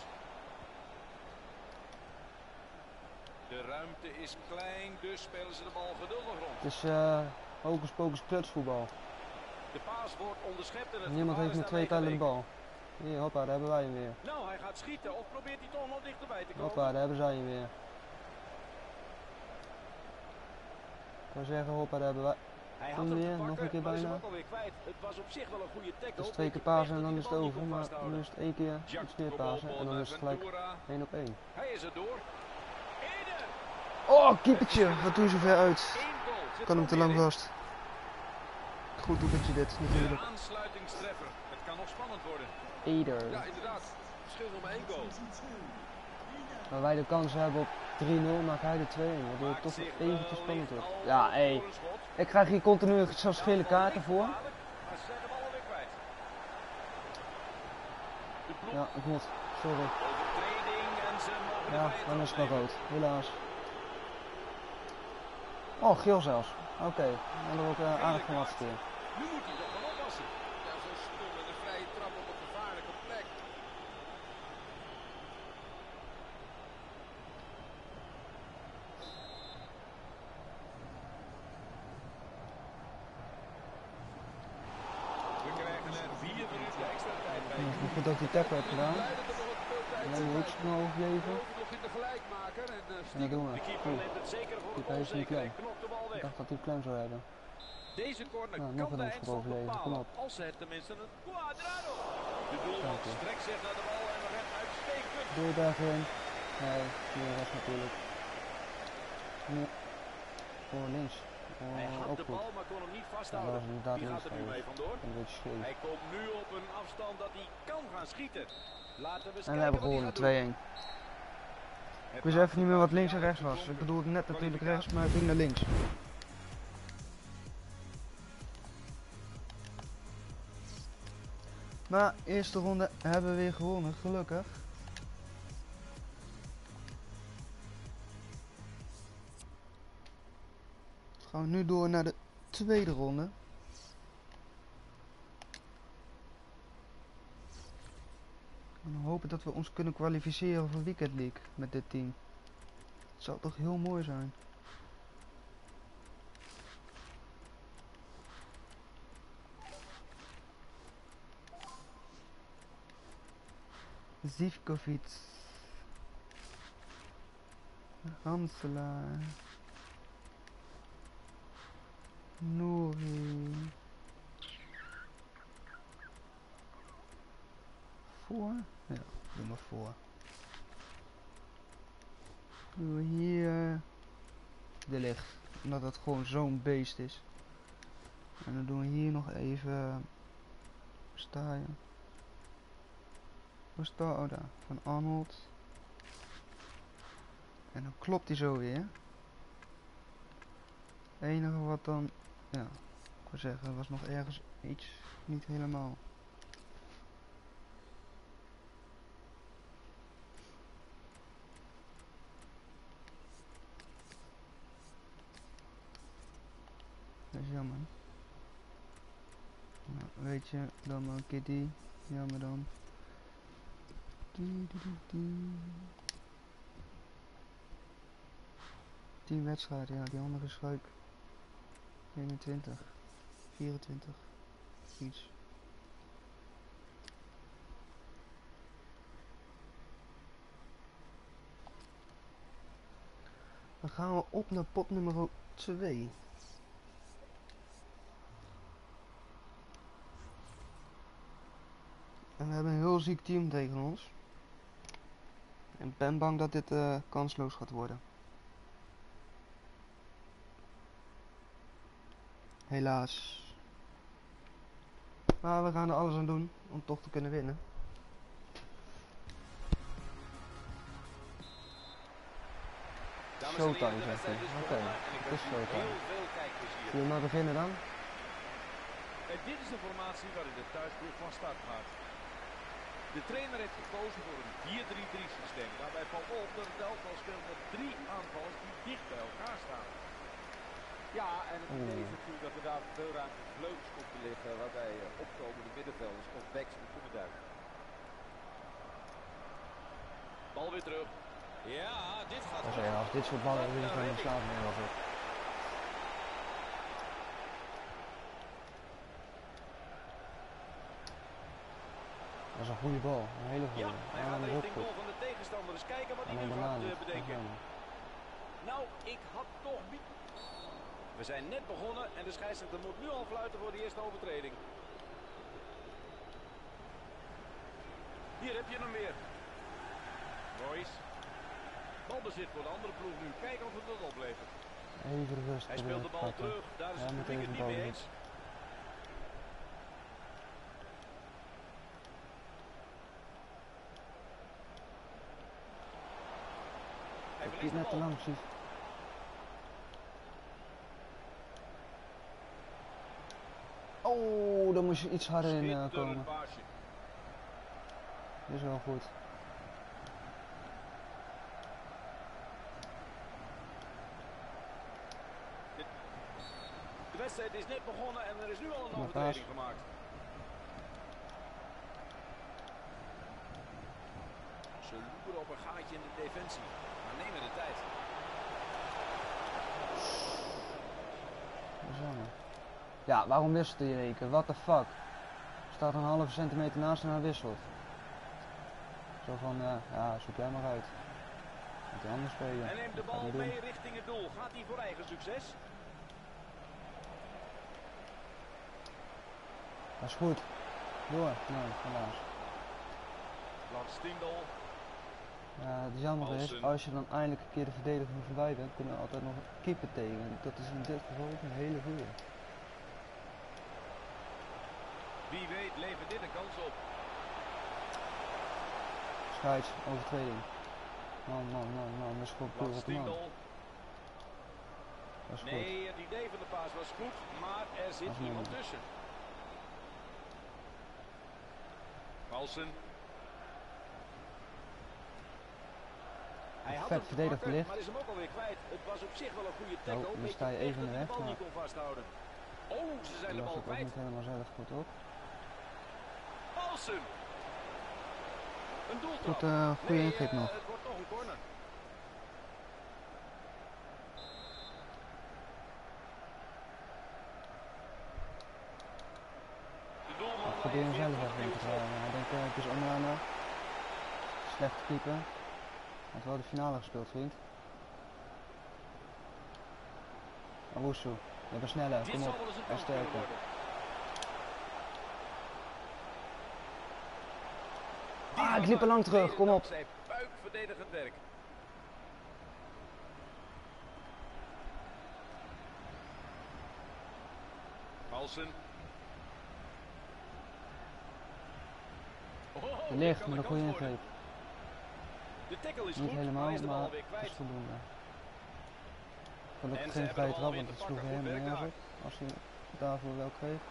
De ruimte is klein, dus spelen ze de bal geduldig rond. Het is eh hocus pocus klutsvoetbal. De paas wordt onderschept en het Niemand heeft met twee tellen de bal. Hier, hoppa, daar hebben wij hem weer. Nou, hij gaat schieten of probeert hij toch nog dichterbij te komen? Hoppa, daar hebben zij hem weer. Ik zou zeggen, hoppa, daar hebben wij. Hij had hem weer, te nog een keer bijna. Het was op zich wel een goede tackle. Is twee keer pasen en dan is het over. Maar nu is het één keer iets meer pasen en dan is het gelijk. 1 op 1. Hij is er door. Oh, keepertje! Wat doe je zo ver uit? Kan hem te lang vast. Goed doelpuntje dit, natuurlijk. aansluitingstreffer. Het kan nog spannend worden. Eder. Ja, inderdaad. Verschil maar één goal. Waar wij de kans hebben op 3-0, maakt hij de 2-1. Waardoor het toch eventjes spannend wordt. Ja, hé. Ik krijg hier continu zelfs gele kaarten voor. Maar Ja, ik moet. Sorry. Ja, dan is het nemen. rood. Helaas. Oh, geel zelfs. Oké, dan heb ik uh, aardig van wat keer. Nu moet hij toch gaan oppassen. Ja, zo stom en een vrije trap op een gevaarlijke plek. We krijgen er vier minuten extra tijd bij. Ja, goed dat die tackle heeft gedaan. Dan moet ik nog overleven. En dat doen we. Onzekerheid. klem. Knokt de bal Ik dacht dat hij klem zou hebben. Deze corner Nou, nog kan een de eindstand overleven. Kom op. Als het tenminste een quadrado. De doelman strekt zich naar de bal en redt uitstekend. Doordag in. Nee, hier was natuurlijk. Nu. Voor links. Hij Oh, had ook de bal, maar kon hem niet Ja, vasthouden. inderdaad Wie gaat er nu mee vandoor? Hij komt nu op een afstand dat hij kan gaan schieten. En we hebben gewonnen, gaat doen. 2-1. Het Ik wist even niet meer wat links en rechts was. Ik bedoelde net natuurlijk rechts, maar het ging naar links. Maar eerste ronde hebben we weer gewonnen, gelukkig. Gaan we nu door naar de tweede ronde. En dan hopen dat we ons kunnen kwalificeren voor Weekend League met dit team. Het zou toch heel mooi zijn. Zivkovic. Hanselaar. Nouri. Voor? Ja, doe maar voor. Doen we hier de licht. Omdat het gewoon zo'n beest is. En dan doen we hier nog even. Waar sta je? Waar sta oh daar, van Arnold. En dan klopt hij zo weer. Het enige wat dan, ja, ik wil zeggen, was nog ergens iets niet helemaal. Dat is jammer. Nou, weet je, dan maar een keer die. Jammer dan. 10 wedstrijden, ja, die andere is gelijk. 21, 24. iets. Dan gaan we op naar pot nummer 2. En we hebben een heel ziek team tegen ons. Ik ben bang dat dit eh, kansloos gaat worden. Helaas. Maar we gaan er alles aan doen om toch te kunnen winnen. En Showtime, zegt hij. Oké, en het is showtime. Zullen we maar beginnen dan? En dit is de formatie waarin de thuisploeg van start gaat. De trainer heeft gekozen voor een 4-3-3 systeem. Daarbij valt op dat het elftal speelt met drie aanvallers die dicht bij elkaar staan. Ja, en het idee is natuurlijk dat er daar veel ruimte voor vleugels komt te liggen. Waarbij eh, opkomende middenvelders of backs moeten kunnen duiken. Bal weer terug. Ja, dit gaat erg. Als dit soort ballen erin gaan, dan het Dat is een goede bal. Een hele Ja, goede. hij Ja, gaat is ook richting goal van de tegenstander. Kijken wat hij nu gaat eh, bedenken. Nou, ik had toch... niet- We zijn net begonnen en de scheidsrechter moet nu al fluiten voor de eerste overtreding. Hier heb je hem weer. Royce. Balbezit voor de andere ploeg nu. Kijken of het dat oplevert. Even rust Hij speelt de bal terug. Daar is Ja, het publiek het niet mee eens. Heb de net te lang precies. Oh, dan moest je iets harder in eh, komen. Dit is wel goed. De wedstrijd is net begonnen en er is nu al een overtreding gemaakt. Ze loeren op een gaatje in de defensie, nemen de tijd. Ja, waarom wisselt hij keer? What the fuck? Staat een halve centimeter naast en hij wisselt. Zo van, eh, ja, zoek jij maar uit. Moet hij anders spelen. Hij neemt de bal mee richting het doel. Gaat hij voor eigen succes? Dat is goed. Door. Nee, helaas. Lars. Ja, het jammer is, Paulsen. als je dan eindelijk een keer de verdediger voorbij bent, kunnen we altijd nog een keeper tegen. Dat is in dit geval ook een hele goede. Wie weet levert dit een kans op. Scheids, overtreding. Man, man, man, man, dat is gewoon puur op man. Stindl. Dat is goed. Nee, het idee van de paas was goed, maar er zit is iemand tussen. Paulsen. Hij had Vet verdedigd licht. maar is hem ook alweer kwijt. Het was op zich wel een goede tackle. Oh, nu sta je even in de dat weg, maar- niet kon vasthouden. Oh, ze zijn de Dat bal kwijt. niet helemaal zelf goed op. Paulsen. Een doeltrap. Goed, eh goede Nee, eh, nog. Het wordt nog een corner. De Probeer hem zelf even in te het. Hij denkt, eh, ik is Onana. Slechte keeper. Hij heeft wel de finale gespeeld, vriend. Owusu, je bent sneller, kom op. kunnen sterker. Ah, ik liep er lang terug, kom op. Zij buik verdedigend werk. De licht met een de goede ingreep. De tackle is Niet goed, helemaal, maar is de bal weer het kwijt. is voldoende. Gelukkig geen vrije trap, weer want het sloeg werk nergens. Als hij daarvoor wel kreeg.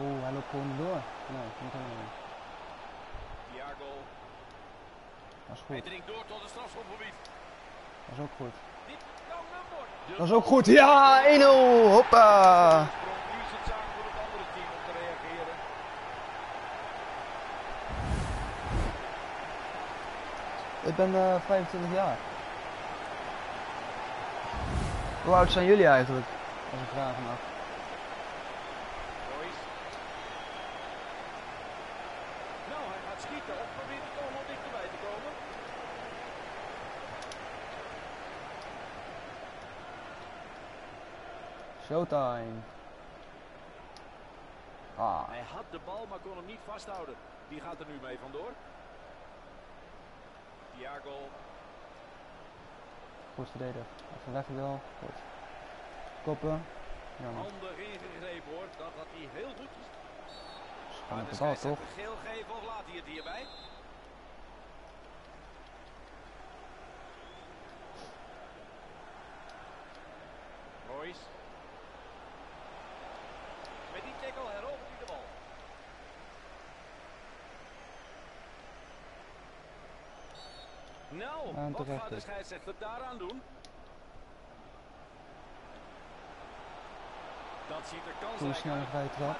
Oeh, hij loopt gewoon door. Nee, niet helemaal. Thiago. Dat is Hij goed. dringt door tot het strafschopgebied. Dat is ook goed. Hem Dat is ook goed. Ja, 1-0. Hoppa. sprong. Nu is het zaak voor het andere team om te reageren. Ik ben eh 25 jaar. Hoe oud zijn jullie eigenlijk? Als ik vragen mag. Nou, hij gaat schieten of probeert toch nog dichterbij te komen. Showtime. Ah, Hij had de bal, maar kon hem niet vasthouden. Die gaat er nu mee vandoor. Thiago. goed verdedigd. Even weg wel. Goed. Koppen. Jammer. Handig ingegrepen hoor. Dat had hij heel goed. Met de bal toch? geel geven of laat hij het hierbij? Royce. Met die tackle herovert hij de bal. Nou, En wat terecht gaat de scheidsrechter daaraan doen? Dat ziet er Toen kansrijk snel uit. vrije trap.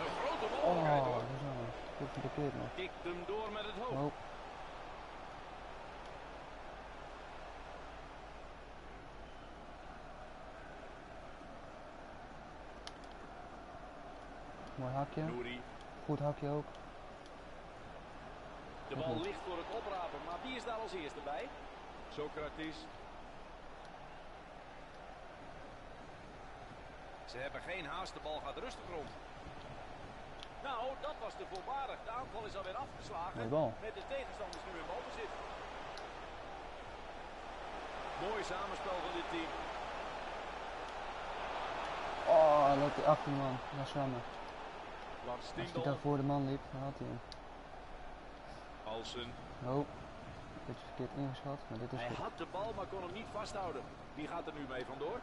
Een grote Oh, mogelijkheid hoor. dat is jammer. Goed geblokkeerd nog. Tikt hem door met het hoofd. Oh. Mooi hakje. Goed hakje ook. De bal ligt voor het oprapen, maar wie is daar als eerste bij? Socrates. Ze hebben geen haast, de bal gaat rustig rond. Nou, dat was te voorbarig. De aanval is alweer afgeslagen. Met de tegenstanders nu in balbezit. Mooi samenspel van dit team. Oh, loopt hij achter de man. Dat is jammer. Als hij Stindl. daar voor de man liep, dan had hij hem. Alsen. Oh, beetje verkeerd ingeschat, maar dit is Hij goed. had de bal, maar kon hem niet vasthouden. Wie gaat er nu mee vandoor?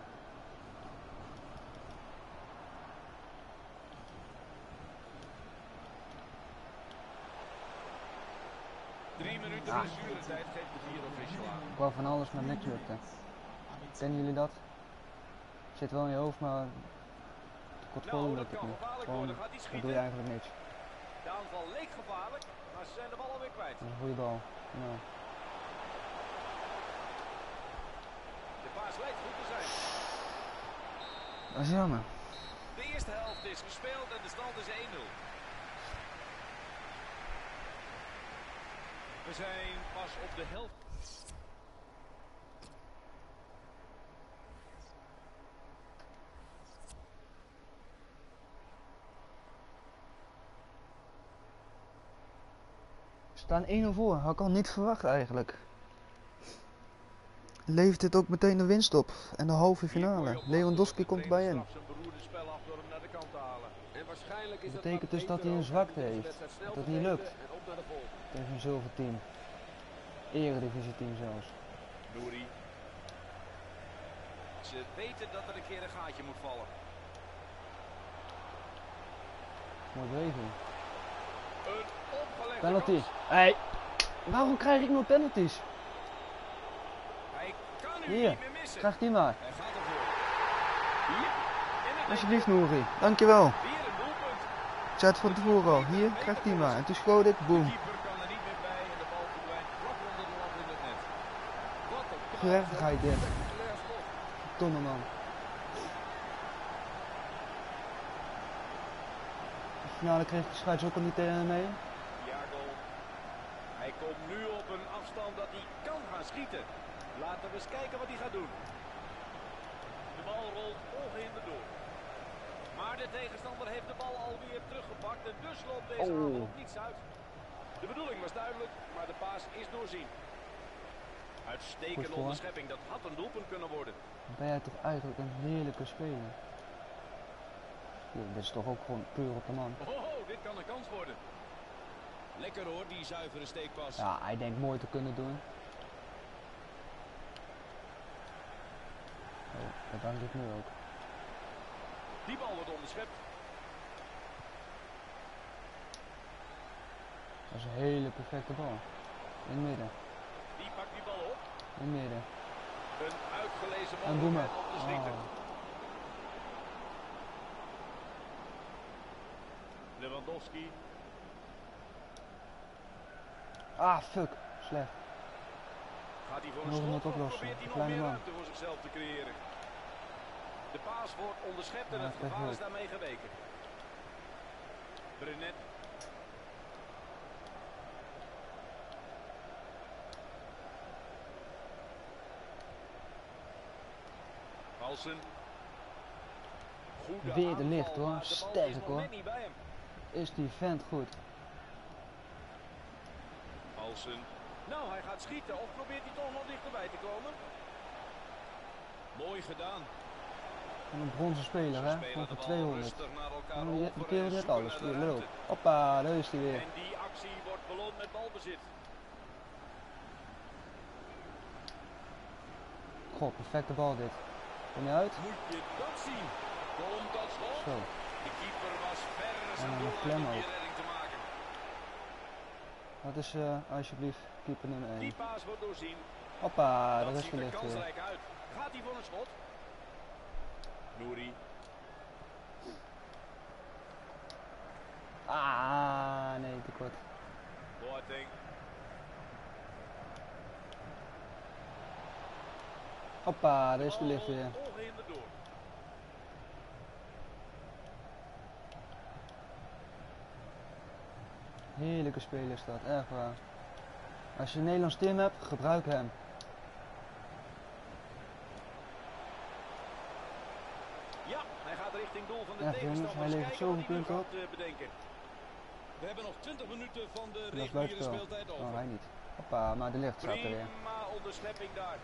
Drie minuten Ah. blessuretijd geeft de vier official aan. Ik wou van alles, maar niks lukte. Kennen jullie dat? Zit wel in je hoofd, maar de controle Nou, dat lukt het kan niet. gevaarlijk Gewoon, dan schieten? doe je eigenlijk niks. De aanval leek gevaarlijk, maar ze zijn de bal alweer kwijt. Een goede bal. De paas lijkt goed te zijn. dat is jammer. De eerste helft is gespeeld en de stand is 1-0. We zijn pas op de helft. Staan 1-0 voor, had ik al niet verwacht eigenlijk. Levert dit ook meteen de winst op en de halve finale. Lewandowski komt bij hem. Zijn beroerde spel af door hem naar de kant te halen. En waarschijnlijk is Dat het betekent dus dat hij een zwakte heeft. Dat het niet lukt. Tegen een zilverteam. Eredivisie team zelfs. Nouri. Ze weten dat er een keer een gaatje moet vallen. Mooi beweging. Een Penalty. Hey, waarom krijg ik nog penalties? Hij kan nu Hier, niet meer missen. Krijgt die maar. Hij gaat ervoor. Hier. En het Alsjeblieft Nouri, dankjewel. weer een doelpunt. Ik zei het van tevoren al. Hier, krijgt die maar. En toen schoot ik, boom. Er Gerechtigheid dit. Domme man. De finale kreeg de scheids ook al niet eh, mee. Komt nu op een afstand dat hij kan gaan schieten. Laten we eens kijken wat hij gaat doen. De bal rolt ongehinderd door. Maar de tegenstander heeft de bal alweer teruggepakt en dus loopt deze Oh. aanval niets uit. De bedoeling was duidelijk, maar de paas is doorzien. Uitstekende onderschepping, dat had een doelpunt kunnen worden. Dan ben jij toch eigenlijk een heerlijke speler. Ja, dit is toch ook gewoon puur op de man. Oh, dit kan een kans worden. Lekker hoor, die zuivere steekpas. Ja, hij denkt mooi te kunnen doen. Oh, dat ik nu ook. Die bal wordt onderschept. Dat is een hele perfecte bal. In het midden, Die pakt die bal op. in het midden. Een uitgelezen En doe maar. mogelijkheid om te schieten. Oh. Lewandowski. Ah, fuck. Slecht. Gaat hij voor een schot of oplossen. probeert hij nog Kleine meer man. ruimte voor zichzelf te creëren? De paas wordt onderschept en Ja, het gevaar is daarmee geweken. Brunet. Paulsen. Goede Weer de licht, hoor. Sterk, hoor. Is die vent goed? Paulsen. Nou, hij gaat schieten of probeert hij toch nog dichterbij te komen? Mooi gedaan. En een bronzen speler, hè? bal 200. rustig naar elkaar En die, die kerel en zoeken alles. Die de lul. Hoppa, daar is hij weer. En die actie wordt beloond met balbezit. Goh, perfecte bal dit. Kom je uit? Moet je dat zien? Komt dat schot? Zo. De keeper was ver zijn En doel een uit klem ook. Wat is eh, alsjeblieft keeper nummer Die 1? paas wordt doorzien. Hoppa, daar dat is verlicht weer. kansrijk uit. Gaat hij voor een schot? Nouri. Ah, nee, te kort. Boateng. Hoppa, daar is de licht Bal weer. Ongehinderd door. Heerlijke speler is dat, echt waar. Als je een Nederlands team hebt, gebruik hem. Ja, hij gaat richting doel van de tegenstander. hij levert zoveel punten gaat, eh, bedenken. We hebben nog 20 minuten van de reguliere speeltijd over. Oh, hij niet. Hoppa, maar de licht staat er weer. Prima onderschepping daar.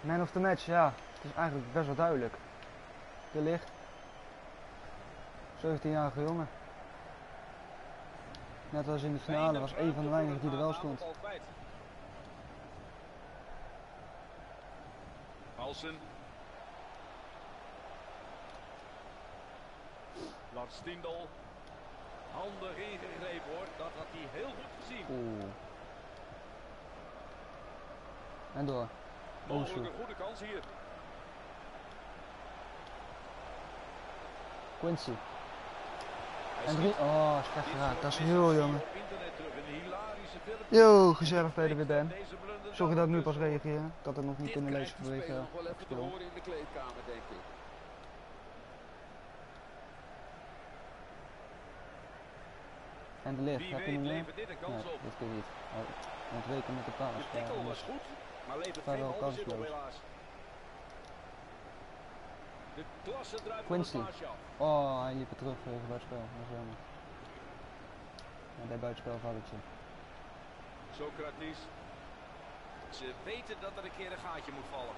Man of the match, ja. Het is eigenlijk best wel duidelijk. De licht. 17-jarige jongen. Net als in de finale was een van de weinigen die er wel stond. Paulsen. Lars Stindl. Handig ingegrepen hoor. Dat had hij heel goed gezien. Oeh. En door. Mogelijk een goede kans hier. Quincy. En drie. Oh, slecht geraakt. Dat is heel je jongen. Yo, gezellig je deze blunder Sorry dat ik nu dan pas reageer. Ik had het nog niet kunnen lezen vanwege het spel. horen in de kleedkamer, denk ik. En de Wie heb je hem meer? levert dit een Nee, dit keer niet. Oh, ontweken met de paas. De tikkel was anders- goed, maar levert geen kansloos. helaas. De klasse draait van Quincy. Oh, hij liep er terug tegen buitenspel. Dat is jammer. Buitenspel foutje. Socrates. Ze weten dat er een keer een gaatje moet vallen.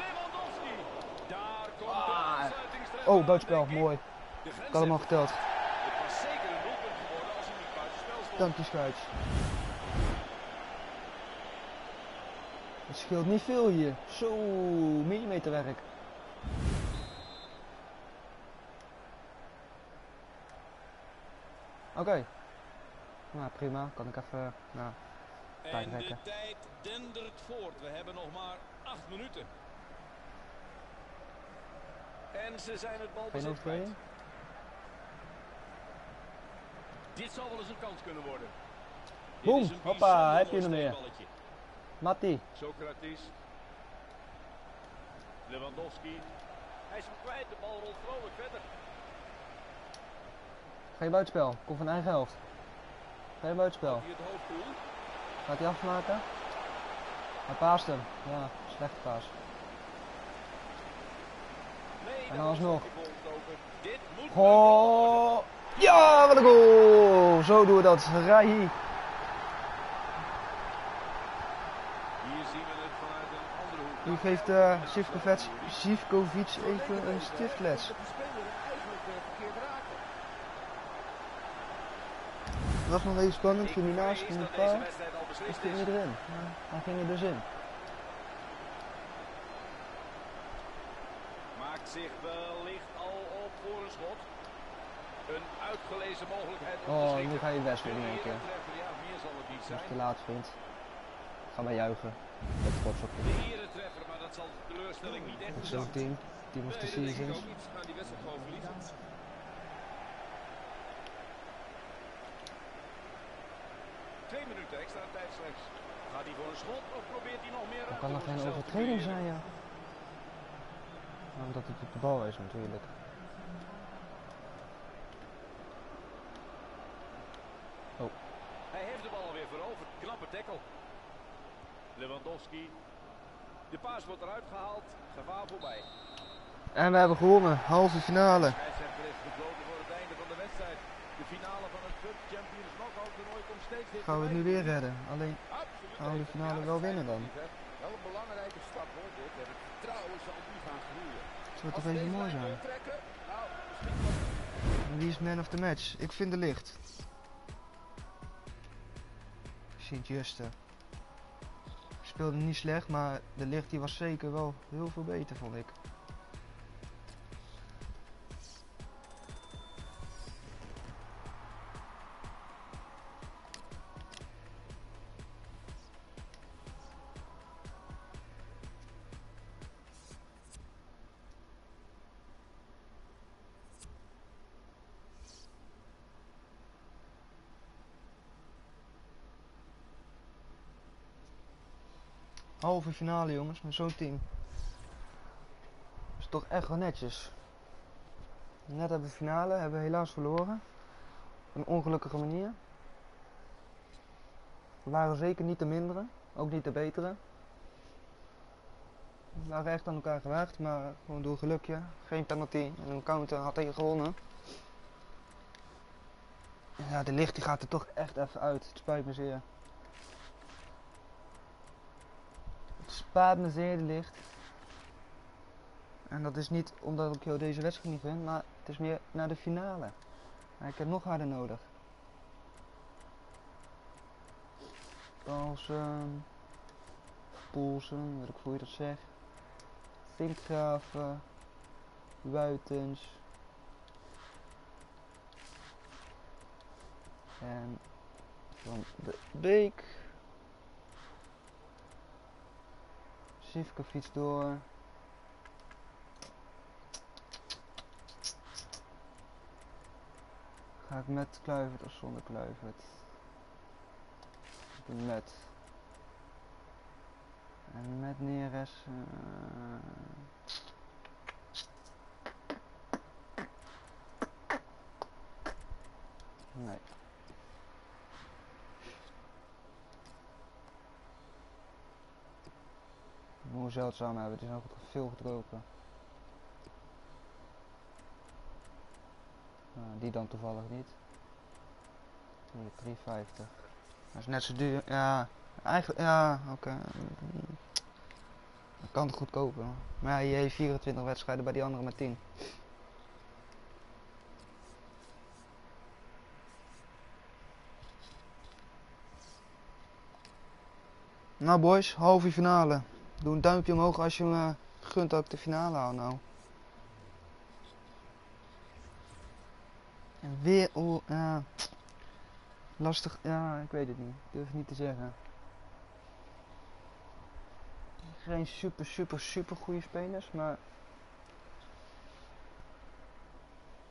Lewandowski. Daar komt de Ah. afsluitingstreffer Oh, aan, buitenspel, mooi. De Ik had hem al geteld. Het was zeker een doelpunt geworden als hij niet buitenspel stond. Dank je schuits. Het scheelt niet veel hier. Zo, millimeterwerk. Oké. Nou, prima. Kan ik even... Nou, tijd En de rekken. tijd dendert voort. We hebben nog maar 8 minuten. En ze zijn het balbezit kwijt. Dit zal wel eens een kans kunnen worden. Een hoppa, heb je hem weer. Matti. Socrates. Lewandowski. Hij is hem kwijt, de bal rolt vrolijk verder. Geen buitenspel. Kom van eigen helft. Geen buitenspel. Gaat hij afmaken? Hij paast hem. Ja, slechte paas. Nee, En alsnog. Dit moet Goal! Ja, wat een goal! Zo doen we dat. Rahi. Hier zien we het vanuit een andere hoek. Nu geeft uh, Sivkovic, Sivkovic even een stiftles. Eh. Het was nog even spannend. Ging hij naast, ging hij paal. is. hij erin? Ja, hij ging er dus in. Maakt zich wellicht al op voor een schot. Een uitgelezen mogelijkheid om Oh, nu ga je best weer in één keer. Ja, meer zal het niet zijn. te laat, vriend. Ga maar juichen. Ben trots op je. Dat zal de teleurstelling niet echt zo'n team. Team of the dat ook niet. Gaan die wedstrijd gewoon verliezen. Twee minuten extra tijd slechts. Gaat hij voor een schot of probeert hij nog meer Dan kan voor geen overtreding zijn, ja. Omdat het op de bal is natuurlijk. Hij heeft de bal weer veroverd. Knappe tackle. Lewandowski. De paas wordt eruit gehaald. Gevaar voorbij. En we hebben gewonnen, halve finale. Is voor het einde van de wedstrijd. De finale van het Cup Champions Knockout toernooi komt steeds dichterbij. Gaan we het nu weer redden? Alleen gaan we de finale wel winnen dan? Wel een belangrijke stap hoor dit. En het vertrouwen zal nu gaan groeien. Het zou toch even mooi zijn. nou, wie is man of the match? Ik vind de licht. Sint-Juste. Speelde niet slecht, maar de licht die was zeker wel heel veel beter, vond ik. Halve finale jongens, met zo'n team. is toch echt wel netjes. Net hebben we finale, hebben we helaas verloren. Op een ongelukkige manier. We waren zeker niet de mindere, ook niet de betere. We waren echt aan elkaar gewaagd, maar gewoon door gelukje. Geen penalty en een counter had hij gewonnen. Ja, de licht die gaat er toch echt even uit. Het spijt me zeer. Het spaart me zeer licht. En dat is niet omdat ik jou deze wedstrijd niet vind, maar het is meer naar de finale. Maar ik heb nog harder nodig. Paulsen, Poelsen, weet ik hoe je dat zegt. Vinkgraven, Wuitens. En van de Beek. Sivka fiets door. Ga ik met Kluivert of zonder Kluivert? Ik met. En met Neres. eh, Nee. Moet zeldzaam hebben, het is ook veel gedropen. Nou, die dan toevallig niet. Hier, 3,50. Dat is net zo duur. Ja, eigenlijk, ja, oké. Dat kan het goedkoper. Maar ja, je heeft 24 wedstrijden bij die andere maar 10. Nou boys, halve finale. Doe een duimpje omhoog als je me eh, gunt dat ik de finale haal nou. En weer, oh, ja. Lastig, ja, ik weet het niet. Ik durf het niet te zeggen. Geen super, super, super goede spelers, maar...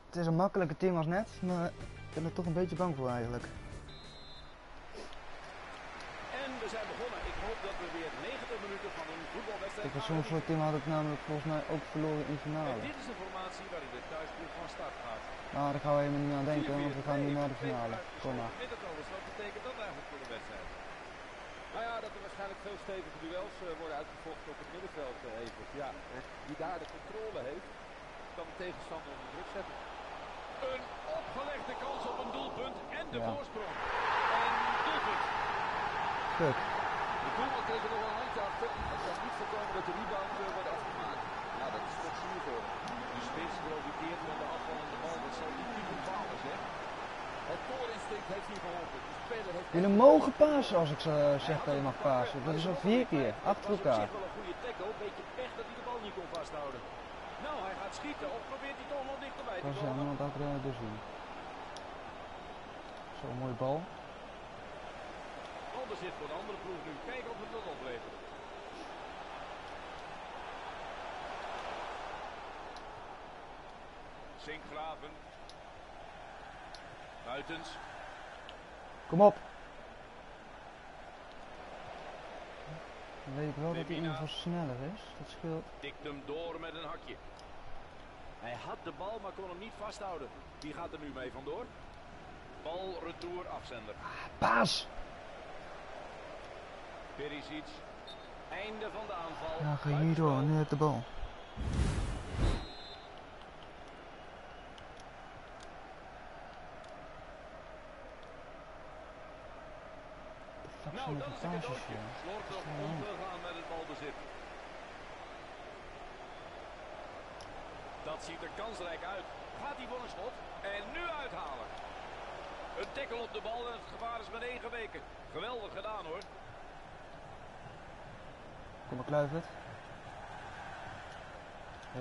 Het is een makkelijker team als net, maar ik ben er toch een beetje bang voor eigenlijk. En we zijn begonnen. Ik hoop dat we weer 90 minuten van een voetbalwedstrijd Kijk, gaan zo'n soort team had ik namelijk volgens mij ook verloren in finale. dit is de formatie waarin de thuisploeg van start gaat. Maar daar gaan we helemaal niet aan denken, want we gaan nu naar de finale. Kom maar. Wat betekent dat eigenlijk voor de wedstrijd? Nou ja, dat er waarschijnlijk veel stevige duels eh, worden uitgevochten op het middenveld eh, even. Ja, en wie daar de controle heeft, kan de tegenstander onder druk zetten. Een opgelegde kans op een doelpunt en de Ja. voorsprong. En doelpunt. Fuck. De doelman kreeg er nog een handje achter. Het kan niet voorkomen dat de rebound eh, wordt afgemaakt. Nou, dat is toch zuur voor hem. De spits profiteert van de afvallende bal. Dat zal niet typisch falen, zeg. Het koorinstinct heeft hier geholpen. De speler heeft... Jullie mogen pasen als ik zo zeg dat je mag pasen. Dat is al vier keer, achter was elkaar. zich wel een goede tackle. Beetje pech dat hij de bal niet kon vasthouden. Nou, hij gaat schieten of probeert hij toch nog dichterbij te Dat is komen. jammer, want dat dus zien. Zo'n mooie bal. Balbezit voor de andere ploeg nu. Kijken of het dat oplevert. Zinkgraven. Buitens. Kom op. Dan weet ik wel dat hij in ieder sneller is. Dat scheelt. Tikt hem door met een hakje. Hij had de bal, maar kon hem niet vasthouden. Wie gaat er nu mee vandoor? Bal, retour, afzender. Paas! Perisic. Einde van de aanval. Ja, ga hier door. Nu heb de bal. Nou, dat is een cadeautje. Slordig Wat is er aan de hand? omgegaan met het balbezit. Dat ziet er kansrijk uit. Gaat hij voor een schot? En nu uithalen. Een tackle op de bal en het gevaar is meteen geweken. Geweldig gedaan hoor. Kom maar Kluivert.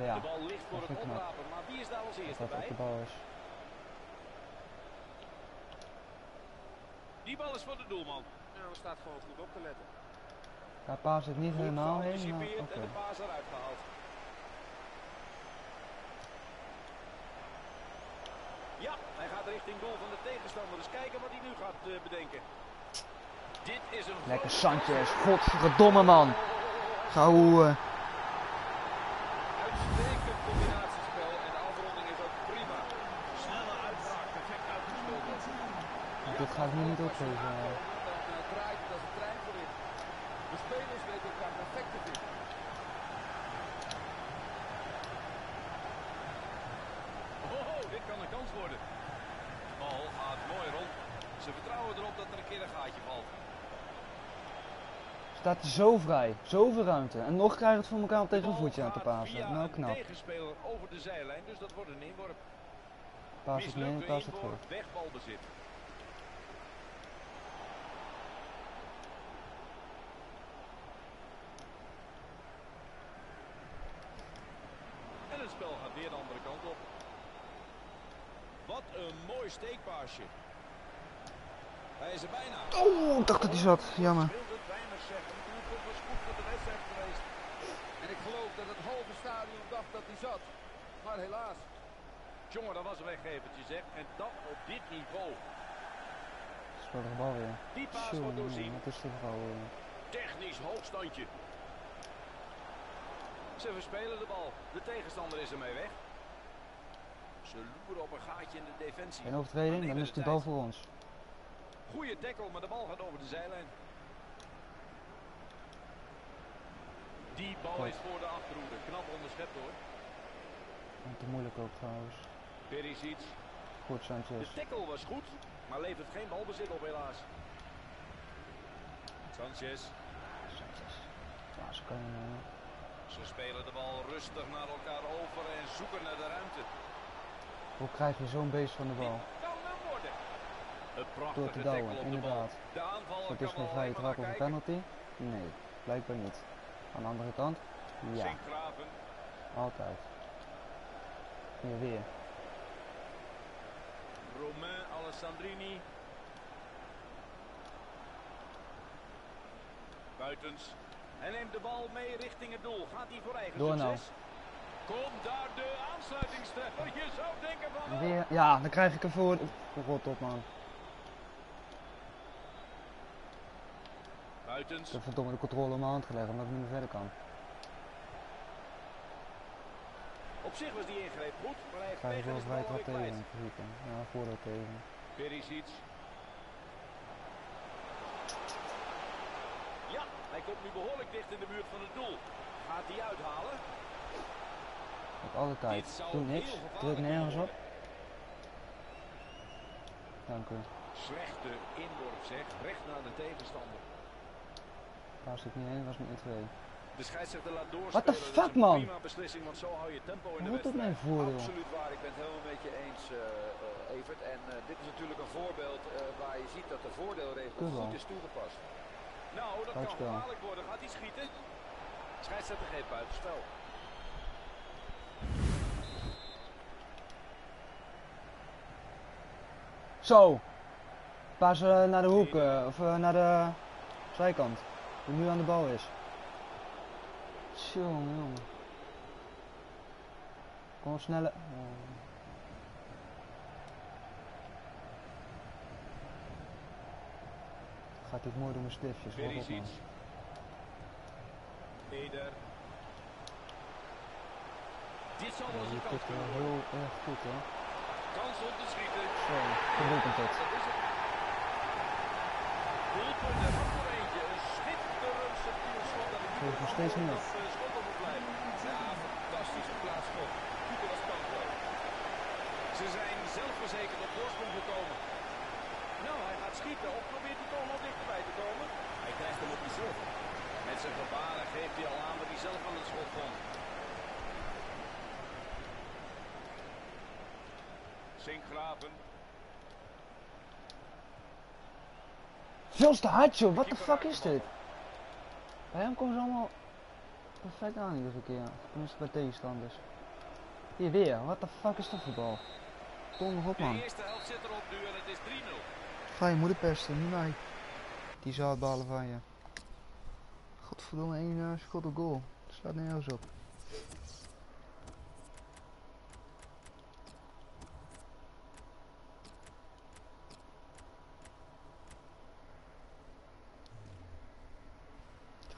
Ja, De bal ligt voor dat het oprapen, maar wie is daar als eerste bij? de bal is. Die bal is voor de doelman. Ja, we staat gewoon goed op te letten. Ja, paas het niet Goed helemaal heen, maar oké. en de paas eruit gehaald. Ja, hij gaat richting doel van de tegenstander. Dus kijken wat hij nu gaat eh, bedenken. Dit is een Lekker Sanchez, godverdomme man. Eh, Uitstekend combinatiespel en de afronding is ook prima. snelle uitbraak, perfect uitgespeeld. dit ga ik nu niet opgeven. Dan eh, draait het als een trein voorin. De spelers weten elkaar perfect te vinden. Oh, dit kan een kans worden. De bal gaat mooi rond. Ze vertrouwen erop dat er een keer een gaatje valt. Staat hij zo vrij, zoveel ruimte. En nog krijgt het voor elkaar om tegen een voetje aan te pasen. Nou knap. over de zijlijn, dus dat wordt een inworp. Paas het Mislukte paas het terug. balbezit. En het spel gaat weer de andere kant op. Wat een mooi steekpaasje. Hij is er bijna. Oh, ik dacht dat hij zat. Jammer. Wil het weinig zeggen. Het was goed voor de wedstrijd geweest. En ik geloof dat het halve stadion dacht dat hij zat. Maar helaas. Jongen, dat was een weggevertje zeg. En dat op dit niveau. De bal weer. Die paas wordt doorzien. wat is dit voor weer? Technisch hoogstandje. Ze verspelen de bal. De tegenstander is ermee weg. Ze loeren op een gaatje in de defensie. Geen overtreding, dan is die bal voor ons. Goeie tackle, maar de bal gaat over de zijlijn. Die bal is voor de achterhoede. Knap onderschept hoor. En te moeilijk ook trouwens. Perisic. Goed De Sanchez. tackle was goed, maar levert geen balbezit op helaas. Sanchez. Sanchez. Ja, zo kan je eh, Ze spelen de bal rustig naar elkaar over en zoeken naar de ruimte. Hoe krijg je zo'n beest van de bal? Door te douwen, de inderdaad. De aanval Dat kan is een wel vrije trap of een penalty? Nee, blijkbaar niet. Aan de andere kant? Ja, altijd. Hier weer. Romain Alessandrini. Buitens. Hij neemt de bal mee richting het doel. Gaat hij voor eigen Door nou. succes? Komt daar de aansluitingstreffer? Je zou denken van wel. Weer, ja, dan krijg ik hem voor. Rot op man. Buitens. Ik heb verdomme de controle op mijn hand gelegd omdat ik niet meer verder kan. Op zich was die ingreep goed, maar hij heeft tegen de bal tegen. Ja, voordeel tegen. Perisic. Ja, hij komt nu behoorlijk dicht in de buurt van het doel. Gaat hij uithalen? Op alle tijd. Doe niks. Druk nergens op. Dank u. Slechte inworp zeg, recht naar de tegenstander. Daar zit niet heen, was met 2. De scheidsrechter laat doorspelen. What the fuck, man? Prima beslissing, want zo hou je tempo in de Wat op mijn voordeel? Absoluut waar, ik ben het helemaal met je eens, eh, eh, Evert. En eh, dit is natuurlijk een voorbeeld waar je ziet dat de voordeelregel Kubbel. goed is toegepast. Nou, dat kan gevaarlijk worden. Gaat hij schieten? Scheidsrechter geeft buitenspel. Zo! Paas eh, naar de hoek, of naar de zijkant. Die nu aan de bal is. Tjonge, jongen. Kom sneller. Oh. Gaat dit mooi door mijn stiftjes. Perisic. Eder. Dit zal wel tikt kunnen heel erg goed hoor. Kans om te schieten. Zo. Dat is het. Geplaatst schot. Keeper was kansloos. Ze zijn zelfverzekerd op voorsprong gekomen. Nou, hij gaat schieten of probeert hij toch nog dichterbij te komen. Hij krijgt hem op de schot. Met zijn gebaren geeft hij al aan wat hij zelf aan het schot vond. Sinkgraven. Te hard joh, what the fuck is dit? Bij hem komen ze allemaal perfect aan iedere keer. Tenminste bij tegenstanders. Hier weer, what the fuck is dat voor bal? Kom nog op De man. eerste helft zit erop nu en het is 3-0. Ga je moeder pesten, niet mij. Die zaadballen van je. Godverdomme, één uh, schot op goal. Dat slaat nergens op.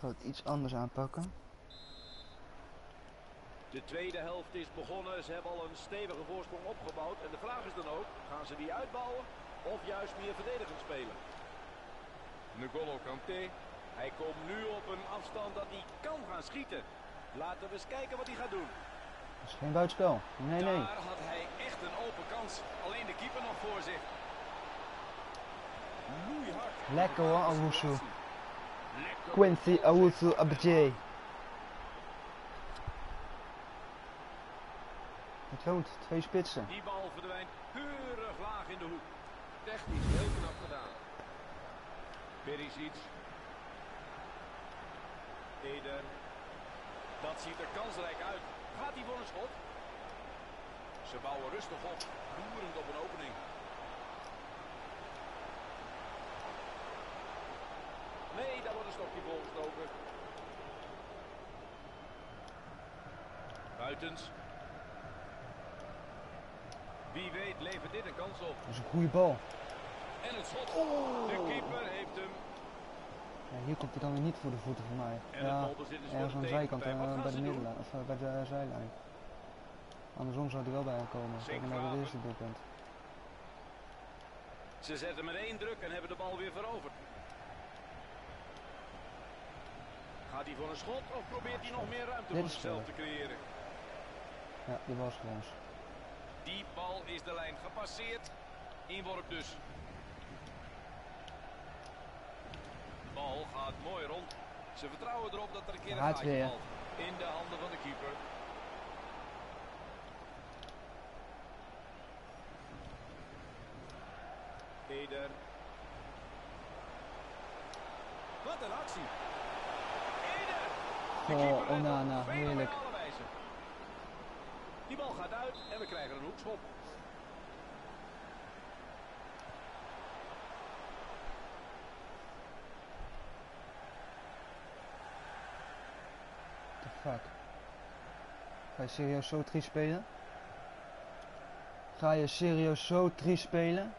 Het iets anders aanpakken. De tweede helft is begonnen. Ze hebben al een stevige voorsprong opgebouwd. En de vraag is dan ook, gaan ze die uitbouwen of juist meer verdedigend spelen? N'Golo Kanté. Hij komt nu op een afstand dat hij kan gaan schieten. Laten we eens kijken wat hij gaat doen. Dat is geen buitenspel. Nee, nee. Daar had hij echt een open kans. Alleen de keeper nog voor zich. Lekker hoor, Awusu. Quincy Awusu Abdje. Het woont, twee spitsen. Die bal verdwijnt keurig laag in de hoek. Technisch heel knap gedaan. Perisic. Eder. Dat ziet er kansrijk uit. Gaat hij voor een schot? Ze bouwen rustig op, loerend op een opening. Nee, daar wordt een stokje volgestoken. Buitens. Wie weet levert dit een kans op. Dat is een goede bal. En het schot. De keeper heeft hem. Ja, hier komt hij dan weer niet voor de voeten van mij. En Ja, voor ergens aan de zijkant tegenpartij. eh, bij de middenlijn, of eh, bij de zijlijn. Andersom zou hij wel bij hem komen. Kijk naar eerste doelpunt. Ze zetten met één druk en hebben de bal weer veroverd. Gaat hij voor een schot of probeert hij nog meer ruimte voor zichzelf te creëren? Ja, die was voor ons. Die bal is de lijn gepasseerd. Inworp dus. De bal gaat mooi rond. Ze vertrouwen erop dat er een keer een gaatje weer. valt. In de handen van de keeper. Eder. Wat een actie. Oh. Onana, heerlijk. Die bal gaat uit en we krijgen een hoekschop. The fuck. Ga je serieus zo triest spelen? Ga je serieus zo triest spelen?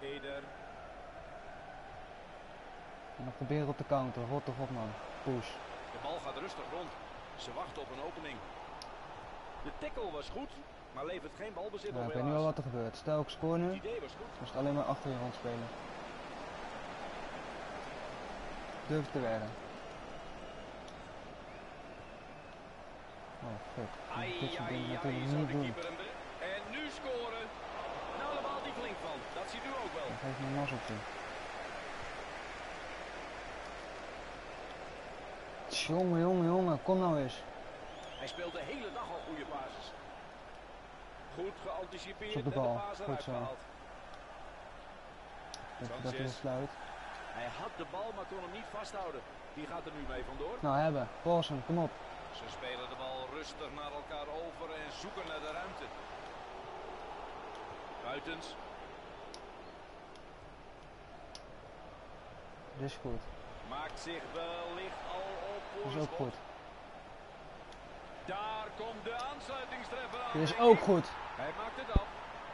Eder. En dan proberen op de counter. Rot toch op man. Push. De bal gaat rustig rond. Ze wachten op een opening. De tackle was goed, maar levert geen balbezit Ja, op ik weet nu al wat er gebeurt. Stel ik nu, Het idee was het alleen maar achter je rond spelen. Durf te werden. Oh fuck. Dit soort dingen natuurlijk niet doen. En nu scoren. Nou, de bal die flink van. Dat ziet u ook wel. Dan geef me een mazzeltje. Jongen, jongen, jongen, kom nou eens. Hij speelt de hele dag al goede passes. Goed geanticipeerd de en de bal. Goed zo. Dat, dat is sluit. Hij had de bal, maar kon hem niet vasthouden. Die gaat er nu mee vandoor. Nou hebben, Paulsen, kom op. Ze spelen de bal rustig naar elkaar over en zoeken naar de ruimte. Buitens. Dit is goed. Maakt zich wellicht al dat is ook goed. Daar komt de aansluitingstreffer aan. Dit is ook goed. Hij maakt het af.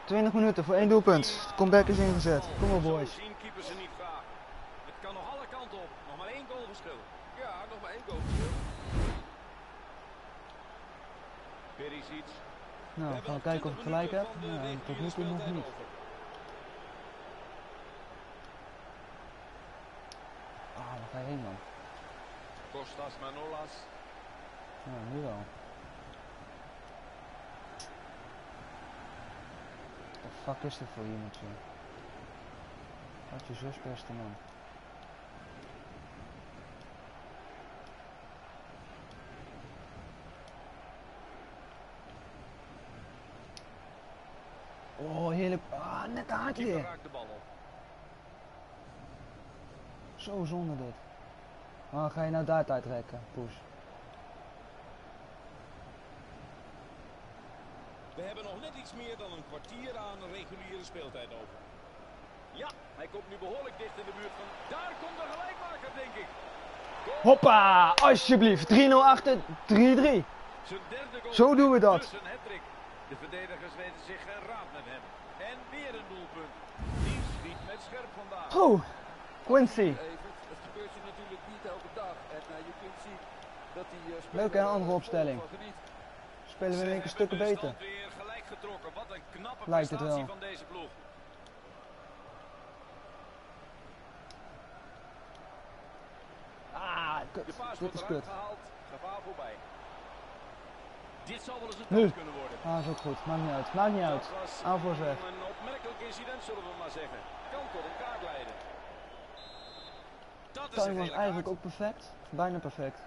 20 minuten voor één doelpunt. De comeback is ingezet. Kom op boys. keepers niet vaak. Het kan nog alle kanten op. Nog maar één goalverschil. Ja, nog maar één goalverschil. Perisic. Nou, we gaan kijken of ik gelijk heb. Nou, tot nu toe nog niet. Ah, waar ga je heen man? Kostas Manolas. Ja, nu wel. Wat fuck is dit voor iemand, joh? Wat je zus beste man. Oh, heerlijk. Ah, net bal op. Zo zonde dit. Maar ga je nou daar uitrekken, Poes? We hebben nog net iets meer dan een kwartier aan reguliere speeltijd over. Ja, hij komt nu behoorlijk dicht in de buurt van... Daar komt de gelijkmaker, denk ik. Hoppa! Alsjeblieft, 3-0 achter, 3-3. Zijn derde goal. Zo doen we dat. De verdedigers weten zich geen raad met hem. En weer een doelpunt. Die schiet met scherp vandaag. Oh, Quincy. Gebeurt je natuurlijk niet elke dag. En eh, je kunt zien dat die uh, Leuk, hè, andere opstelling. Spelen we in één keer stukken beter. gelijk getrokken. Wat een knappe Lijkt het wel. van deze ploeg. Ah, kut. De paas Dit is kut. gehaald. Gevaar voorbij. Dit zal wel eens een Nu. kunnen worden. Ah, is ook goed. Maakt niet uit. Maakt niet uit. Aanvoer een opmerkelijk incident, zullen we maar zeggen. Kan tot een kaart leiden. Tuin was eigenlijk ook perfect. Bijna perfect.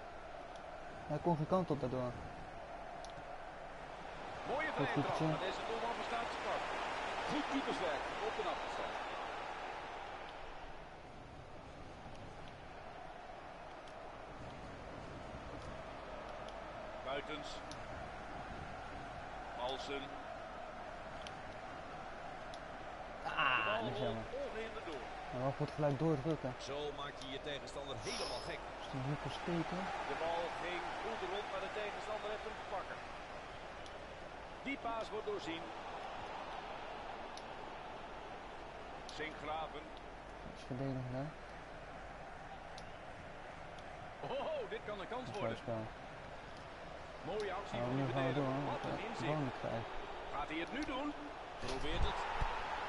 Hij kon geen kant op daardoor. Mooie doelman vak. Goed keeperswerk op de afstand. Buitens. Malsen. Ah, Bal dat is rolt jammer. ongehinderd wel goed gelijk doordrukken. Zo maak je je tegenstander helemaal gek. Is die steken? De bal ging goed rond, maar de tegenstander heeft hem te pakken. Die paas wordt doorzien. Sinkgraven. Is hè? Oh, dit kan een kans worden. Mooie actie Nou, van door. verdediger. Wat een inzicht. Gaat hij het nu doen? Probeert het.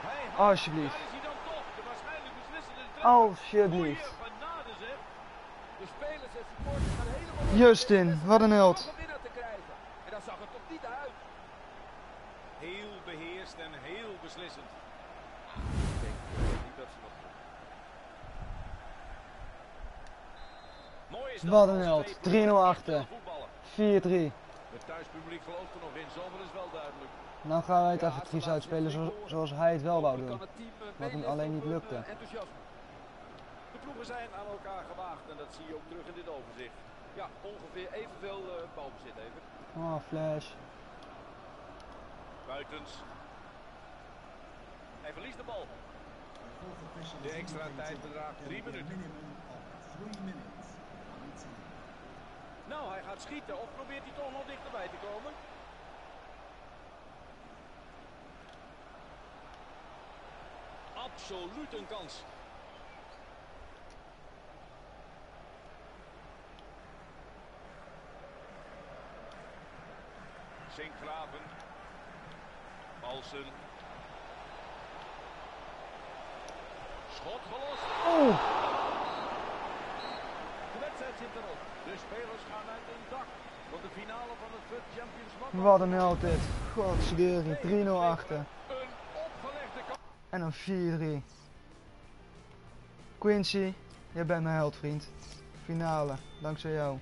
Hij Alsjeblieft. Helemaal... Justin, wat een held. En dat zag er toch niet uit. Heel beheerst en heel beslissend. Ik denk eh, niet dat ze nog... Mooi is dat Wat een held. twee 3-0 ploegen echt achter. willen voetballen. 4-3. Het thuispubliek gelooft er nog in. Zoveel is wel duidelijk. Nou gaan wij het even laten uitspelen zoals, hij het wel wou doen. eh, Wat hem alleen niet lukte. Ploegen zijn aan elkaar gewaagd en dat zie je ook terug in dit overzicht. Ja, ongeveer evenveel eh balbezit even. Oh, flash. Buitens. Hij verliest de bal. De extra tijd bedraagt there drie will be a minuten. Nou, hij gaat schieten of probeert hij toch nog dichterbij te komen? Absoluut een kans. Sinkgraven. Malsen. Schot gelost. Oeh, De wedstrijd zit erop. De spelers gaan uit hun dak. Voor de finale van het FUT Champions Knockout. wat een held dit. Godsgeurie, 3-0 achter. Een opgelegde. En dan 4-3. Quincy, jij bent mijn held vriend. Finale, dankzij jou.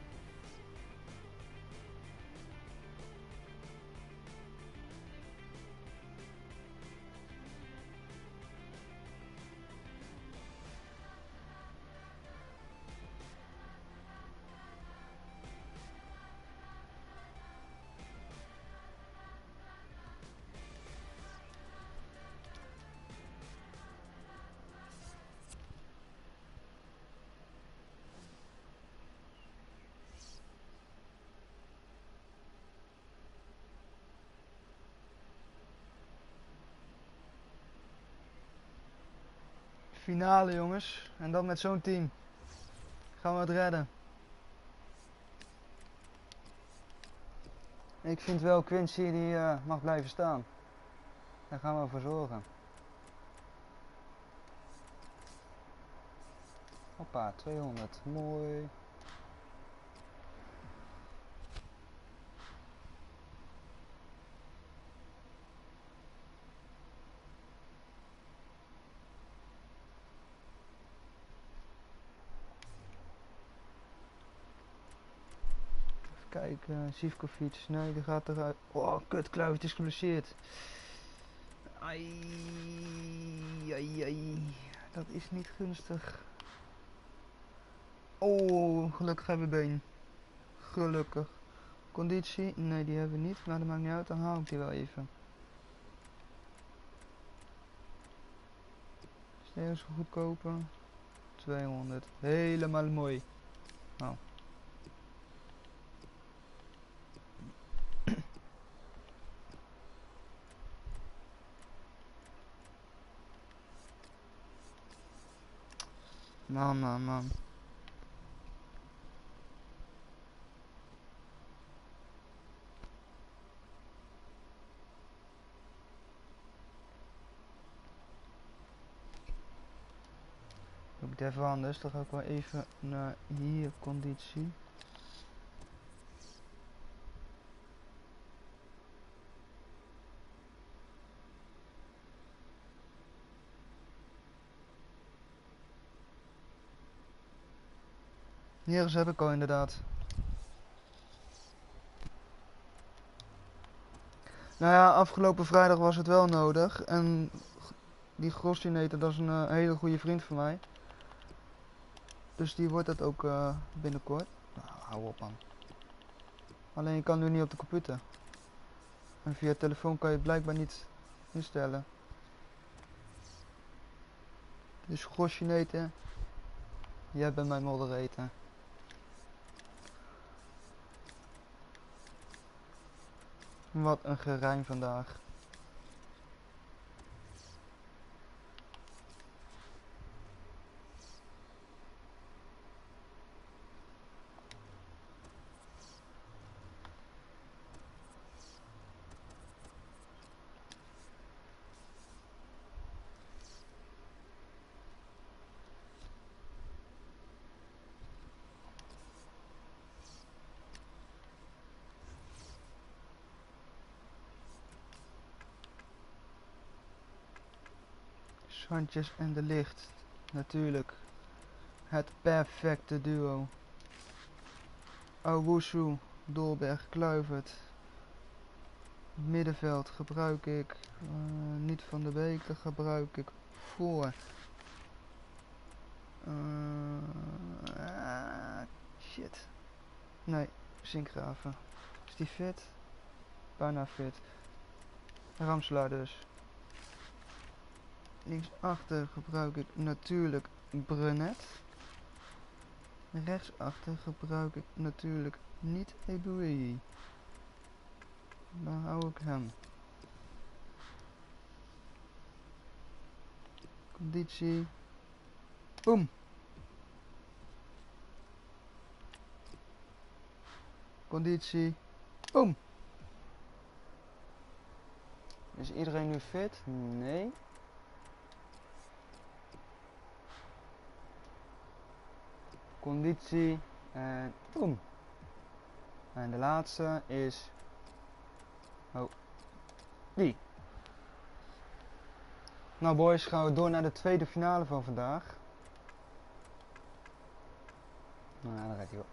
Finale jongens. En dan met zo'n team. Gaan we het redden. Ik vind wel Quincy die eh, mag blijven staan. Daar gaan we voor zorgen. Hoppa, 200. Mooi. Kijken, Sivkovic, nee die gaat eruit. Oh, kut, Kluivert is geblesseerd. Ai, ai, ai, dat is niet gunstig. Oh, gelukkig hebben we been. Gelukkig. Conditie? Nee, die hebben we niet, maar dat maakt niet uit, dan haal ik die wel even. Steeds goedkoper. 200. Helemaal mooi. Nou. Man, man, man. Ik het even anders, dan ik wel even naar hier conditie. Hier heb ik al inderdaad. Nou ja, afgelopen vrijdag was het wel nodig. En die Grossinator, dat is een eh, hele goede vriend van mij. Dus die wordt het ook eh, binnenkort. Nou, hou op man. Alleen je kan nu niet op de computer. En via telefoon kan je blijkbaar niet instellen. Dus Grossinator, jij bent mijn moderator. Wat een gerijm vandaag. Sanchez en de licht. Natuurlijk. Het perfecte duo. Owusu, Dolberg, Kluivert. Middenveld gebruik ik eh, niet van de dat gebruik ik voor. Eh, shit. Nee, Zinkgraven. Is die fit? Bijna fit. Ramslaar dus. Linksachter gebruik ik natuurlijk Brunet. Rechtsachter gebruik ik natuurlijk niet Eboué. Dan hou ik hem. Conditie. Boom. Conditie. Boom. Is iedereen nu fit? Nee. Conditie en boom. En de laatste is oh, die. Nou boys, gaan we door naar de tweede finale van vandaag. Nou daar gaat hij wel.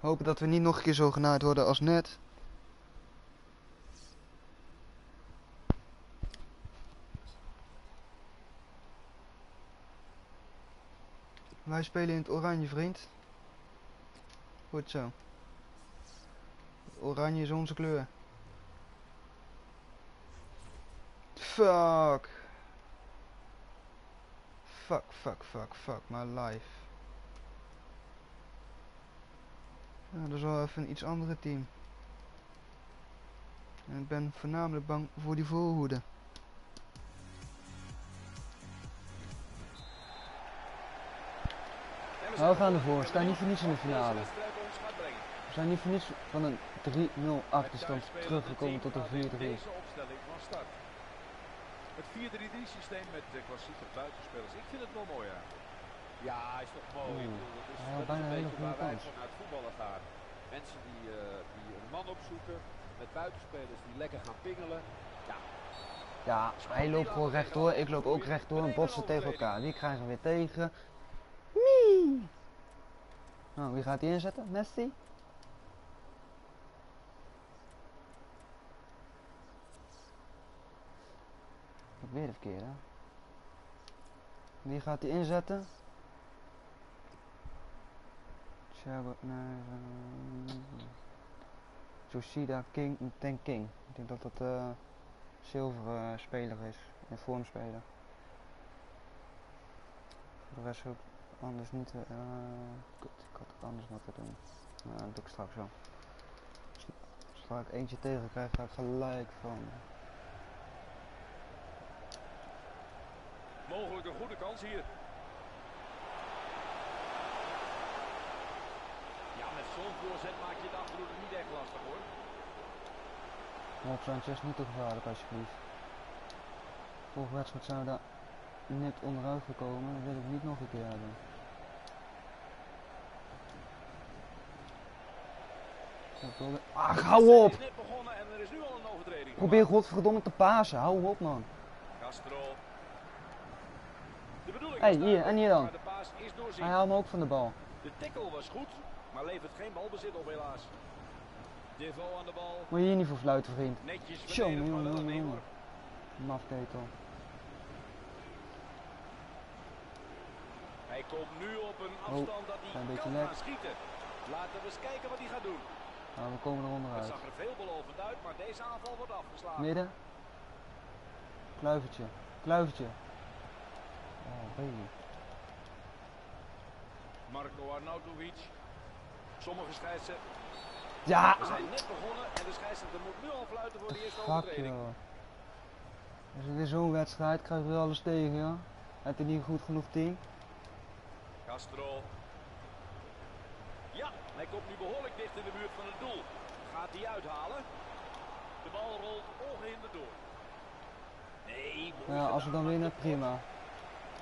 Hopen dat we niet nog een keer zo genaaid worden als net. Wij spelen in het oranje, vriend. Goed zo. Oranje is onze kleur. Fuck. Fuck, fuck, fuck, fuck, my life. Ja, dat is wel even een iets andere team. En ik ben voornamelijk bang voor die voorhoede. We gaan ervoor. Sta niet voor niets in de finale. We zijn niet voor niets van een 3-0 achterstand teruggekomen tot een 4-3. thuisspelende team gaat in Deze opstelling van start. Het 4-3-3 systeem met de klassieke buitenspelers. Ik vind het wel mooi, ja. Ja, hij is toch mooi. Ik Oeh. bedoel, dat is, had dat is bijna een een beetje waar wij vanuit voetballen gaan. Mensen die, eh, die een man opzoeken, met buitenspelers die lekker gaan pingelen. Ja, Ja, hij loopt gewoon rechtdoor, ik loop ook rechtdoor en botsen tegen elkaar. Wie krijgen we weer tegen? Mie! Nou, wie gaat die inzetten? Messi? Weer de verkeerde. Wie gaat die inzetten? Thiago, nee, Yoshida King, Ten King. Ik denk dat dat eh zilveren speler is, een vormspeler. Voor de rest ook anders niet. eh kut, ik had het anders moeten doen. Nou, dat doe ik straks wel. Sla ik eentje tegen krijg, ga ik gelijk van. Mogelijk een goede kans hier. Ja, met zo'n voorzet maak je de achterhoede niet echt lastig hoor. Op Sanchez niet te gevaarlijk alsjeblieft. Vorige wedstrijd we daar net onderuit gekomen, dat wil ik niet nog een keer hebben. Ik wilde- Ach, hou op! Het is net begonnen en er is nu al een overtreding. Probeer godverdomme te pasen, hou op man. Hey, hier, en hier dan. Hij haalt me ook van de bal. De tackle was goed, maar levert geen balbezit op helaas. Devo aan de bal. Moet je hier niet voor fluiten vriend. Netjes Tjonge, verdedigd, maar wel jonge, een jonge. hoor. Mafketel. Hij komt nu op een Oh, afstand dat hij beetje kan gaan schieten. Laten we eens kijken wat hij gaat doen. Nou, we komen er Het onderuit. zag er veelbelovend uit, maar deze aanval wordt afgeslagen. Midden. Kluivertje. Kluivertje. Oh, baby. Marco Arnautovic. Sommige scheidsrechters. Ja! We zijn net begonnen en de scheidsrechter moet nu al fluiten voor de eerste Fuck overtreding. joh. Is het weer zo'n wedstrijd, krijg je alles tegen, ja? Heb je niet een goed genoeg team? Castro. Hij komt nu behoorlijk dicht in de buurt van het doel. Gaat hij uithalen? De bal rolt ongehinderd door. Nee, Ja, als we dan winnen, prima.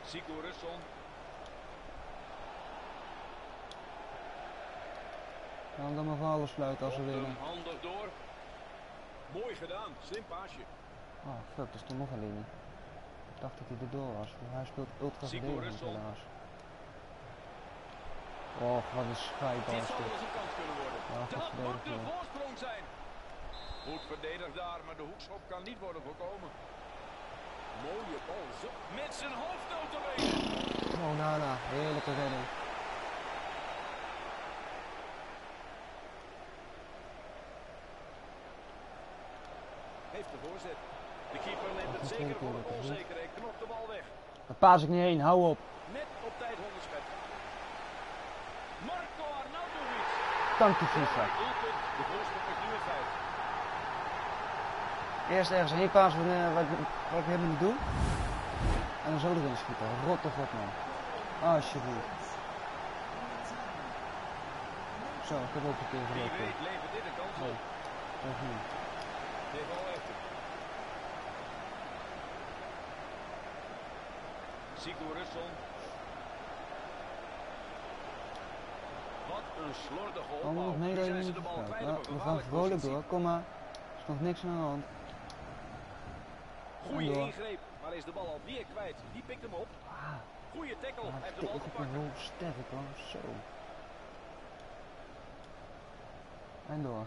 Sico Russon. Gaan we dan maar voor alles sluiten als we winnen. handig door. Mooi gedaan, slim paasje. Oh, fuck, er stond nog een linie. Ik dacht dat hij erdoor was. maar Hij speelt ultra verdedigend helaas. Oh, wat een scheidbal Dit is zal wel dit. eens een kans kunnen worden. Ja, Dat moet de voorsprong zijn. Goed verdedigd daar, maar de hoekschop kan niet worden voorkomen. Mooie bal, zo. Met zijn hoofd. Oh, Nana, heerlijke redding. Heeft de voorzet. De keeper neemt het Dat zeker voor dat onzeker en knopt de bal weg. Daar paas ik niet heen, hou op tijd onderschept. Marco Arnautovic. Nu in vijf. Eerst ergens heen paas wat, eh, wat, wat ik helemaal niet doe. En dan zo erin schieten. Rot toch op man. Alsjeblieft. Zo, ik heb ook een keer gelopen. weet levert dit een kans op. of niet. Dit bal heeft het. Sico Russon. Wat een slordige Allemaal nog opbouw. mee Nu dat je zijn ze niet de bal vertelt. kwijt Ja, we gaan vrolijk door, kom maar. Er is nog niks aan de hand. Goeie ingreep, maar is de bal alweer kwijt. Die pikt hem op. Ah, Goeie tackle, hij maar heeft de bal gepakt. wel sterk hoor, zo. En door.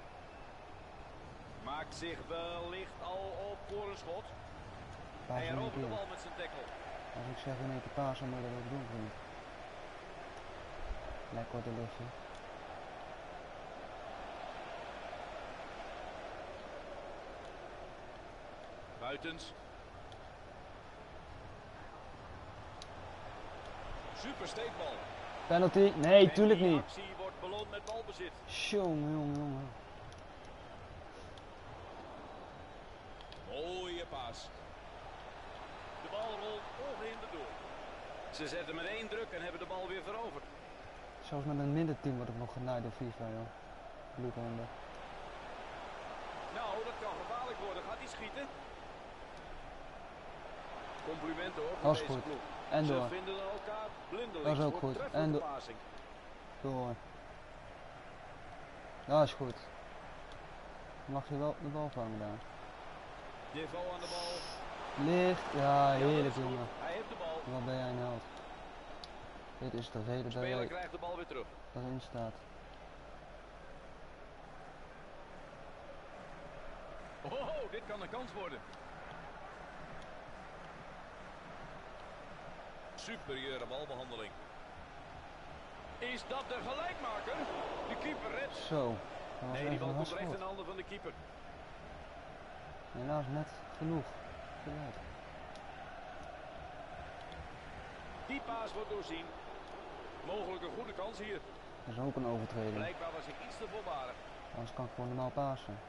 Maakt zich wellicht al op voor een schot. Paas Hij herovert de bal met zijn tackle. Als ik zeg in één keer paas, dan moet je dat ook doen. Lekker de luchtje. Buitens. Super steekbal. Penalty? Nee, En tuurlijk niet. actie wordt beloond met balbezit. Jongen, jongen, jongen. Mooie paas. De bal rolt ongehinderd door. Ze zetten met één druk en hebben de bal weer veroverd. Zelfs met een middenteam word ik nog genaaid door FIFA, joh. bloedhonden. Nou, dat kan gevaarlijk worden. Gaat hij schieten? Complimenten hoor. Dat deze goed. En Ze door. vinden elkaar blindelings. Dat is ook goed. En door. Door. Dat is goed. Mag je wel de bal vangen daar. Devo aan de bal. Licht, ja heerlijk jongen. Hij heeft de bal. Wat ben jij een held. Dit is de reden De dat jij krijgt de bal weer terug. erin staat. Oh, dit kan een kans worden. Superieure balbehandeling. Is dat de gelijkmaker? De keeper redt. Zo. Nee, die bal komt recht in de handen van de keeper. Helaas net genoeg. Die paas wordt doorzien. Mogelijk een goede kans hier. Dat is ook een overtreding. Blijkbaar was ik iets te voorbarig. Anders kan ik gewoon normaal pasen.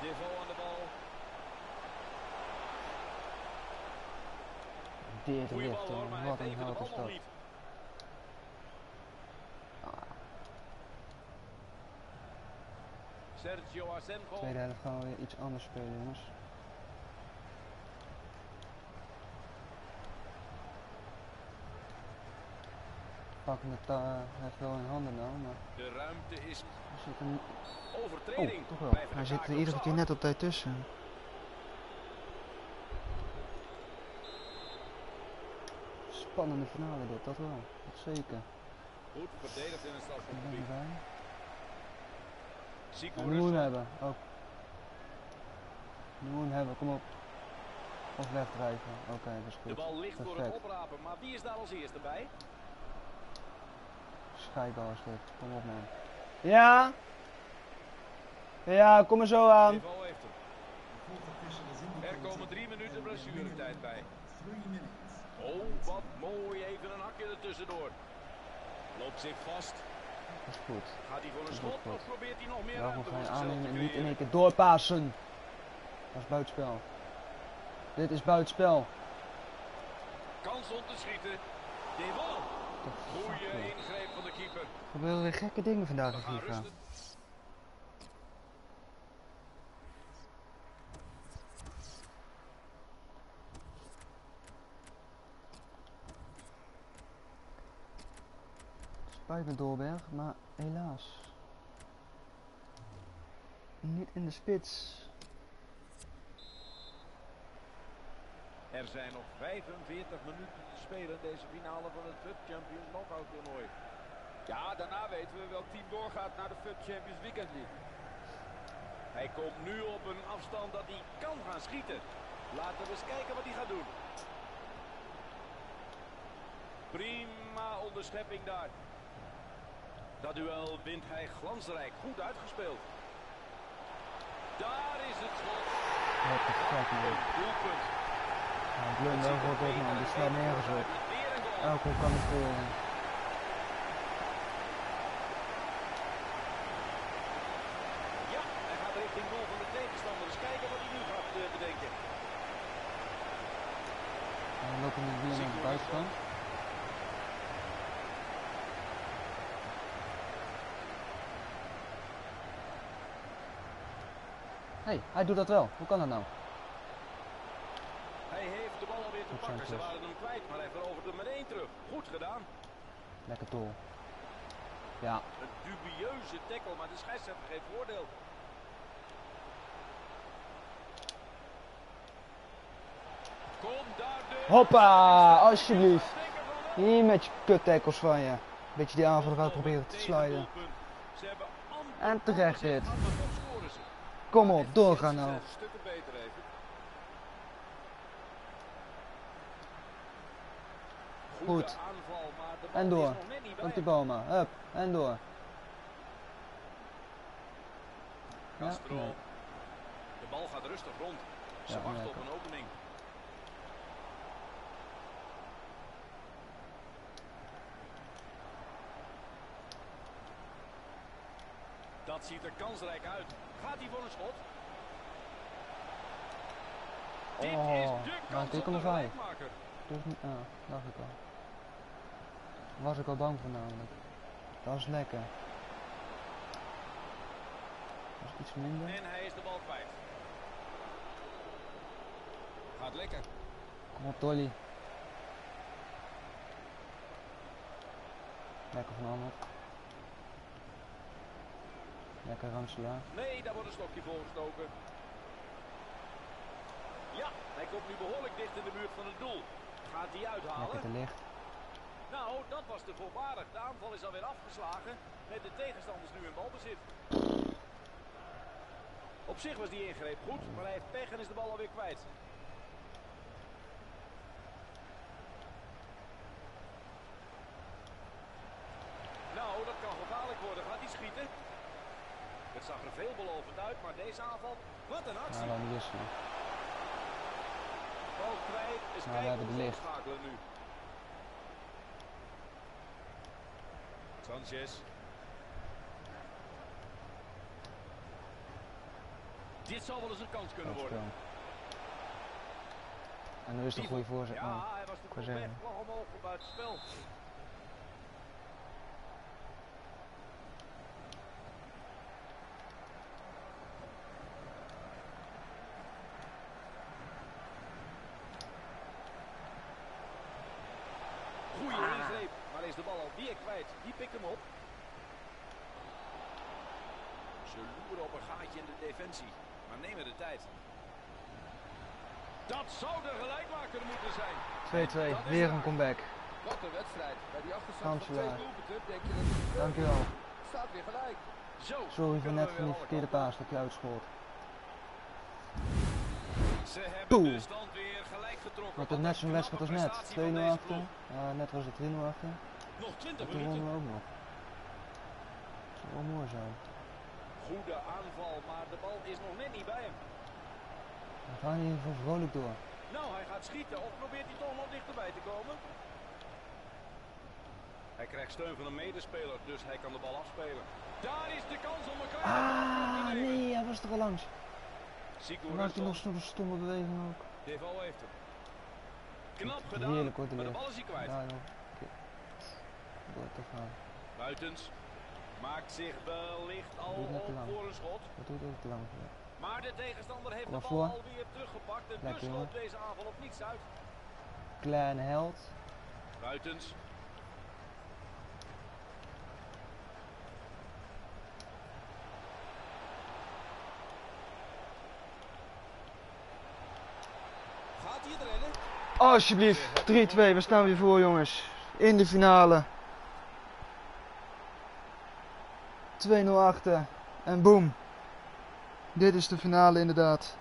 Devo aan de bal. Dit Goeie licht, bal hoor, jongen. maar hij Wat heeft een held is dat. Tweede helft gaan we weer iets anders spelen, jongens. Pakken het uh, heeft wel in handen nou, maar De ruimte is er zit een... overtreding. Oh, toch wel. Hij zit er iedere keer net op tijd tussen. Spannende finale dit, dat wel. Dat zeker. Goed verdedigd in het strafgebied. hebben, ook. Hem hebben, kom op. Of wegdrijven. Oké, dat is goed. De bal ligt voor het Perfect. oprapen, maar wie is daar als eerste bij? Scheidbal is dit. Kom op man. Ja! Ja, kom er zo aan. Er komen drie minuten blessuretijd bij. Oh, wat mooi. Even een hakje ertussendoor. Loopt zich vast. Dat is goed. Gaat hij voor een schot of probeert hij nog meer ruimte ga je aannemen en niet in één keer doorpassen. Dat is buitenspel. Dit is buitenspel. Kans om te schieten. The fuck, Goeie ingreep van de keeper. Er gebeuren weer gekke dingen vandaag We in FIFA. Spijt me Doorberg, maar helaas. Niet in de spits. Er zijn nog 45 minuten te spelen deze finale van het FUT Champions Knockout toernooi. Ja, daarna weten we welk team doorgaat naar de FUT Champions Weekend League. Hij komt nu op een afstand dat hij kan gaan schieten. Laten we eens kijken wat hij gaat doen. Prima onderschepping daar. Dat duel wint hij glansrijk. Goed uitgespeeld. Daar is het schot. What the fuck man. Een blunder wordt op man, die slaat nergens op. Een. Elke kan het scoren. Ja, hij gaat richting goal van de tegenstander. Dus kijken wat hij nu gaat eh, bedenken. En we lopen nu weer naar de buitenkant. Hé, hey, hij doet dat wel. Hoe kan dat nou? Hij heeft de bal alweer te pakken. Ze waren hem kwijt, maar hij verovert hem meteen terug. Goed gedaan. Lekker tol. Ja, Een dubieuze tackle, maar de scheidsrechter geeft voordeel. Kom daar de... Hoppa, alsjeblieft. Hier met je kut van je. Beetje die aanval eruit proberen te amper En terecht dit. gehad, maar toch scoren ze. Kom op, doorgaan nou. Goed. En door. Op die maar. Hup, en door. Ja, nee. De bal gaat rustig rond. Ze Ja, wachten op een opening. Dat ziet er kansrijk uit. Gaat hij voor een schot? Dit is Oh, de kans dit op de er. Dus niet, ah, dacht ik al. Was ik al bang voor namelijk. Dat is lekker. Dat is iets minder. En hij is de bal kwijt. Gaat lekker. Kom op. Lekker van Ahmed. Lekker Ramselaar. Nee, daar wordt een stokje voor gestoken. Ja, hij komt nu behoorlijk dicht in de buurt van het doel. Gaat hij Lekker uithalen? te licht. Nou, dat was te voorbarig. De aanval is alweer afgeslagen. Met de tegenstanders nu in balbezit. Op zich was die ingreep goed, maar hij heeft pech en is de bal alweer kwijt. Nou, dat kan gevaarlijk worden. Gaat hij schieten? Het zag er veelbelovend uit, maar deze aanval... Wat een actie! Nou, dan wisselen. Bal kwijt. Nou, we kijken hoe de ze licht. omschakelen nu. Sanchez. Dit zal wel eens een kans kunnen is worden. En nu is het een goede voorzet. Ja, hij was de ik kop wou weg. zeggen. Vlag omhoog voor Goeie Ah. ingreep, maar is de bal alweer kwijt. Die pikt hem op. Ze loeren op een gaatje in de defensie, maar nemen de tijd. Dat zou de gelijkmaker moeten zijn. 2-2, Dat is weer een comeback. Wat een wedstrijd. Bij die achterstand van twee Kanselaar. doelpunten denk je dat het Dankjewel. staat weer gelijk. Zo. Sorry voor net we van die weer verkeerde paas dat je uitschoot. Ze hebben de stand Want het net zo'n wedstrijd als net. prestatie van 2-0 deze achter. Ja, net was het 3-0 achter. Nog 20 En toen minuten. wonnen we ook nog. Dat zou wel mooi zijn. Goede aanval, maar de bal is nog net niet bij hem. We gaan ieder geval vrolijk door. Nou, hij gaat schieten of probeert hij toch nog dichterbij te komen? Hij krijgt steun van een medespeler, dus hij kan de bal afspelen. Daar is de kans om elkaar Ah, nee, hij was er al langs. Maakt hij nog zo'n stomme beweging ook. Deval heeft hem. Knap Heerlijk gedaan, hoor, maar de bal is hij kwijt. Joh. Oké. Door te gaan. Buitens maakt zich wellicht al op voor een schot. Dat doet ook te lang. Maar de tegenstander heeft de bal alweer teruggepakt en dus loopt deze aanval op niets uit. Kleine held. Buitens. Gaat hij het redden? Alsjeblieft, 3-2, we staan weer voor jongens. In de finale. 2-0 achter. En boom. Dit is de finale inderdaad.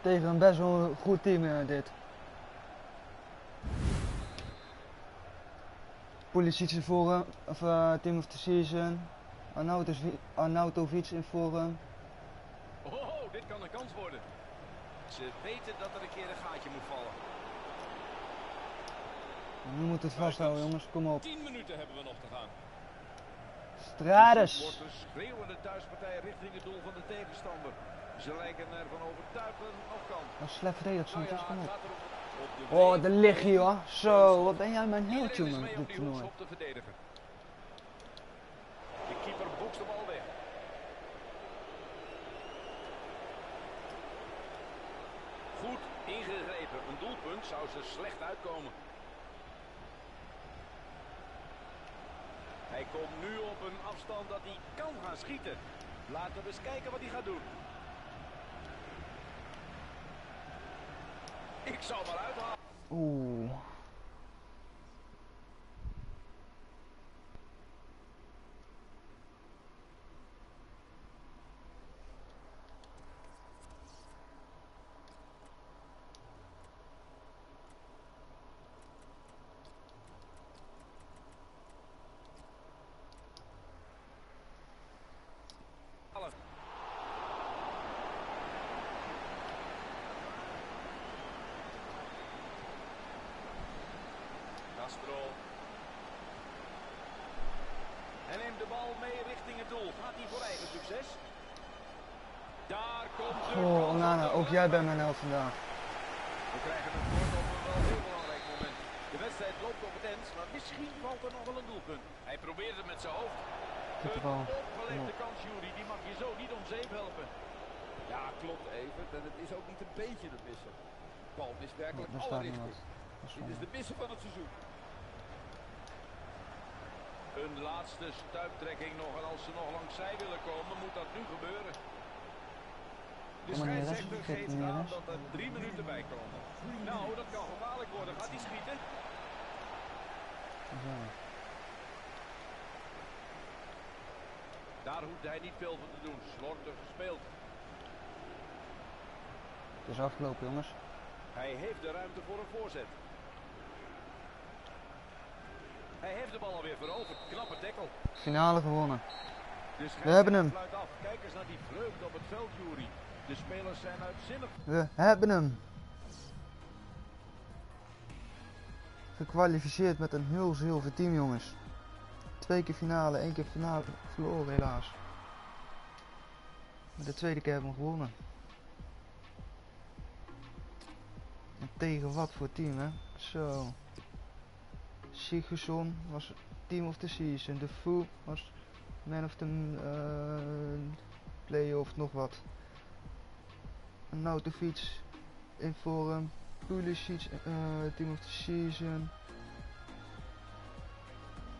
Tegen een best wel goed team eh, dit. Pulisic in vorm, of eh, team of the season. Arnautovic in vorm. Oh, dit kan een kans worden. Ze weten dat er een keer een gaatje moet vallen. Nu moeten we het vasthouden jongens, kom op. 10 minuten hebben we nog te gaan. Strades. supporters schreeuwen de thuispartij richting het doel van de tegenstander. Ze lijken ervan overtuigd dat het nog kan. Dat is slecht verdedigd Nou ja, kom op. Op de Oh, daar lig je hoor. Zo, wat ben jij mijn mee om dit toernooi. hoekschop te verdedigen. De keeper boekt de bal weg. Goed ingegrepen. Een doelpunt zou ze slecht uitkomen. Hij komt nu op een afstand dat hij kan gaan schieten. Laten we eens kijken wat hij gaat doen. Ik zal maar uithalen. Oeh. Castro. En neemt de bal mee richting het doel. Gaat hij voor eigen succes? Daar komt de Oh, kans Onana, op de ook jij bent mijn held vandaag. We krijgen een kort op een wel heel belangrijk moment. De wedstrijd loopt op het eind, maar misschien valt er nog wel een doelpunt. Hij probeert het met zijn hoofd. Een opgelegde kans, Jury. Die mag je zo niet om zeep helpen. Ja, klopt even. En het is ook niet een beetje een missen. De bal mist werkelijk daar alle is Dit is de missen van het seizoen. Een laatste stuiptrekking nog. En als ze nog langs zij willen komen, moet dat nu gebeuren. De scheidsrechter Geef geeft aan dat er drie minuten bij komen. Nou, dat kan gevaarlijk worden. Gaat hij schieten? Daar hoeft hij niet veel van te doen. Slordig gespeeld. Het is afgelopen jongens. Hij heeft de ruimte voor een voorzet. Hij heeft de bal alweer veroverd. Knappe tackle. Finale gewonnen. We hebben hem. Kijk eens naar die vreugde op het veld, Jury. De spelers zijn uitzinnig. We hebben hem. Gekwalificeerd met een heel zilver team jongens. Twee keer finale, één keer finale verloren helaas. De tweede keer hebben we gewonnen. En tegen wat voor team hè? Zo. Sigurdsson was team of the season. De Foo was man of the uh, playoff nog wat. Nautovic in vorm. Pulisic eh, team of the season.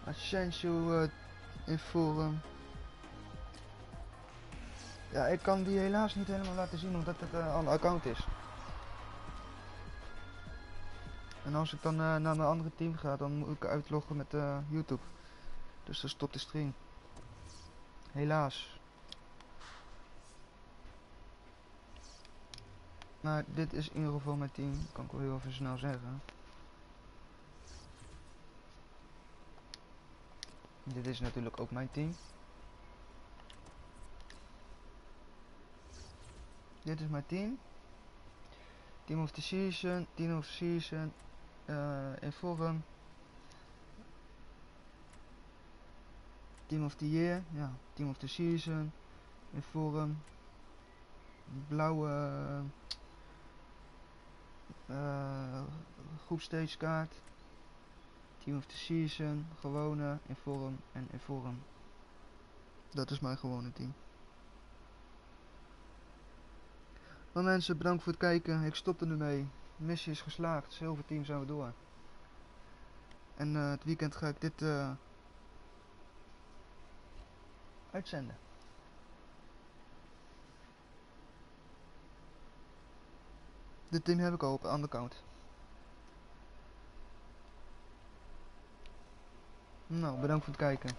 Asensio eh, in vorm. Ja, ik kan die helaas niet helemaal laten zien omdat het een ander account is. En als ik dan eh, naar mijn andere team ga, dan moet ik uitloggen met eh, YouTube. Dus dan stopt de stream. Helaas. Maar dit is in ieder geval mijn team, kan ik wel heel even snel zeggen. Dit is natuurlijk ook mijn team. Dit is mijn team. Team of the season, team of the season, eh, in vorm. Team of the year, ja, team of the season, in vorm. Blauwe eh groepstagekaart. Team of the season, gewone, in vorm en in vorm. Dat is mijn gewone team. Maar mensen, bedankt voor het kijken. Ik stop er nu mee. Missie is geslaagd. Zilverteam zijn we door. En eh, het weekend ga ik dit eh, uitzenden. Dit team heb ik al op andere kant. Nou, bedankt voor het kijken.